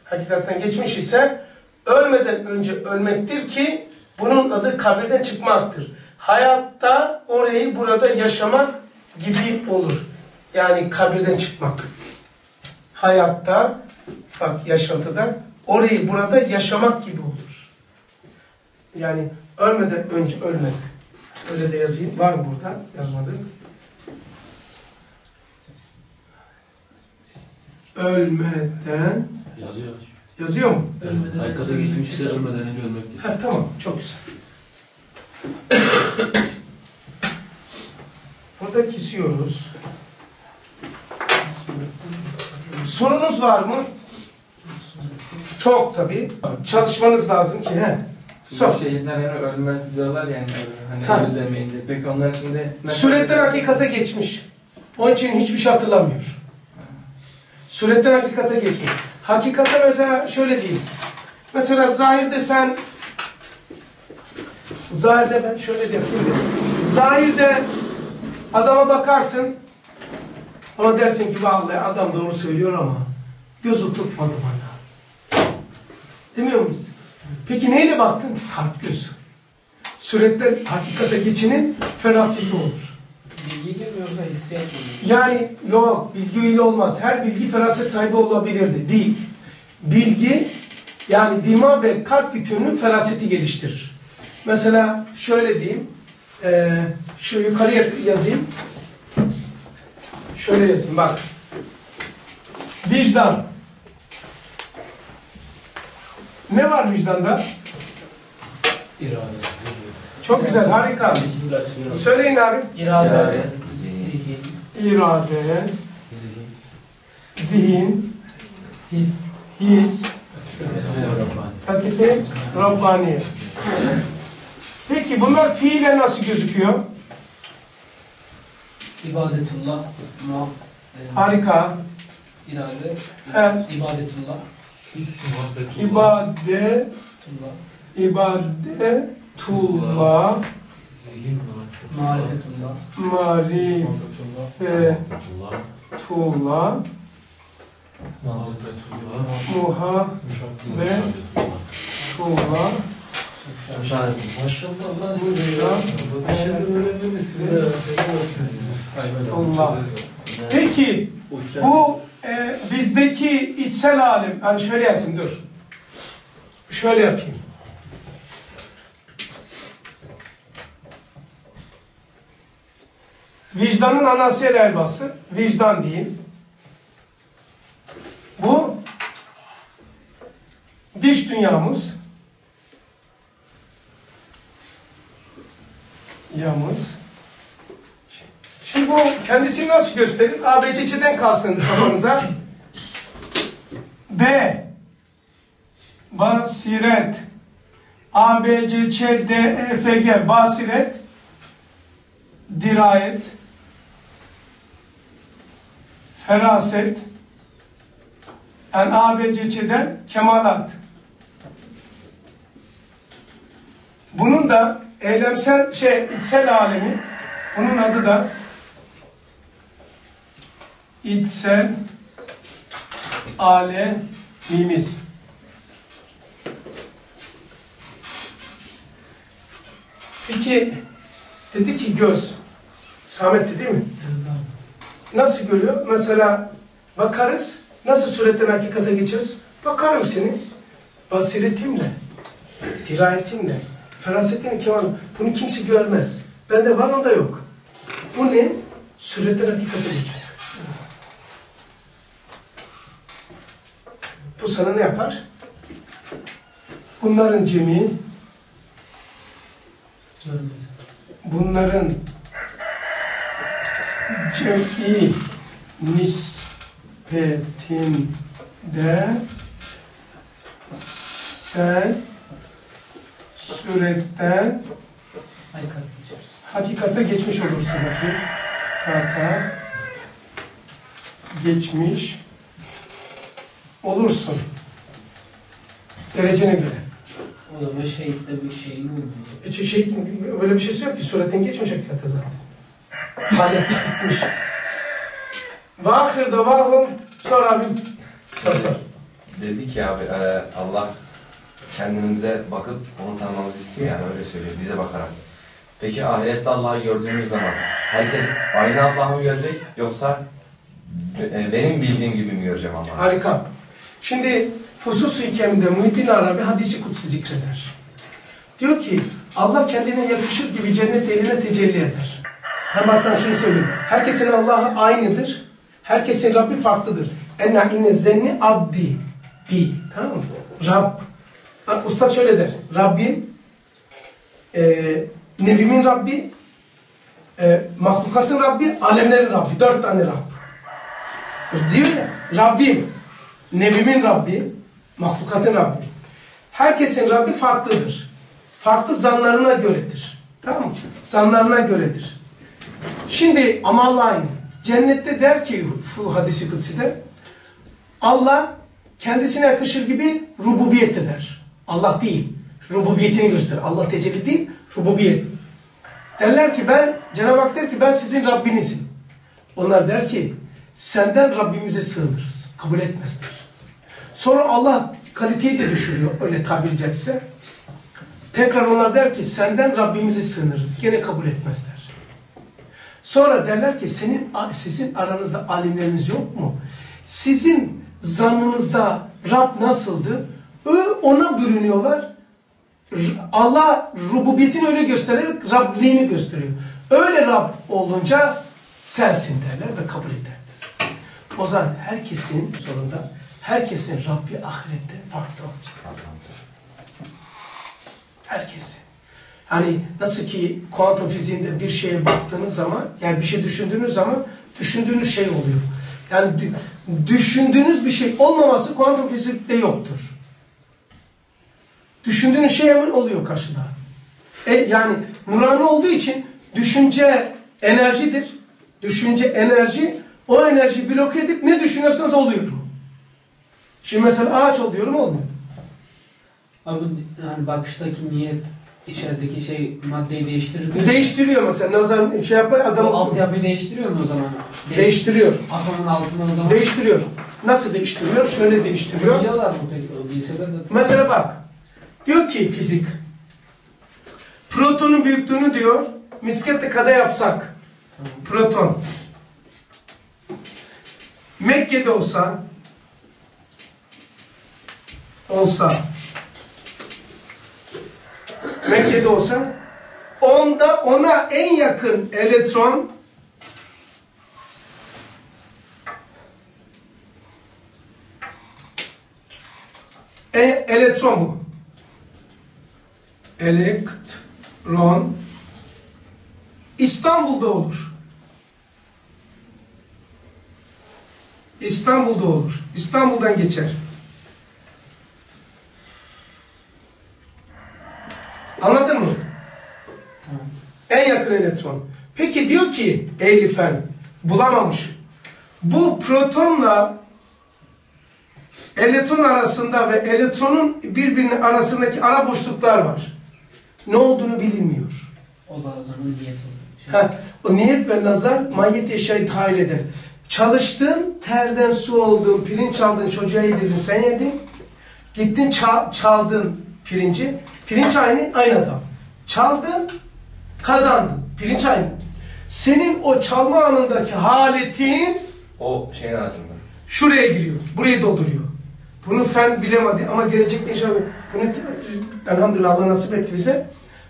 Speaker 1: hakikatten geçmiş ise ölmeden önce ölmektir ki bunun adı kabirden çıkmaktır. Hayatta orayı burada yaşamak gibi olur. Yani kabirden çıkmak. Hayatta, bak yaşantıda orayı burada yaşamak gibi olur. Yani ölmeden önce ölmek. Öyle de yazayım. Var mı burada? Yazmadım. Ölmeden
Speaker 6: Yazıyor.
Speaker 1: Yazıyor mu?
Speaker 3: Ölmeden
Speaker 6: Haykata geçmişse ölmeden önce ölmektir.
Speaker 1: Ha, tamam, çok güzel. (coughs) Burada kesiyoruz. Sorunuz var mı? Çok tabii. Çalışmanız lazım ki. He. Sor.
Speaker 5: Şehitler yani ölmez diyorlar yani hani
Speaker 1: Ha.
Speaker 5: ölü demeyin diye. Peki onlar şimdi...
Speaker 1: Suretler hakikate geçmiş. Onun için hiçbir şey hatırlamıyor. Suretten hakikate geçmiş. Hakikate mesela şöyle diyeyim. Mesela zahirde sen zahirde ben şöyle yapayım. Zahirde adama bakarsın ama dersin ki vallahi adam doğru söylüyor ama gözü tutmadı bana. Demiyor muyuz? Peki neyle baktın? Kalp gözü. Suretten hakikate geçinin feraseti olur.
Speaker 3: Bilgiyle mi yoksa mı?
Speaker 1: Yani yok bilgiyle olmaz. Her bilgi feraset sahibi olabilirdi. Değil. Bilgi yani dima ve kalp bütününün feraseti geliştirir. Mesela şöyle diyeyim. eee şu yukarıya yazayım. Şöyle yazayım bak. Vicdan. Ne var vicdanda? Çok güzel, harika. Söyleyin abi.
Speaker 3: İrade, zihin,
Speaker 1: İrade, zihin,
Speaker 3: his,
Speaker 1: his, Latife, Rabbani. Peki bunlar fiile nasıl gözüküyor?
Speaker 3: ibadetullah, e,
Speaker 1: Harika.
Speaker 3: irade,
Speaker 1: Evet.
Speaker 3: ibadetullah,
Speaker 2: His muhabbeti. Zihin
Speaker 3: marifetullah,
Speaker 2: marifetullah.
Speaker 1: muha, ve tuğla,
Speaker 2: Maşallah Allah
Speaker 1: Allah. Peki bu e, bizdeki içsel alim, hani şöyle yazayım dur. Şöyle yapayım. Vicdanın anası el elbası, vicdan diyeyim. Bu dış dünyamız. Yamız. Şimdi bu kendisini nasıl gösterir? ABC'den kalsın kafanıza. B. Basiret. A, B, C, Ç, D, E, F, G. Basiret. Dirayet. Feraset. Yani A, B, C, Ç'den kemalat. Bunun da eylemsel şey içsel alemi bunun adı da içsel alemimiz. Peki dedi ki göz. Samet'ti değil mi? Nasıl görüyor? Mesela bakarız. Nasıl suretten hakikate geçeriz? Bakarım seni. Basiretimle, dirayetimle, ferasetimle kemal. Bunu kimse görmez. Bende var onda yok. Bu ne? Suretten hakikate geçmek. Bu sana ne yapar? Bunların cemi,
Speaker 3: görmez.
Speaker 1: bunların cem'i nispetinde sen suretten hakikate geçmiş olursun bakayım. Hakikate geçmiş olursun. Derecene göre.
Speaker 3: O ve şehitte bir şey mi oluyor?
Speaker 1: Hiç şey, öyle bir şeysi yok ki suretten geçmiş hakikate zaten. Halette gitmiş. Ve ahir davahum sor abim. Sor sor.
Speaker 6: Dedi ki abi e, Allah kendimize bakıp onu tanımamızı istiyor yani öyle söylüyor bize bakarak. Peki ahirette Allah'ı gördüğümüz zaman herkes aynı Allah'ı mı görecek yoksa e, benim bildiğim gibi mi göreceğim Allah'ı?
Speaker 1: Harika. Şimdi Fusus-u Hikem'de Muhyiddin Arabi hadisi kutsi zikreder. Diyor ki Allah kendine yakışır gibi cennet eline tecelli eder. Hem hatta şunu söyleyeyim. Herkesin Allah'ı aynıdır. Herkesin Rabbi farklıdır. Enna inne zenni abdi bi. Tamam mı? Rab. Usta şöyle der. Rabbim eee nevimin Rabbi eee mahlukatın Rabbi, alemlerin Rabbi. Dört tane Rab. Diyor ya, Rabbim, nevimin Rabbi, mahlukatın Rabbi. Herkesin Rabbi farklıdır. Farklı zanlarına göredir. Tamam mı? Zanlarına göredir. Şimdi ama Allah aynı. Cennette der ki hadisi kutside Allah kendisine yakışır gibi rububiyet eder. Allah değil. Rububiyetini gösterir. Allah tecelli değil, rububiyet. Derler ki ben, Cenab-ı Hak der ki ben sizin Rabbinizim. Onlar der ki senden Rabbimize sığınırız. Kabul etmezler. Sonra Allah kaliteyi de düşürüyor öyle tabiri caizse. Tekrar onlar der ki senden Rabbimize sığınırız. Gene kabul etmezler. Sonra derler ki senin sizin aranızda alimleriniz yok mu? Sizin zannınızda Rab nasıldı? Ona bürünüyorlar. Allah rububiyetini öyle göstererek Rabliğini gösteriyor. Öyle Rab olunca sensin derler ve kabul ederler. O zaman herkesin sonunda herkesin Rabbi ahirette farklı olacak. Herkesin. Hani nasıl ki kuantum fiziğinde bir şeye baktığınız zaman, yani bir şey düşündüğünüz zaman düşündüğünüz şey oluyor. Yani dü- düşündüğünüz bir şey olmaması kuantum fizikte yoktur. Düşündüğünüz şey hemen oluyor karşıda. E, yani nurani olduğu için düşünce enerjidir. Düşünce enerji, o enerjiyi bloke edip ne düşünüyorsanız oluyor. Şimdi mesela ağaç ol diyorum olmuyor.
Speaker 3: Abi yani bakıştaki niyet içerideki şey maddeyi değiştirir mi?
Speaker 1: Değiştiriyor mesela nazar şey yapar adam
Speaker 3: altyapıyı değiştiriyor mu o zaman? De-
Speaker 1: değiştiriyor.
Speaker 3: Atomun altından o zaman.
Speaker 1: Değiştiriyor. Nasıl değiştiriyor? Şöyle değiştiriyor.
Speaker 3: Biliyorlar mı peki? Bilseler zaten.
Speaker 1: Mesela bak. Diyor ki fizik. Protonun büyüklüğünü diyor miskette kada yapsak.
Speaker 3: Tamam.
Speaker 1: Proton. Mekke'de olsa olsa Mekke'de olsa onda ona en yakın elektron e, elektron bu. Elektron İstanbul'da olur. İstanbul'da olur. İstanbul'dan geçer. Anladın mı?
Speaker 3: Tamam.
Speaker 1: En yakın elektron. Peki diyor ki Eylifen bulamamış. Bu protonla elektron arasında ve elektronun birbirinin arasındaki ara boşluklar var. Ne olduğunu bilinmiyor.
Speaker 3: O da o zaman niyet
Speaker 1: Ha, o niyet ve nazar manyet eşyayı tahayyül eder. Çalıştın, terden su oldun, pirinç aldın, çocuğa yedirdin, sen yedin. Gittin çal- çaldın pirinci. Pirinç aynı, aynı adam. Çaldın, kazandın. Pirinç aynı. Senin o çalma anındaki haletin
Speaker 6: O şeyin arasında.
Speaker 1: şuraya giriyor. Burayı dolduruyor. Bunu fen bilemedi ama gelecekte inşallah bunu elhamdülillah Allah nasip etti bize.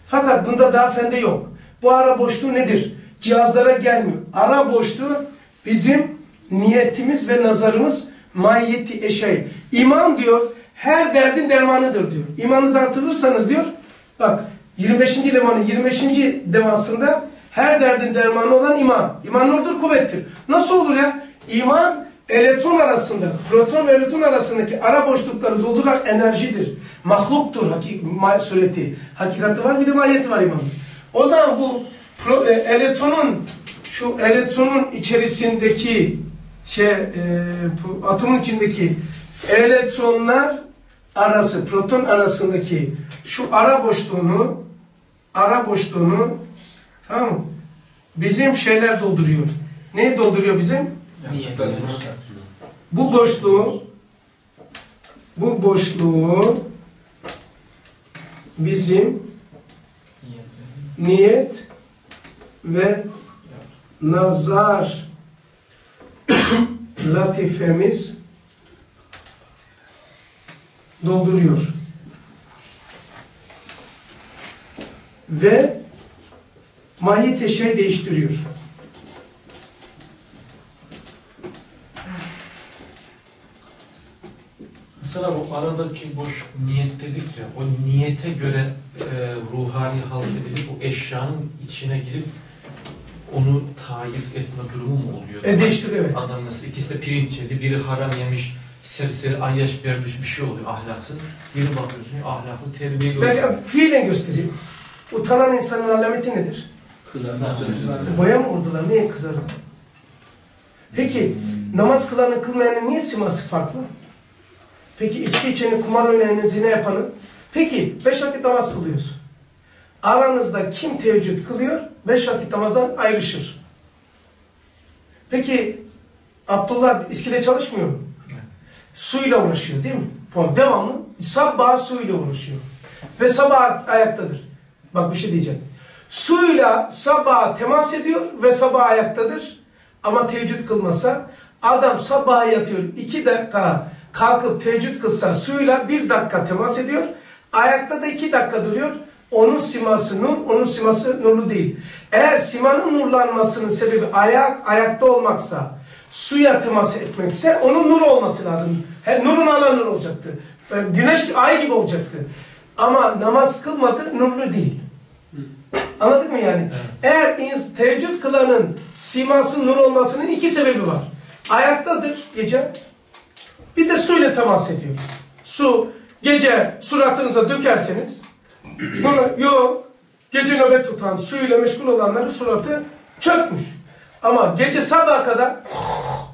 Speaker 1: Fakat bunda daha fende yok. Bu ara boşluğu nedir? Cihazlara gelmiyor. Ara boşluğu bizim niyetimiz ve nazarımız mahiyeti eşey. İman diyor her derdin dermanıdır diyor. İmanınızı artırırsanız diyor bak 25. lemanın 25. devasında her derdin dermanı olan iman. İman nurdur kuvvettir. Nasıl olur ya? İman elektron arasında, proton ve elektron arasındaki ara boşlukları dolduran enerjidir. Mahluktur hakik ma- sureti. Hakikati var bir de mahiyeti var imanın. O zaman bu e, elektronun şu elektronun içerisindeki şey e, atomun içindeki elektronlar arası, proton arasındaki şu ara boşluğunu ara boşluğunu tamam mı? Bizim şeyler dolduruyor. Ne dolduruyor bizim? Bu boşluğu bu boşluğu bizim
Speaker 3: niyet
Speaker 1: ve nazar (coughs) latifemiz dolduruyor. Ve mahiyet şey değiştiriyor.
Speaker 2: Mesela o aradaki boş niyet dedik ya, o niyete göre e, ruhani halk edilip o eşyanın içine girip onu tayin etme durumu mu oluyor?
Speaker 1: E, değiştiriyor evet.
Speaker 2: Adam mesela ikisi de pirinç yedi, biri haram yemiş, serseri ayyaş bir bir şey oluyor ahlaksız. Biri bakıyorsun ahlaklı terbiyeli oluyor.
Speaker 1: Ben fiilen göstereyim. Utanan insanın alameti nedir? Boya mı vurdular? Niye kızarım? Peki Namaz kılanın kılmayanın niye siması farklı? Peki içki içeni, kumar oynayanın, zina yapanı? Peki beş vakit namaz kılıyorsun. Aranızda kim teheccüd kılıyor? Beş vakit namazdan ayrışır. Peki Abdullah iskile çalışmıyor mu? Suyla uğraşıyor değil mi? Tamam, Devamlı sabah suyla uğraşıyor. Ve sabah ayaktadır. Bak bir şey diyeceğim. Suyla sabah temas ediyor ve sabah ayaktadır. Ama teheccüd kılmasa adam sabah yatıyor iki dakika kalkıp teheccüd kılsa suyla bir dakika temas ediyor. Ayakta da iki dakika duruyor. Onun siması nur, onun siması nurlu değil. Eğer simanın nurlanmasının sebebi ayak, ayakta olmaksa, suya temas etmekse onun nur olması lazım. He, nurun ala nur olacaktı. E, Güneş ay gibi olacaktı. Ama namaz kılmadı nurlu değil. Anladın mı yani? Eğer ins- teheccüd kılanın siması nur olmasının iki sebebi var. Ayaktadır gece. Bir de suyla temas ediyor. Su gece suratınıza dökerseniz yok. Gece nöbet tutan suyla meşgul olanların suratı çökmüş. Ama gece sabaha kadar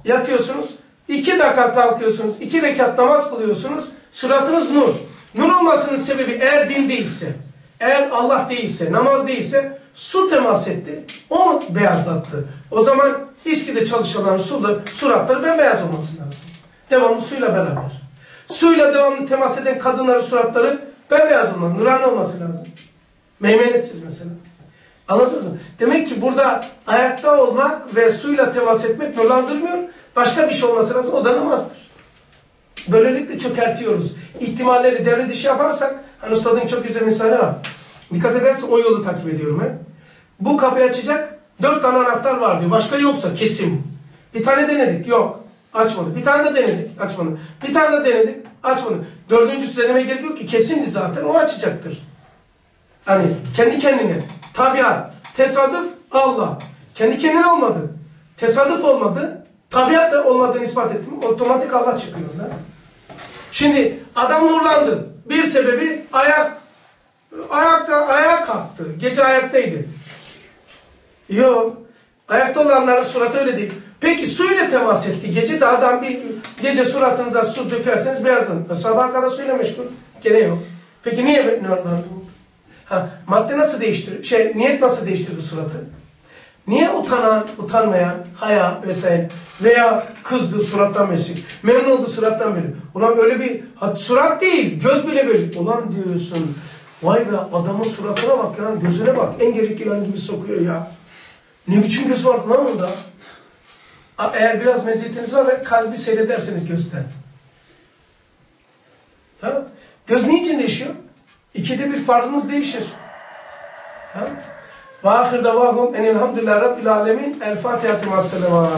Speaker 1: yatıyorsunuz. iki dakika kalkıyorsunuz. iki rekat namaz kılıyorsunuz. Suratınız nur. Nur olmasının sebebi eğer din değilse, eğer Allah değilse, namaz değilse su temas etti. O mu beyazlattı? O zaman İSKİ'de çalışılan sular, suratları bembeyaz olması lazım. Devamlı suyla beraber. Suyla devamlı temas eden kadınların suratları bembeyaz olmalı, nurani olması lazım. Meymenetsiz mesela. Anladınız mı? Demek ki burada ayakta olmak ve suyla temas etmek nurlandırmıyor. Başka bir şey olması lazım. O da namazdır. Böylelikle çökertiyoruz. İhtimalleri devre dışı yaparsak, hani ustadın çok güzel misali var. Dikkat edersen o yolu takip ediyorum hep. Bu kapıyı açacak dört tane anahtar var diyor. Başka yoksa kesin. Bir tane denedik. Yok. Açmadı. Bir tane de denedik. Açmadı. Bir tane de denedik. Açmadı. Dördüncüsü denemeye gerek yok ki. Kesindi zaten. O açacaktır. Hani kendi kendine. Tabiat. Tesadüf Allah. Kendi kendine olmadı. Tesadüf olmadı. Tabiat da olmadığını ispat ettim. Otomatik Allah çıkıyor. Da. Şimdi adam nurlandı. Bir sebebi ayak ayakta ayağa kalktı. Gece ayaktaydı. Yok. Ayakta olanların suratı öyle değil. Peki suyla temas etti. Gece de adam bir gece suratınıza su dökerseniz beyazlanır. Sabaha kadar suyla meşgul. Gene yok. Peki niye nurlandı? Ha, madde nasıl değiştir? Şey, niyet nasıl değiştirdi suratı? Niye utanan, utanmayan, haya vesaire veya kızdı surattan beri, memnun oldu surattan beri. Ulan öyle bir ha, surat değil, göz bile böyle. Ulan diyorsun, vay be adamın suratına bak ya, gözüne bak, en gerek ilan gibi sokuyor ya. Ne biçim göz vardı lan onda? Eğer biraz meziyetiniz var ve kalbi seyrederseniz gözden. Tamam. Göz niçin değişiyor? İkide bir farkınız değişir. Tamam. Ve ahir davahum enelhamdülillah rabbil alemin. El Fatiha. Selamat.